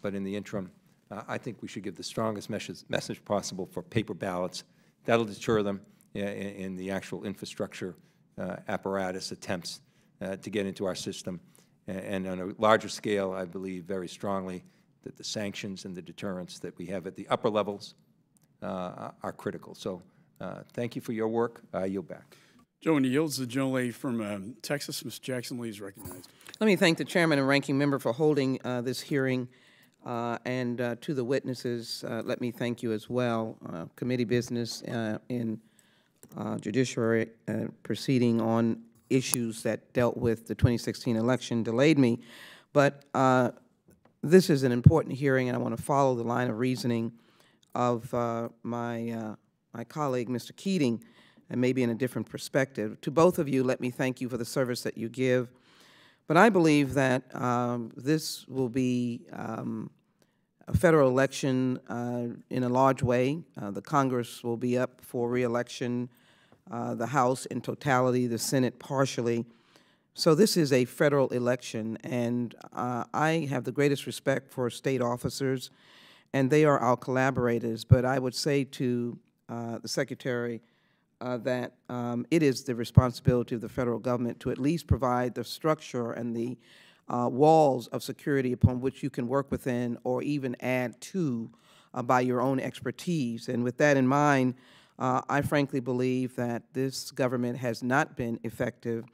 but in the interim, uh, I think we should give the strongest message, message possible for paper ballots. That'll deter them i- i- in the actual infrastructure uh, apparatus attempts uh, to get into our system. A- And on a larger scale, I believe very strongly that the sanctions and the deterrence that we have at the upper levels uh, are critical. So uh, thank you for your work. I yield back. Gentleman yields. The gentlelady from um, Texas, Ms. Jackson Lee, is recognized. Let me thank the chairman and ranking member for holding uh, this hearing, uh, and uh, to the witnesses, uh, let me thank you as well. Uh, Committee business uh, in uh, judiciary uh, proceeding on issues that dealt with the 2016 election delayed me, but uh, this is an important hearing, and I want to follow the line of reasoning of uh, my, uh, my colleague, Mr. Keating, and maybe in a different perspective. To both of you, let me thank you for the service that you give. But I believe that um, this will be um, a federal election uh, in a large way. Uh, the Congress will be up for reelection, uh, the House in totality, the Senate partially. So this is a federal election, and uh, I have the greatest respect for state officers, and they are our collaborators. But I would say to uh, the Secretary uh, that um, it is the responsibility of the federal government to at least provide the structure and the uh, walls of security upon which you can work within or even add to by your own expertise. And with that in mind, uh, I frankly believe that this government has not been effective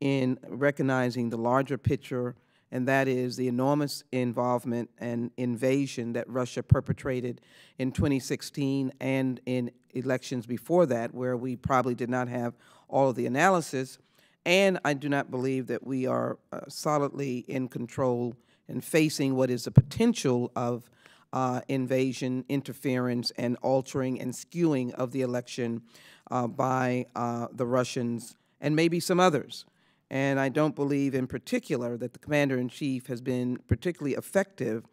in recognizing the larger picture, and that is the enormous involvement and invasion that Russia perpetrated in 2016 and in elections before that, where we probably did not have all of the analysis. And I do not believe that we are uh, solidly in control and facing what is the potential of uh, invasion, interference, and altering and skewing of the election uh, by uh, the Russians and maybe some others. And I don't believe in particular that the commander in chief has been particularly effective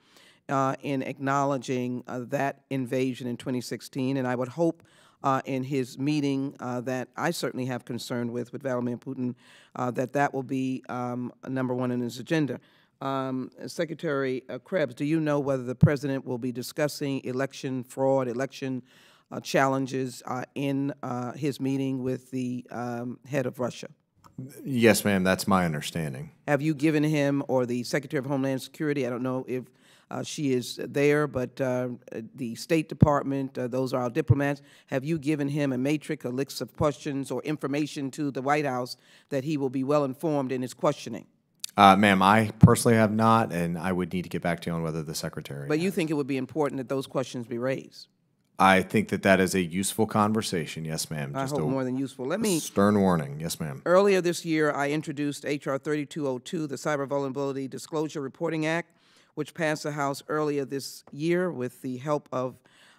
uh, in acknowledging uh, that invasion in 2016. And I would hope uh, in his meeting uh, that I certainly have concern with, with Vladimir Putin, uh, that that will be um, number one on his agenda. Um, Secretary uh, Krebs, do you know whether the president will be discussing election fraud, election uh, challenges uh, in uh, his meeting with the um, head of Russia? Yes, ma'am. That's my understanding. Have you given him or the Secretary of Homeland Security? I don't know if uh, she is there, but uh, the State Department, those are our diplomats. Have you given him a matrix, a list of questions or information to the White House that he will be well informed in his questioning? Uh, ma'am, I personally have not, and I would need to get back to you on whether the secretary. But you think it would be important that those questions be raised? I think that that is a useful conversation. Yes, ma'am. I hope more than useful. Let me stern warning. Yes, ma'am. Earlier this year, I introduced H.R. 3202, the Cyber Vulnerability Disclosure Reporting Act, which passed the House earlier this year with the help of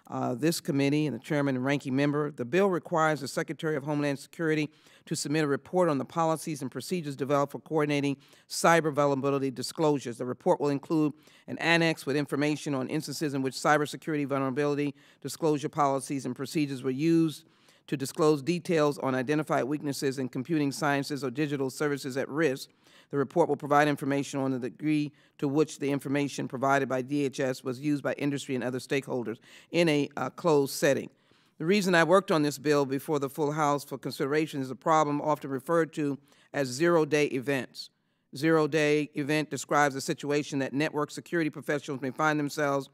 uh, this committee and the chairman and ranking member. The bill requires the Secretary of Homeland Security to submit a report on the policies and procedures developed for coordinating cyber vulnerability disclosures. The report will include an annex with information on instances in which cybersecurity vulnerability disclosure policies and procedures were used to disclose details on identified weaknesses in computing sciences or digital services at risk. The report will provide information on the degree to which the information provided by DHS was used by industry and other stakeholders in a uh, closed setting. The reason I worked on this bill before the full House for consideration is a problem often referred to as zero-day events. Zero-day event describes a situation that network security professionals may find themselves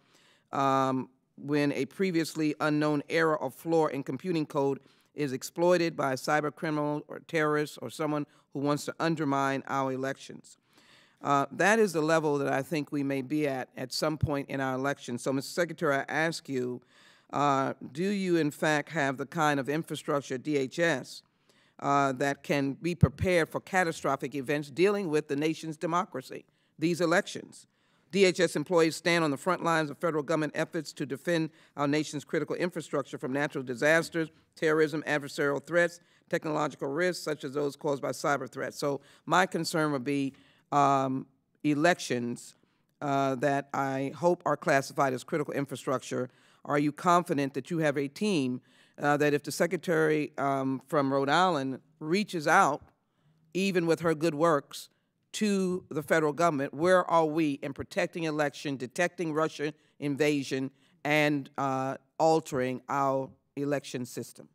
um, when a previously unknown error or flaw in computing code is exploited by a cyber criminal or terrorist or someone who wants to undermine our elections. Uh, that is the level that I think we may be at at some point in our election. So, Mr. Secretary, I ask you, uh, do you in fact have the kind of infrastructure DHS uh, that can be prepared for catastrophic events dealing with the nation's democracy, these elections? DHS employees stand on the front lines of federal government efforts to defend our nation's critical infrastructure from natural disasters, terrorism, adversarial threats, technological risks, such as those caused by cyber threats. So my concern would be um, elections uh, that I hope are classified as critical infrastructure are you confident that you have a team uh, that if the secretary um, from Rhode Island reaches out, even with her good works, to the federal government, where are we in protecting election, detecting Russian invasion, and uh, altering our election system?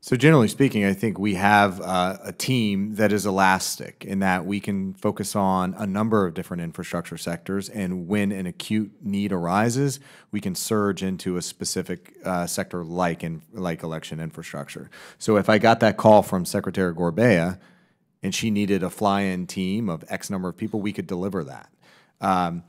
So generally speaking, I think we have uh, a team that is elastic in that we can focus on a number of different infrastructure sectors, and when an acute need arises, we can surge into a specific uh, sector like in like election infrastructure. So if I got that call from Secretary Gorbea, and she needed a fly-in team of X number of people, we could deliver that. Um,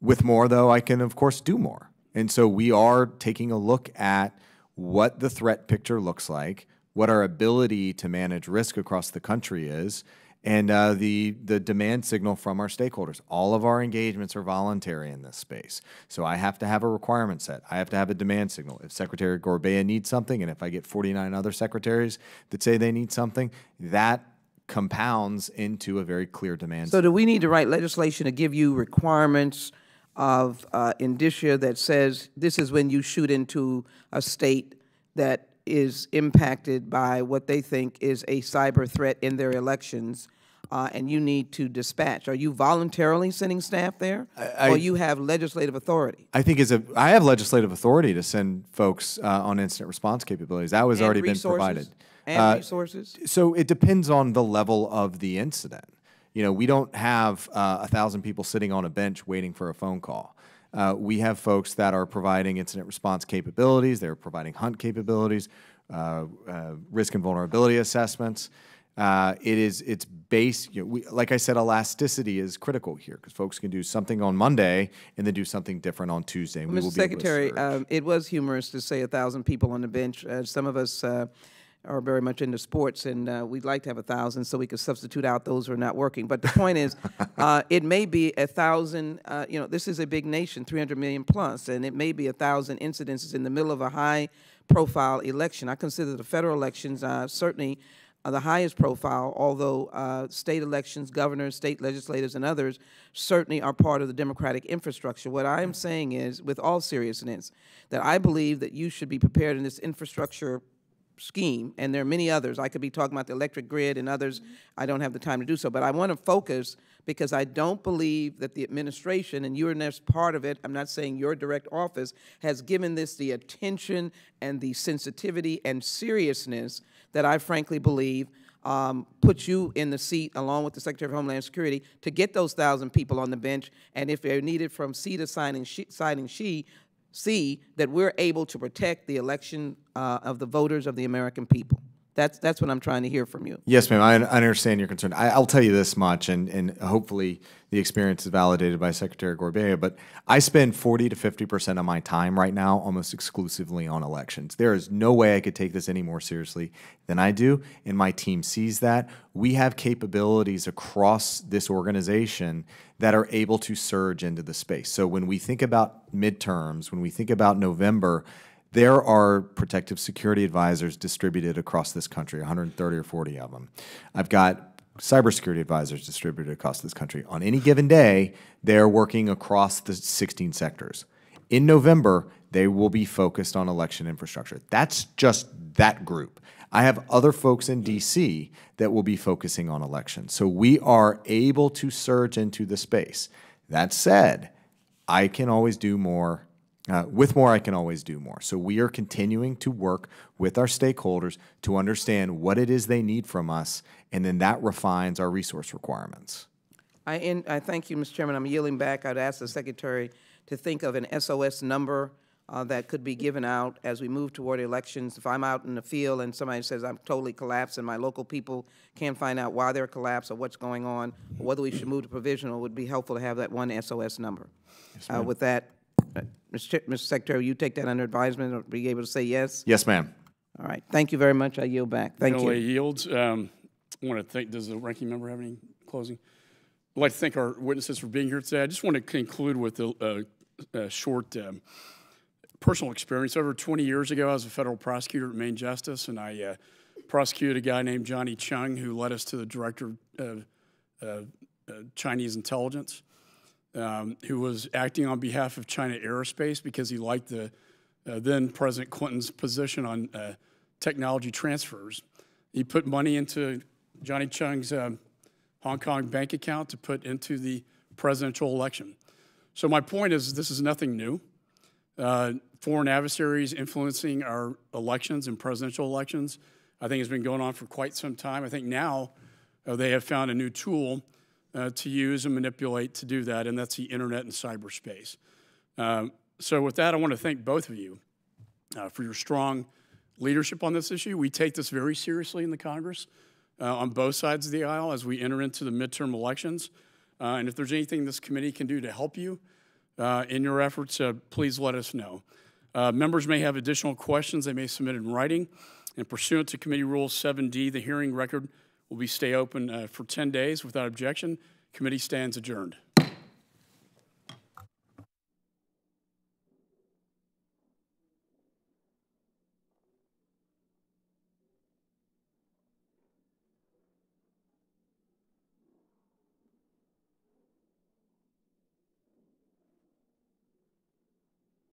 with more, though, I can of course do more, and so we are taking a look at what the threat picture looks like, what our ability to manage risk across the country is, and uh, the the demand signal from our stakeholders. All of our engagements are voluntary in this space, so I have to have a requirement set. I have to have a demand signal. If Secretary Gorbea needs something, and if I get 49 other secretaries that say they need something, that compounds into a very clear demand. So, do we need to write legislation to give you requirements? Of uh, indicia that says this is when you shoot into a state that is impacted by what they think is a cyber threat in their elections. uh, and you need to dispatch. Are you voluntarily sending staff there, I- or you have legislative authority? I think as a, I have legislative authority to send folks uh, on incident response capabilities. That was And already been provided. And Uh, resources? So it depends on the level of the incident. You know, we don't have uh, a thousand people sitting on a bench waiting for a phone call. Uh, we have folks that are providing incident response capabilities. They're providing hunt capabilities, uh, uh, risk and vulnerability assessments. Uh, it is it's base. You know, we, like I said, elasticity is critical here because folks can do something on Monday and then do something different on Tuesday. and we will Mr. be able to Secretary, um, it was humorous to say a thousand people on the bench. Some of us uh, are very much into sports, and uh, we'd like to have a thousand so we could substitute out those who are not working. But the point is, uh, it may be a thousand. Uh, you know, this is a big nation, 300 million plus, and it may be a thousand incidences in the middle of a high-profile election. I consider the federal elections uh, certainly uh, the highest profile, although uh, state elections, governors, state legislators, and others certainly are part of the democratic infrastructure. What I am saying is, with all seriousness, that I believe that you should be prepared in this infrastructure scheme, and there are many others. I could be talking about the electric grid and others. I don't have the time to do so, but I want to focus because I don't believe that the administration, and you're next part of it, I'm not saying your direct office, has given this the attention and the sensitivity and seriousness that I frankly believe um, puts you in the seat, along with the Secretary of Homeland Security, to get those thousand people on the bench, and if they're needed from sea to signing she, signing she, see that we're able to protect the election uh, of the voters of the American people. That's that's what I'm trying to hear from you. Yes, ma'am. I, I understand your concern. I, I'll tell you this much, and, and hopefully the experience is validated by Secretary Gorbea, but I spend 40 to 50% of my time right now almost exclusively on elections. There is no way I could take this any more seriously than I do, and my team sees that. We have capabilities across this organization that are able to surge into the space. So when we think about midterms, when we think about November, there are protective security advisors distributed across this country, 130 or 40 of them. I've got cybersecurity advisors distributed across this country. On any given day, they're working across the 16 sectors. In November, they will be focused on election infrastructure. That's just that group. I have other folks in DC that will be focusing on elections. So we are able to surge into the space. That said, I can always do more uh, with more, I can always do more. So we are continuing to work with our stakeholders to understand what it is they need from us, and then that refines our resource requirements. I, in, I thank you, Mr. Chairman. I'm yielding back. I'd ask the Secretary to think of an SOS number uh, that could be given out as we move toward elections. If I'm out in the field and somebody says I'm totally collapsed and my local people can't find out why they're collapsed or what's going on, or whether we should move to provisional, it would be helpful to have that one SOS number. uh, with that, uh, Mr. Mr. Secretary, you take that under advisement or be able to say yes? Yes, ma'am. All right. Thank you very much. I yield back. Thank NLA you. yields. Um, I want to thank, does the ranking member have any closing? I'd like to thank our witnesses for being here today. I just want to conclude with a, a, a short um, personal experience. Over 20 years ago, I was a federal prosecutor at Main Justice, and I uh, prosecuted a guy named Johnny Chung who led us to the director of uh, uh, Chinese intelligence, um, who was acting on behalf of China Aerospace because he liked the uh, then President Clinton's position on uh, technology transfers. He put money into Johnny Chung's um, Hong Kong bank account to put into the presidential election. So my point is, this is nothing new. Uh, foreign adversaries influencing our elections and presidential elections, I think has been going on for quite some time. I think now uh, they have found a new tool uh, to use and manipulate to do that, and that's the internet and cyberspace. Um, so with that, I want to thank both of you uh, for your strong leadership on this issue. We take this very seriously in the Congress uh, on both sides of the aisle as we enter into the midterm elections. Uh, and if there's anything this committee can do to help you uh, in your efforts, please let us know. Members may have additional questions they may submit in writing. And pursuant to Committee Rule 7D, the hearing record will be stay open uh, for 10 days without objection. Committee stands adjourned.